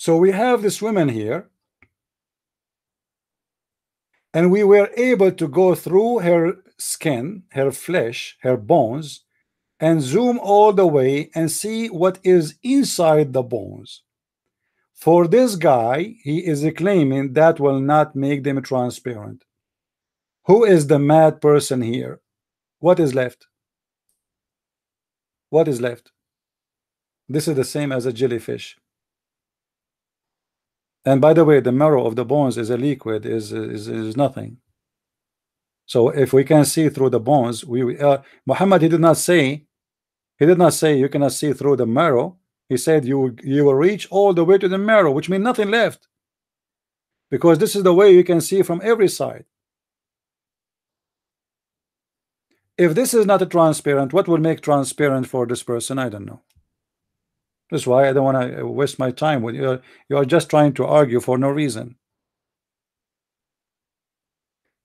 So we have this woman here, and we were able to go through her skin, her flesh, her bones, and zoom all the way and see what is inside the bones. For this guy, he is claiming that will not make them transparent. Who is the mad person here? What is left? What is left? This is the same as a jellyfish. And by the way, the marrow of the bones is a liquid, is is, is nothing. So if we can see through the bones, we uh, Muhammad he did not say he did not say you cannot see through the marrow. He said you you will reach all the way to the marrow, which means nothing left. Because this is the way you can see from every side. If this is not a transparent, what will make transparent for this person? I don't know. That's why I don't want to waste my time with you. You are just trying to argue for no reason.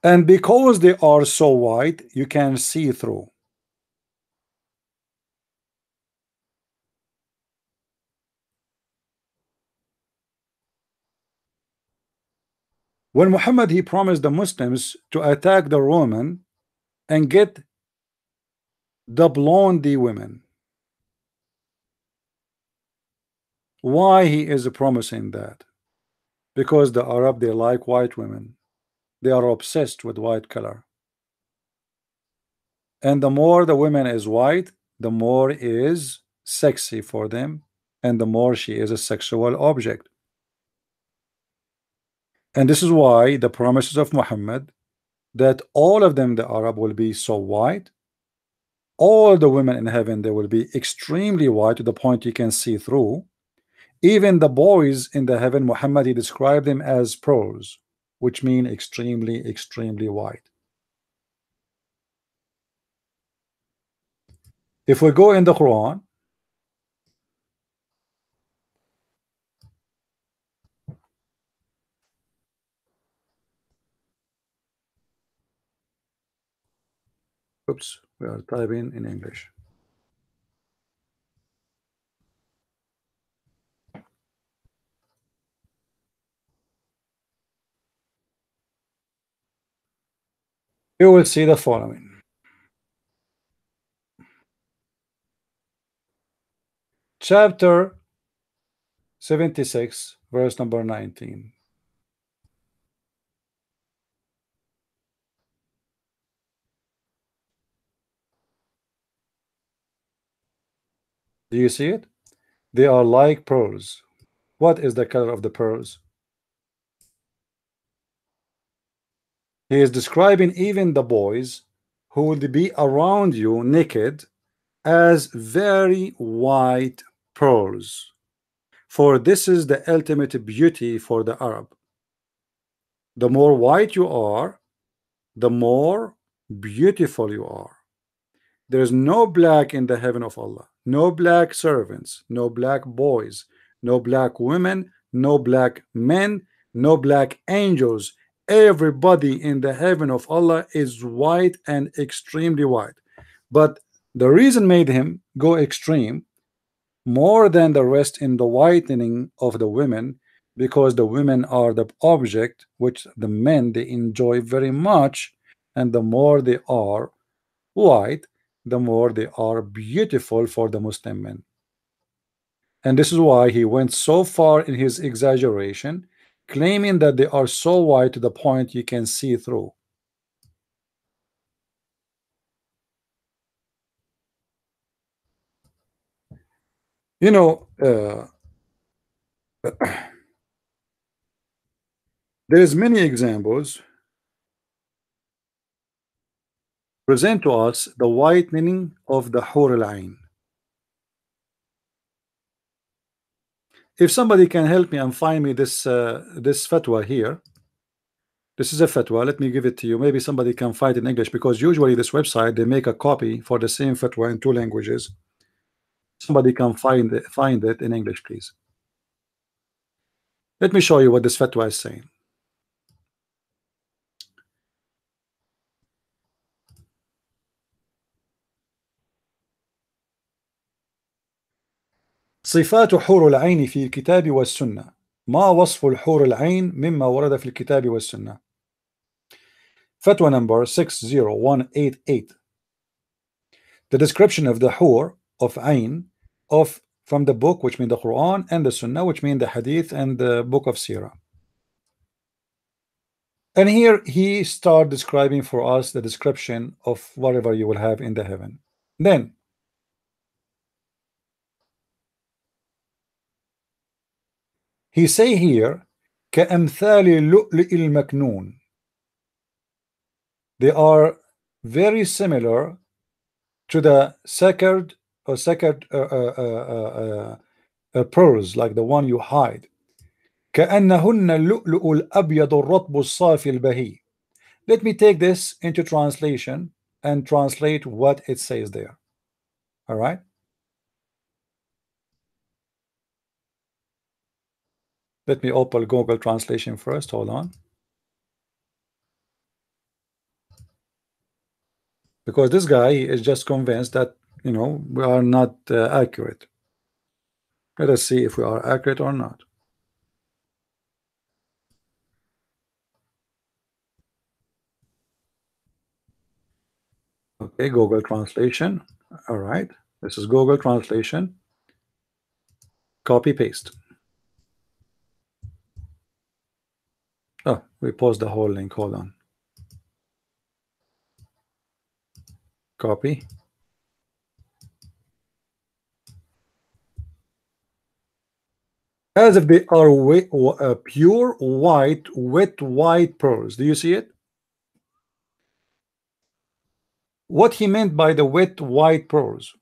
And because they are so white, you can see through. When Muhammad he promised the Muslims to attack the Roman and get the blondie women. Why he is promising that? Because the Arab they like white women. They are obsessed with white color. And the more the woman is white, the more is sexy for them, and the more she is a sexual object. And this is why the promises of Muhammad that all of them, the Arab, will be so white. All the women in heaven, they will be extremely white to the point you can see through. Even the boys in the heaven, Muhammad, he described them as pros, which mean extremely, extremely white. If we go in the Quran, Oops, we are typing in English. You will see the following. Chapter 76, verse number 19. Do you see it? They are like pearls. What is the color of the pearls? He is describing even the boys who will be around you naked as very white pearls. For this is the ultimate beauty for the Arab. The more white you are, the more beautiful you are. There is no black in the heaven of Allah no black servants, no black boys, no black women, no black men, no black angels. Everybody in the heaven of Allah is white and extremely white. But the reason made him go extreme more than the rest in the whitening of the women because the women are the object which the men they enjoy very much and the more they are white the more they are beautiful for the Muslim men. And this is why he went so far in his exaggeration, claiming that they are so white to the point you can see through. You know, uh, [clears throat] there is many examples present to us the whitening of the Hur al-Ain. If somebody can help me and find me this uh, this fatwa here, this is a fatwa. Let me give it to you. Maybe somebody can find in English because usually this website they make a copy for the same fatwa in two languages. Somebody can find it, find it in English, please. Let me show you what this fatwa is saying. صفات حور العين في الكتاب والسنة ما وصف الحور العين مما ورد في الكتاب والسنة Fatwa number 60188 The description of the hur of Ain of from the book which mean the Quran and the Sunnah which mean the Hadith and the book of Sirah and here he start describing for us the description of whatever you will have in the heaven then he say here كأمثال اللؤلؤ المكنون they are very similar to the sacred or sacred uh, uh, uh, uh, pearls like the one you hide كأنهن اللؤلؤ الأبيض الرطب الصافي البهي let me take this into translation and translate what it says there all right Let me open Google translation first. Hold on. Because this guy is just convinced that you know we are not uh, accurate. Let us see if we are accurate or not. Okay Google translation. All right. This is Google translation. Copy paste oh we post the whole link hold on. Copy. As if they are wet, uh, pure white wet white pearls. Do you see it? What he meant by the wet white pearls?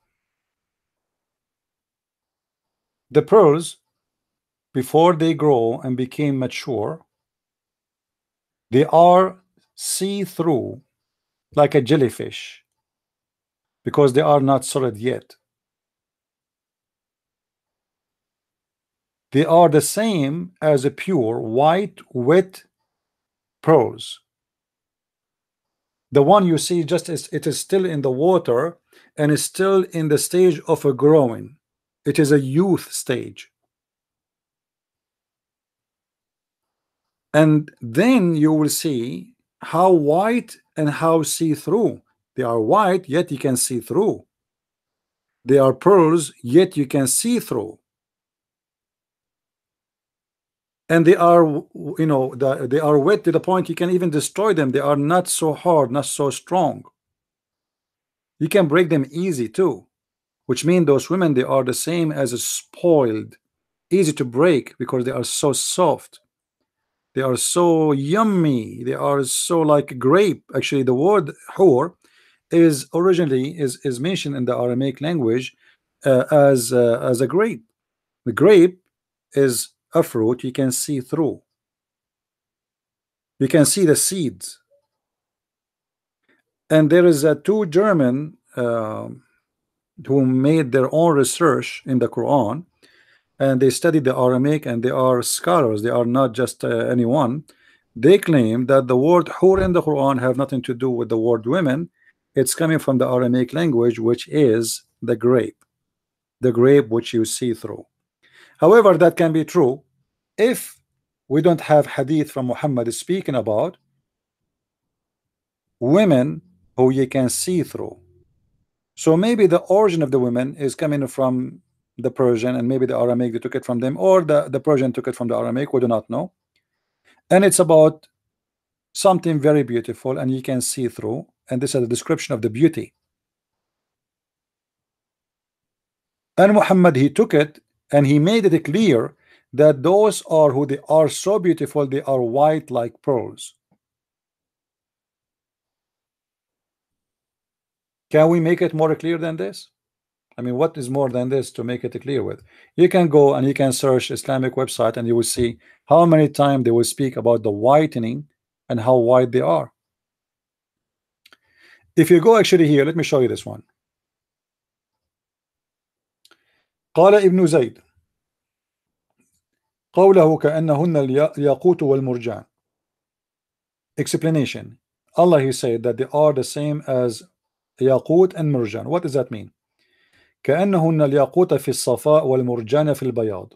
The pearls before they grow and became mature they are see-through like a jellyfish because they are not solid yet. They are the same as a pure white wet pearls the one you see just is it is still in the water and is still in the stage of a growing. It is a youth stage and then you will see how white and how see-through. They are white yet you can see through. They are pearls yet you can see through. And they are you know the, they are wet to the point you can even destroy them. They are not so hard not so strong. You can break them easy too which mean those women they are the same as a spoiled easy to break because they are so soft they are so yummy. They are so like grape. Actually the word hur is originally is is mentioned in the Aramaic language uh, as uh, as a grape. The grape is a fruit you can see through. You can see the seeds. And there is a two German uh, who made their own research in the Quran and they studied the Aramaic and they are scholars they are not just uh, anyone. They claim that the word hur in the Quran have nothing to do with the word women. It's coming from the Aramaic language which is the grape the grape which you see through. However that can be true. If we don't have hadith from Muhammad speaking about women who you can see through. So maybe the origin of the women is coming from the Persian and maybe the Aramaic they took it from them or the, the Persian took it from the Aramaic we do not know. And it's about something very beautiful and you can see through and this is a description of the beauty. And Muhammad he took it and he made it clear that those are who they are so beautiful they are white like pearls. Can we make it more clear than this I mean what is more than this to make it clear with you can go and you can search Islamic website and you will see how many times they will speak about the whitening and how white they are if you go actually here let me show you this one قال ابن زيد قوله كأنهن الياقوت والمرجان explanation Allah he said that they are the same as yaqut and murjan what does that mean كأنهن الياقوت في الصفاء والمرجان في البياض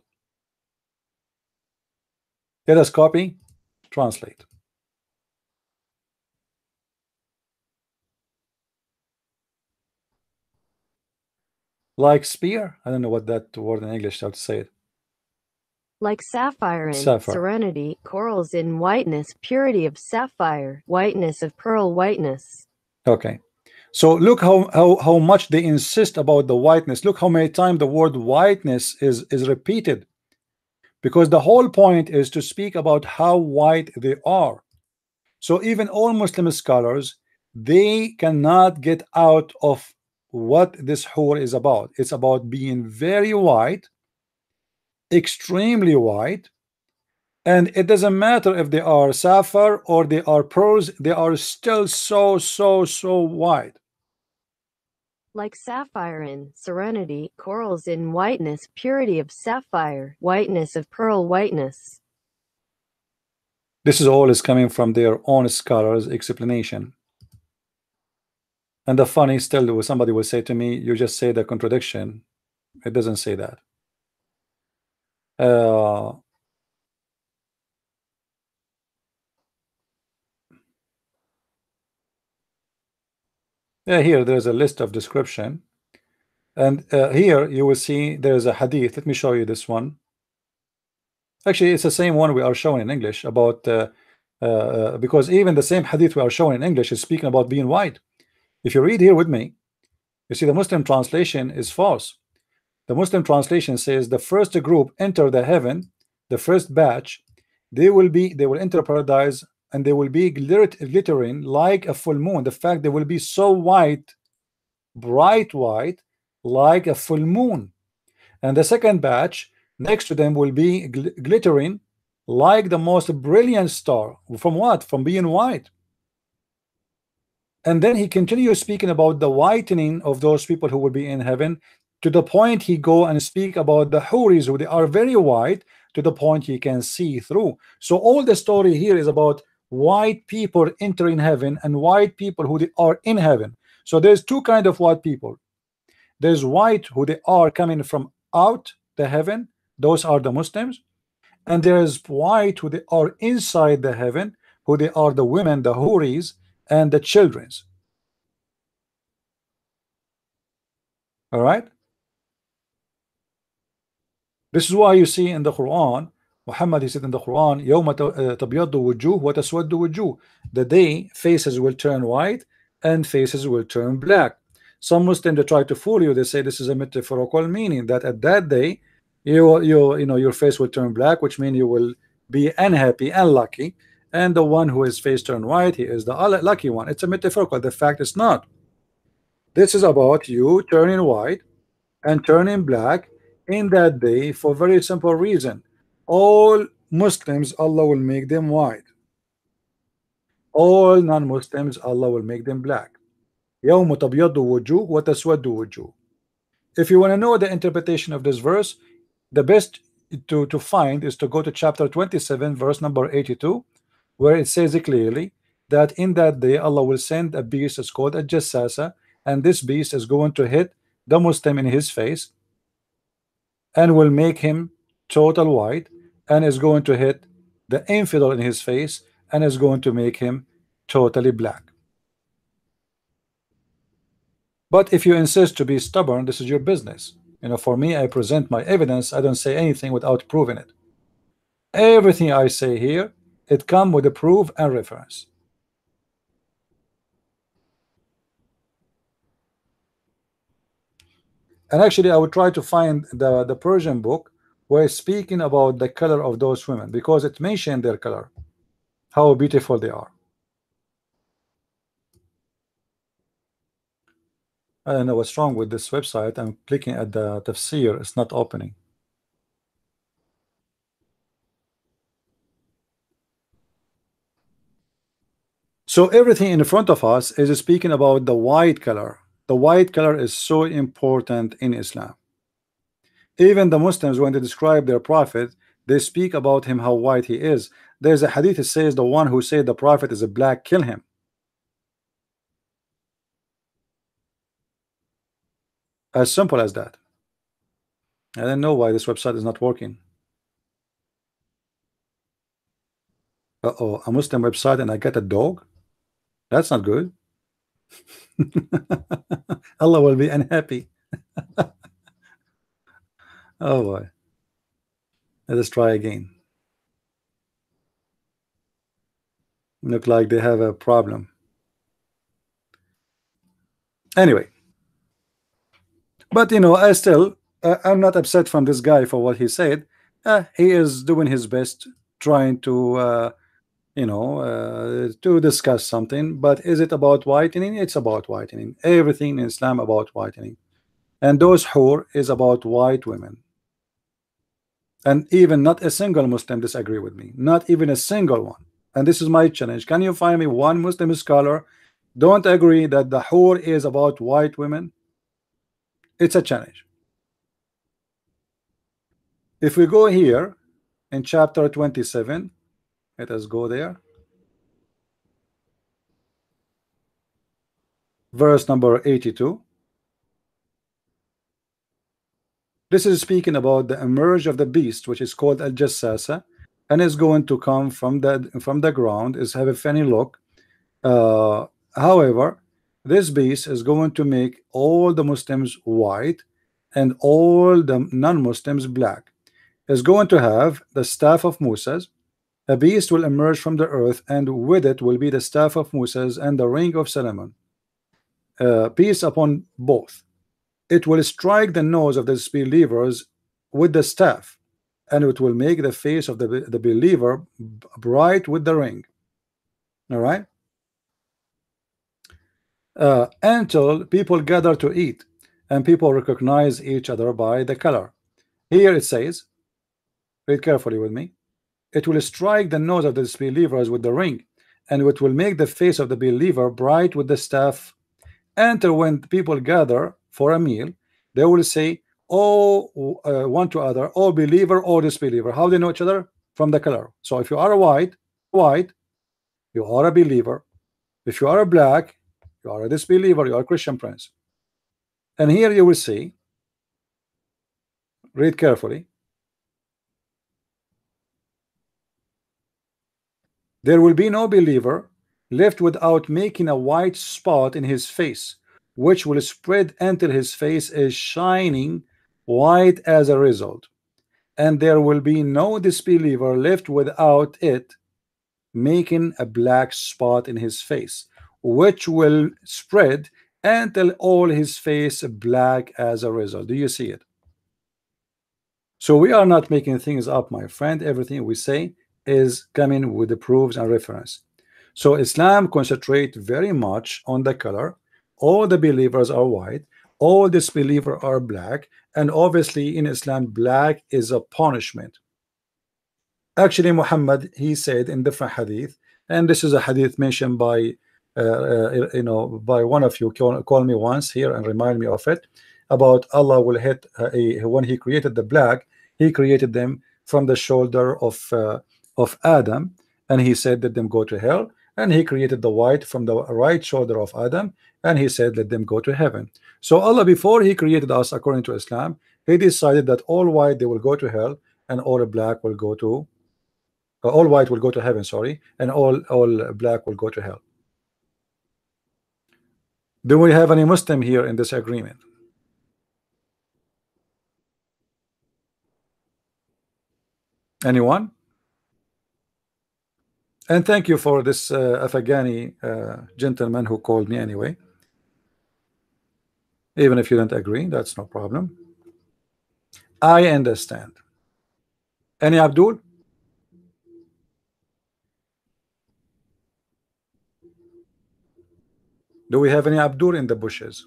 Let us copy, translate. Like spear? I don't know what that word in English, how to say it. Like sapphire in Sapphire. serenity, corals in whiteness, purity of sapphire, whiteness of pearl, whiteness. Okay. So look how, how, how much they insist about the whiteness. Look how many times the word whiteness is, is repeated. Because the whole point is to speak about how white they are. So even all Muslim scholars, they cannot get out of what this hur is about. It's about being very white, extremely white, and it doesn't matter if they are sapphire or they are pearls, they are still so, so, so white. Like sapphire in serenity, corals in whiteness, purity of sapphire, whiteness of pearl, whiteness. This is all is coming from their own scholars' explanation. And the funny still, somebody will say to me, "You just say the contradiction." It doesn't say that. Uh, yeah, here there's a list of description, and uh, here you will see there's a hadith. Let me show you this one. Actually, it's the same one we are showing in English about uh, uh, uh because even the same hadith we are showing in English is speaking about being white. If you read here with me, you see the Muslim translation is false. The Muslim translation says the first group enter the heaven, the first batch, they will be they will enter paradise and they will be glittering like a full moon. The fact they will be so white, bright white, like a full moon. And the second batch next to them will be gl glittering like the most brilliant star. From what? From being white. And then he continues speaking about the whitening of those people who will be in heaven to the point he go and speak about the huris who they are very white to the point he can see through. So all the story here is about white people entering heaven and white people who they are in heaven. So there's two kind of white people. There's white who they are coming from out the heaven. Those are the Muslims. And there's white who they are inside the heaven, who they are the women, the huris, and the children's. All right. This is why you see in the Quran, Muhammad he said in the Quran, يوم تبيض وجوه وتسود وجوه. The day faces will turn white and faces will turn black. Some Muslims they try to fool you. They say this is a metaphorical meaning that at that day, you you you know your face will turn black, which means you will be unhappy, unlucky and the one who is face turned white he is the lucky one it's a metaphorical the fact is not this is about you turning white and turning black in that day for very simple reason all Muslims Allah will make them white all non-Muslims Allah will make them black يوم تبيض وجوه وتسود وجوه if you want to know the interpretation of this verse the best to to find is to go to chapter 27 verse number 82 where it says clearly that in that day Allah will send a beast that's called a jassasa and this beast is going to hit the Muslim in his face and will make him total white and is going to hit the infidel in his face and is going to make him totally black. But if you insist to be stubborn this is your business. You know for me I present my evidence. I don't say anything without proving it. Everything I say here it come with a proof and reference. And actually I would try to find the the Persian book where it's speaking about the color of those women because it mentioned their color how beautiful they are I don't know what's wrong with this website I'm clicking at the tafsir it's not opening So everything in front of us is speaking about the white color. The white color is so important in Islam. Even the Muslims, when they describe their prophet, they speak about him how white he is. There's a hadith that says the one who said the prophet is a black, kill him. As simple as that. I don't know why this website is not working. Uh-oh, a Muslim website and I get a dog? That's not good. [laughs] Allah will be unhappy. [laughs] oh boy. Let us try again. Look like they have a problem. Anyway. But you know, I still uh, I'm not upset from this guy for what he said. Uh, he is doing his best trying to uh, you know uh, to discuss something but is it about whitening it's about whitening everything in Islam about whitening and those hur is about white women and even not a single Muslim disagree with me. Not even a single one. And this is my challenge. Can you find me one Muslim scholar? Don't agree that the hur is about white women? It's a challenge. If we go here in chapter 27 let us go there. Verse number 82 this is speaking about the emerge of the beast which is called al-jassasa and is going to come from the from the ground is have a funny look. Uh, however this beast is going to make all the Muslims white and all the non-Muslims black. Is going to have the staff of Moses. A beast will emerge from the earth and with it will be the staff of Moses and the ring of Solomon. Uh, peace upon both it will strike the nose of the disbelievers with the staff and it will make the face of the, the believer bright with the ring. All right? Uh, until people gather to eat and people recognize each other by the color. Here it says read carefully with me it will strike the nose of the disbelievers with the ring and it will make the face of the believer bright with the staff. Enter when people gather for a meal they will say oh uh, one to other oh believer or disbeliever. How they know each other? From the color. So if you are a white white you are a believer. If you are a black you are a disbeliever you are a Christian prince. And here you will see read carefully. There will be no believer left without making a white spot in his face which will spread until his face is shining white as a result. And there will be no disbeliever left without it making a black spot in his face which will spread until all his face black as a result. Do you see it? So we are not making things up my friend. Everything we say is coming with the proofs and reference. So Islam concentrate very much on the color all the believers are white all disbelievers are black and obviously in Islam black is a punishment. Actually Muhammad he said in different hadith and this is a hadith mentioned by uh, uh, you know by one of you call, call me once here and remind me of it about Allah will hit uh, a, when he created the black he created them from the shoulder of uh, of Adam and he said let them go to hell and he created the white from the right shoulder of Adam and he said let them go to heaven. So Allah before he created us according to Islam he decided that all white they will go to hell and all black will go to uh, all white will go to heaven sorry and all all black will go to hell. Do we have any Muslim here in this agreement? Anyone? And thank you for this uh, Afghani uh, gentleman who called me anyway even if you don't agree that's no problem. I understand. Any Abdul? Do we have any Abdul in the bushes?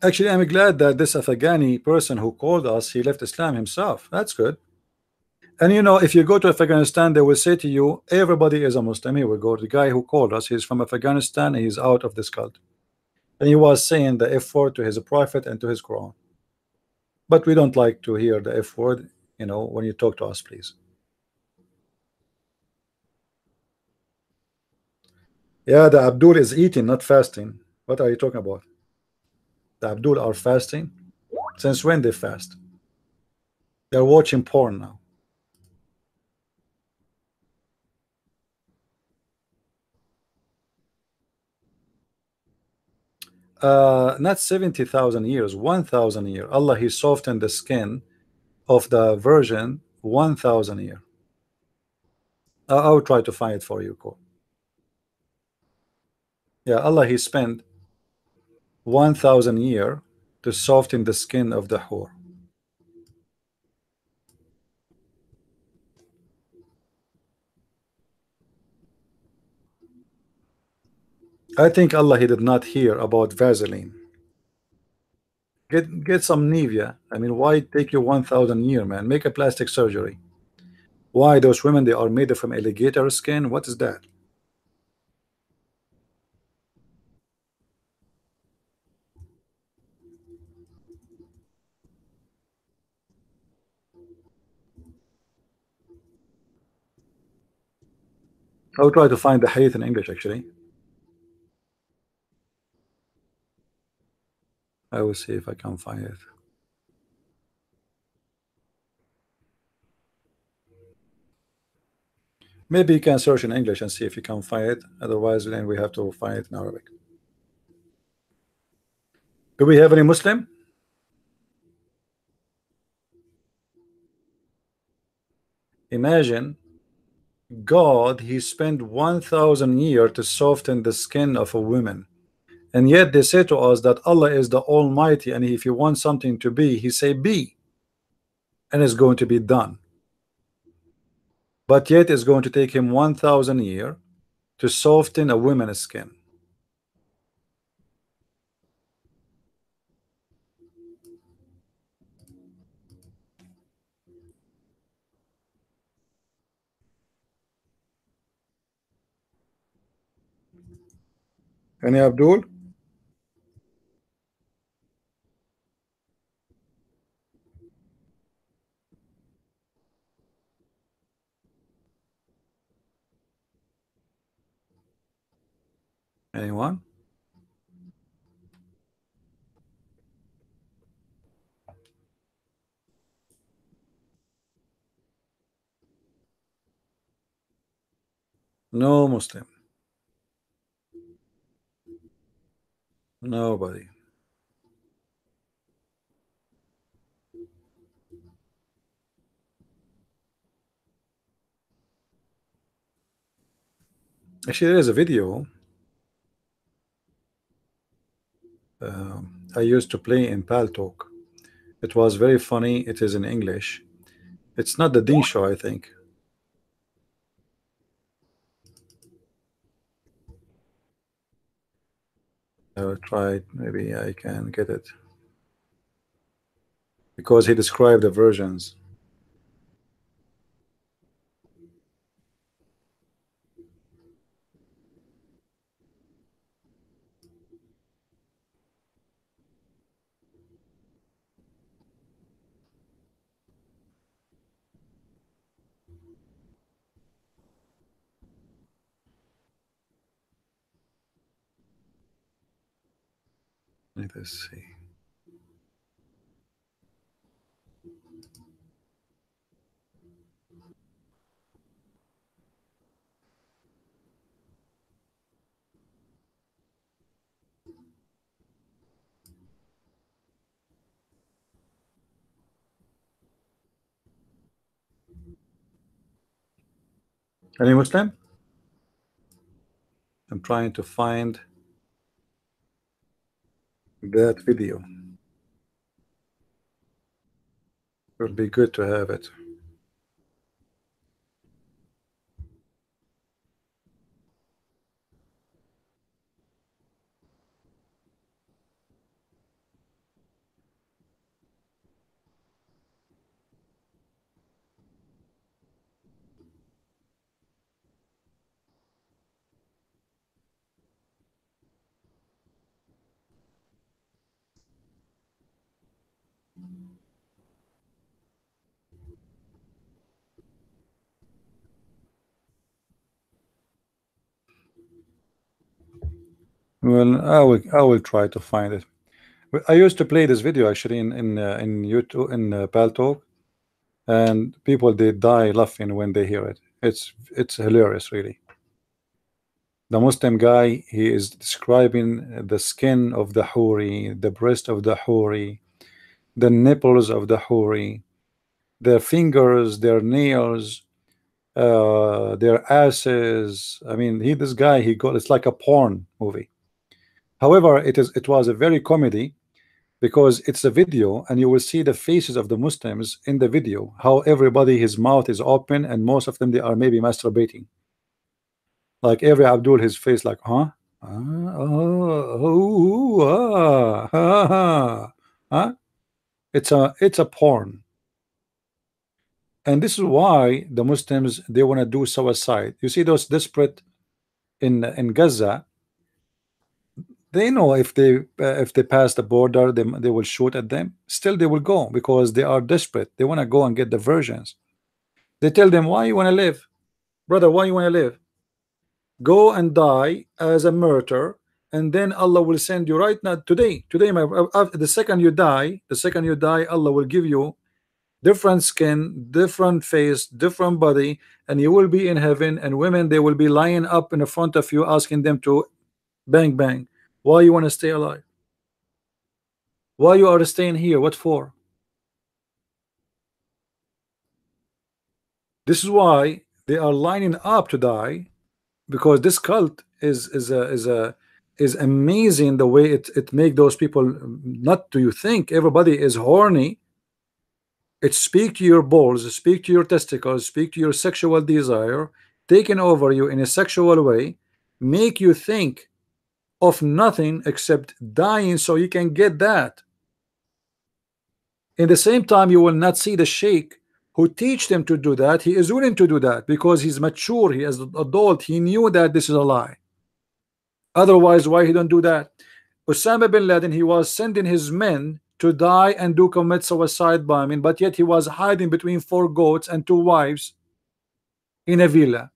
Actually I'm glad that this Afghani person who called us he left Islam himself. That's good and you know if you go to Afghanistan they will say to you everybody is a Muslim. Here we go. The guy who called us he's from Afghanistan he's out of this cult. And he was saying the F word to his prophet and to his Quran. But we don't like to hear the F word you know when you talk to us please. Yeah the Abdul is eating not fasting. What are you talking about? The Abdul are fasting? Since when they fast? They're watching porn now. Uh, not 70,000 years, 1,000 year. Allah, He softened the skin of the virgin 1,000 year. I- I'll try to find it for you. Yeah, Allah, He spent 1,000 year to soften the skin of the hur. I think Allah he did not hear about Vaseline. Get get some Nivea. I mean, why take you 1,000 year, man? Make a plastic surgery. Why those women they are made from alligator skin? What is that? I'll try to find the hadith in English actually. I will see if I can find it. Maybe you can search in English and see if you can find it. Otherwise, then we have to find it in Arabic. Do we have any Muslim? Imagine God, He spent 1,000 years to soften the skin of a woman. And yet they say to us that Allah is the Almighty, and if you want something to be, He say be, and it's going to be done. But yet it's going to take Him 1,000 years to soften a woman's skin. Any Abdul? Anyone? No Muslim. Nobody. Actually, there is a video. Um, I used to play in Paltalk. It was very funny. It is in English. It's not the Deen show, I think. I will try. Maybe I can get it because he described the versions. Let us see. Any Muslim? I'm trying to find that video. It would be good to have it. Well, I will I will try to find it. I used to play this video actually in in uh, in YouTube in uh, Paltalk, and people they die laughing when they hear it. It's it's hilarious, really. The Muslim guy he is describing the skin of the Huri, the breast of the Huri, the nipples of the Huri, their fingers, their nails, uh, their asses. I mean, he this guy he got it's like a porn movie. However, it is it was a very comedy because it's a video and you will see the faces of the Muslims in the video how everybody his mouth is open and most of them they are maybe masturbating. Like every Abdul his face like huh? Uh, oh, oh, ah, ah, huh? it's a it's a porn. And this is why the Muslims they want to do suicide. You see those desperate in in Gaza they know if they uh, if they pass the border they, they will shoot at them. Still they will go because they are desperate. They want to go and get the versions they tell them why you want to live? Brother why you want to live? Go and die as a murder and then Allah will send you right now today today my uh, the second you die the second you die Allah will give you different skin different face different body and you will be in heaven and women they will be lying up in the front of you asking them to bang bang why you want to stay alive? Why you are staying here? What for? This is why they are lining up to die because this cult is is a is a is amazing the way it it make those people not do you think everybody is horny it speak to your balls speak to your testicles speak to your sexual desire taking over you in a sexual way make you think of nothing except dying so you can get that. In the same time you will not see the sheikh who teach them to do that. He is willing to do that because he's mature he is an adult he knew that this is a lie. Otherwise why he don't do that? Osama bin Laden he was sending his men to die and do commit suicide bombing but yet he was hiding between four goats and two wives in a villa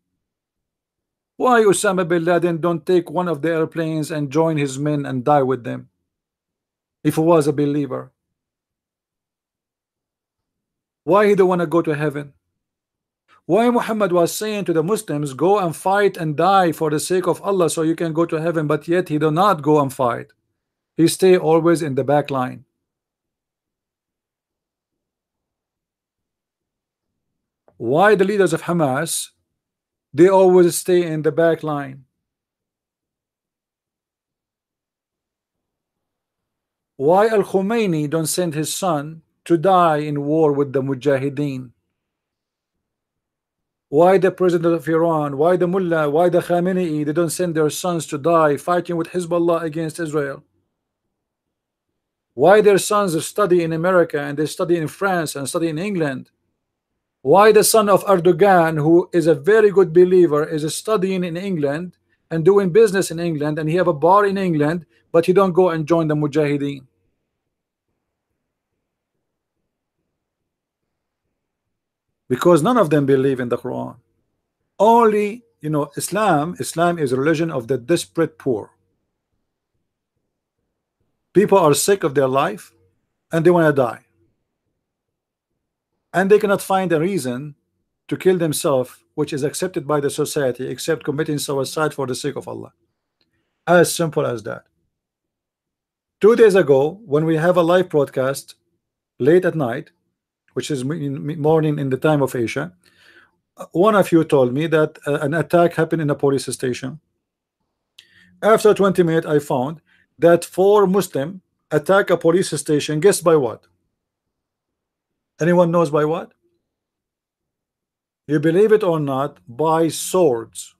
why Osama bin Laden don't take one of the airplanes and join his men and die with them? If he was a believer. Why he don't want to go to heaven? Why Muhammad was saying to the Muslims, go and fight and die for the sake of Allah so you can go to heaven, but yet he do not go and fight. He stay always in the back line. Why the leaders of Hamas they always stay in the back line. Why Al Khomeini don't send his son to die in war with the Mujahideen? Why the president of Iran? Why the Mullah? Why the Khamenei? They don't send their sons to die fighting with Hezbollah against Israel. Why their sons study in America and they study in France and study in England why the son of Erdogan who is a very good believer is studying in England and doing business in England and he have a bar in England but he don't go and join the Mujahideen? Because none of them believe in the Quran. Only you know Islam Islam is a religion of the desperate poor. People are sick of their life and they want to die and they cannot find a reason to kill themselves which is accepted by the society except committing suicide for the sake of Allah. As simple as that. Two days ago when we have a live broadcast late at night which is morning in the time of Asia one of you told me that uh, an attack happened in a police station. After 20 minutes I found that four Muslim attack a police station. Guess by what Anyone knows by what? You believe it or not, by swords.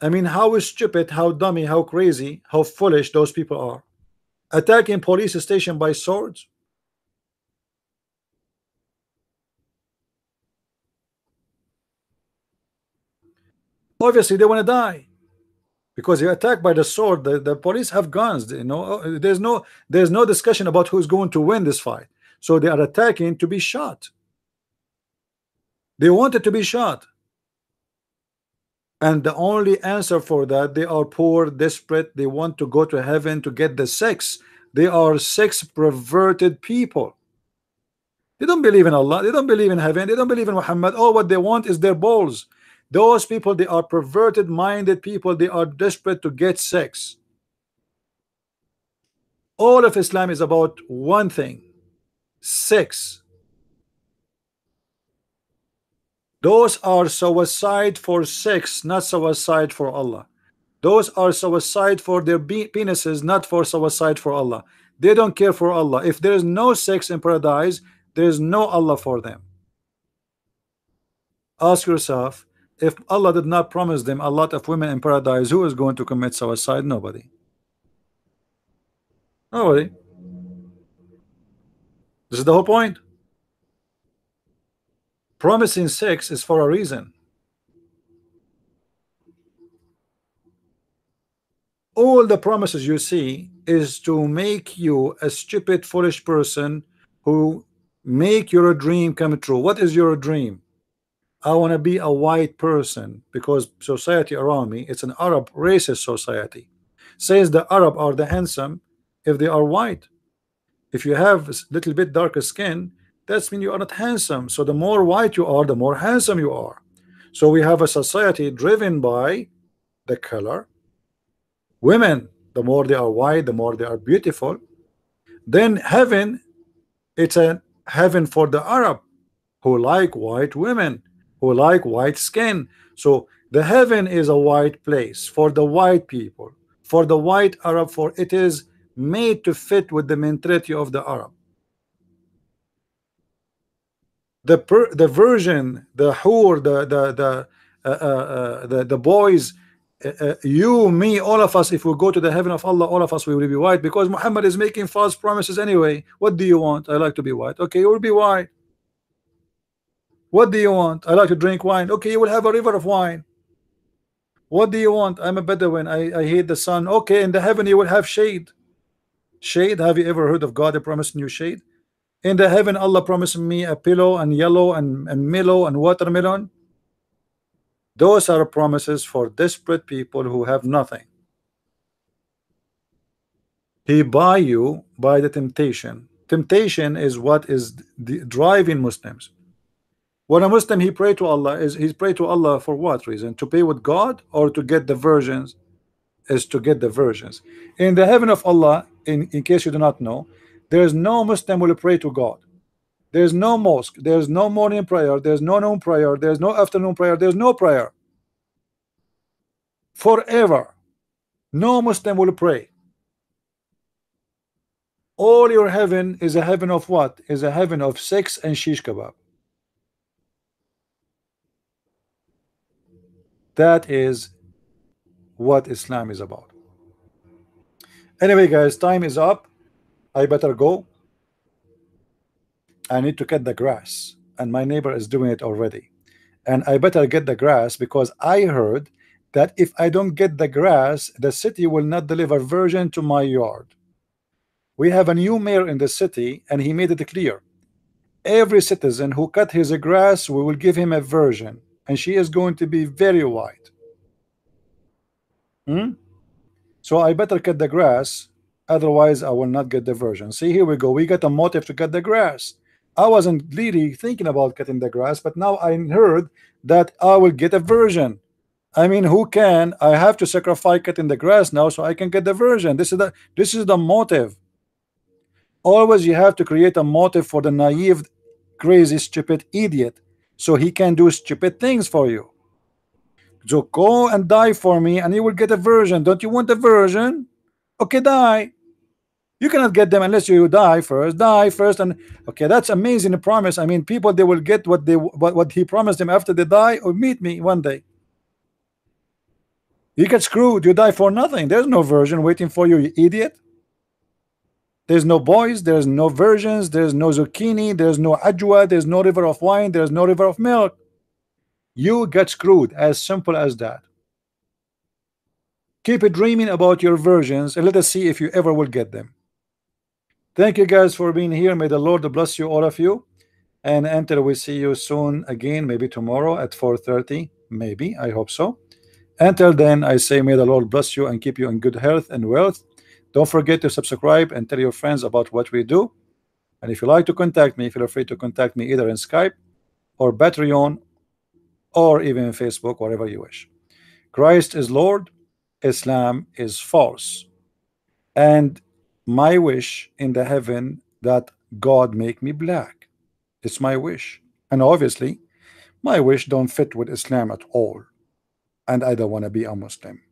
I mean, how stupid, how dummy, how crazy, how foolish those people are. Attacking police station by swords. Obviously, they want to die because you're attacked by the sword. The, the police have guns. You know, uh, there's no there's no discussion about who's going to win this fight. So they are attacking to be shot. They wanted to be shot. And the only answer for that, they are poor, desperate, they want to go to heaven to get the sex they are sex perverted people. They don't believe in Allah. They don't believe in heaven. They don't believe in Muhammad. All what they want is their balls. Those people, they are perverted minded people. They are desperate to get sex. All of Islam is about one thing sex. Those are suicide for sex, not suicide for Allah. Those are suicide for their penises, not for suicide for Allah. They don't care for Allah. If there is no sex in paradise, there is no Allah for them. Ask yourself, if Allah did not promise them a lot of women in paradise, who is going to commit suicide? Nobody. Nobody. This is the whole point. Promising sex is for a reason. All the promises you see is to make you a stupid, foolish person who make your dream come true what is your dream I want to be a white person because society around me it's an Arab racist society says the Arab are the handsome if they are white if you have a little bit darker skin that's mean you are not handsome. So the more white you are the more handsome you are. So we have a society driven by the color. Women the more they are white the more they are beautiful. Then heaven it's a heaven for the Arab who like white women who like white skin. So the heaven is a white place for the white people for the white Arab for it is made to fit with the mentality of the Arab. The per, the version the hur the the the uh, uh, uh, the, the boys uh, uh, you me all of us if we go to the heaven of Allah all of us we will be white because Muhammad is making false promises anyway. What do you want? I like to be white. Okay you will be white. What do you want? I like to drink wine. Okay you will have a river of wine. What do you want? I'm a Bedouin. I, I hate the sun. Okay in the heaven you will have shade shade have you ever heard of God promising you shade in the heaven Allah promised me a pillow and yellow and, and mellow and watermelon those are promises for desperate people who have nothing. He buy you by the temptation. Temptation is what is driving Muslims. When a Muslim he pray to Allah is he pray to Allah for what reason? To pay with God or to get the versions? Is to get the versions. In the heaven of Allah, in, in case you do not know, there is no Muslim will pray to God. There's no mosque, there's no morning prayer, there's no noon prayer, there's no afternoon prayer, there's no prayer. Forever. No Muslim will pray. All your heaven is a heaven of what? Is a heaven of sex and shish kebab. That is what Islam is about. Anyway, guys, time is up. I better go. I need to cut the grass and my neighbor is doing it already and I better get the grass because I heard that if I don't get the grass the city will not deliver version to my yard we have a new mayor in the city and he made it clear every citizen who cut his grass we will give him a version and she is going to be very white hmm? So I better cut the grass otherwise I will not get the version see here we go we got a motive to cut the grass I wasn't really thinking about cutting the grass, but now I heard that I will get a version. I mean, who can? I have to sacrifice cutting the grass now so I can get the version. This is the this is the motive. Always you have to create a motive for the naive, crazy, stupid idiot, so he can do stupid things for you. So go and die for me, and you will get a version. Don't you want a version? Okay, die. You cannot get them unless you die first. Die first, and okay, that's amazing a promise. I mean, people they will get what they what, what he promised them after they die or meet me one day. You get screwed. You die for nothing. There's no version waiting for you, you idiot. There's no boys. There's no versions. There's no zucchini. There's no ajwa. There's no river of wine. There's no river of milk. You get screwed. As simple as that. Keep dreaming about your versions and let us see if you ever will get them. Thank you guys for being here. May the Lord bless you, all of you. And until we see you soon again, maybe tomorrow at 4.30, maybe, I hope so. Until then, I say may the Lord bless you and keep you in good health and wealth. Don't forget to subscribe and tell your friends about what we do. And if you like to contact me, feel free to contact me either in Skype or Patreon or even Facebook, whatever you wish. Christ is Lord, Islam is false. And my wish in the heaven that God make me black. It's my wish. And obviously, my wish don't fit with Islam at all. And I don't want to be a Muslim.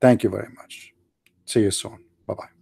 Thank you very much. See you soon. Bye-bye.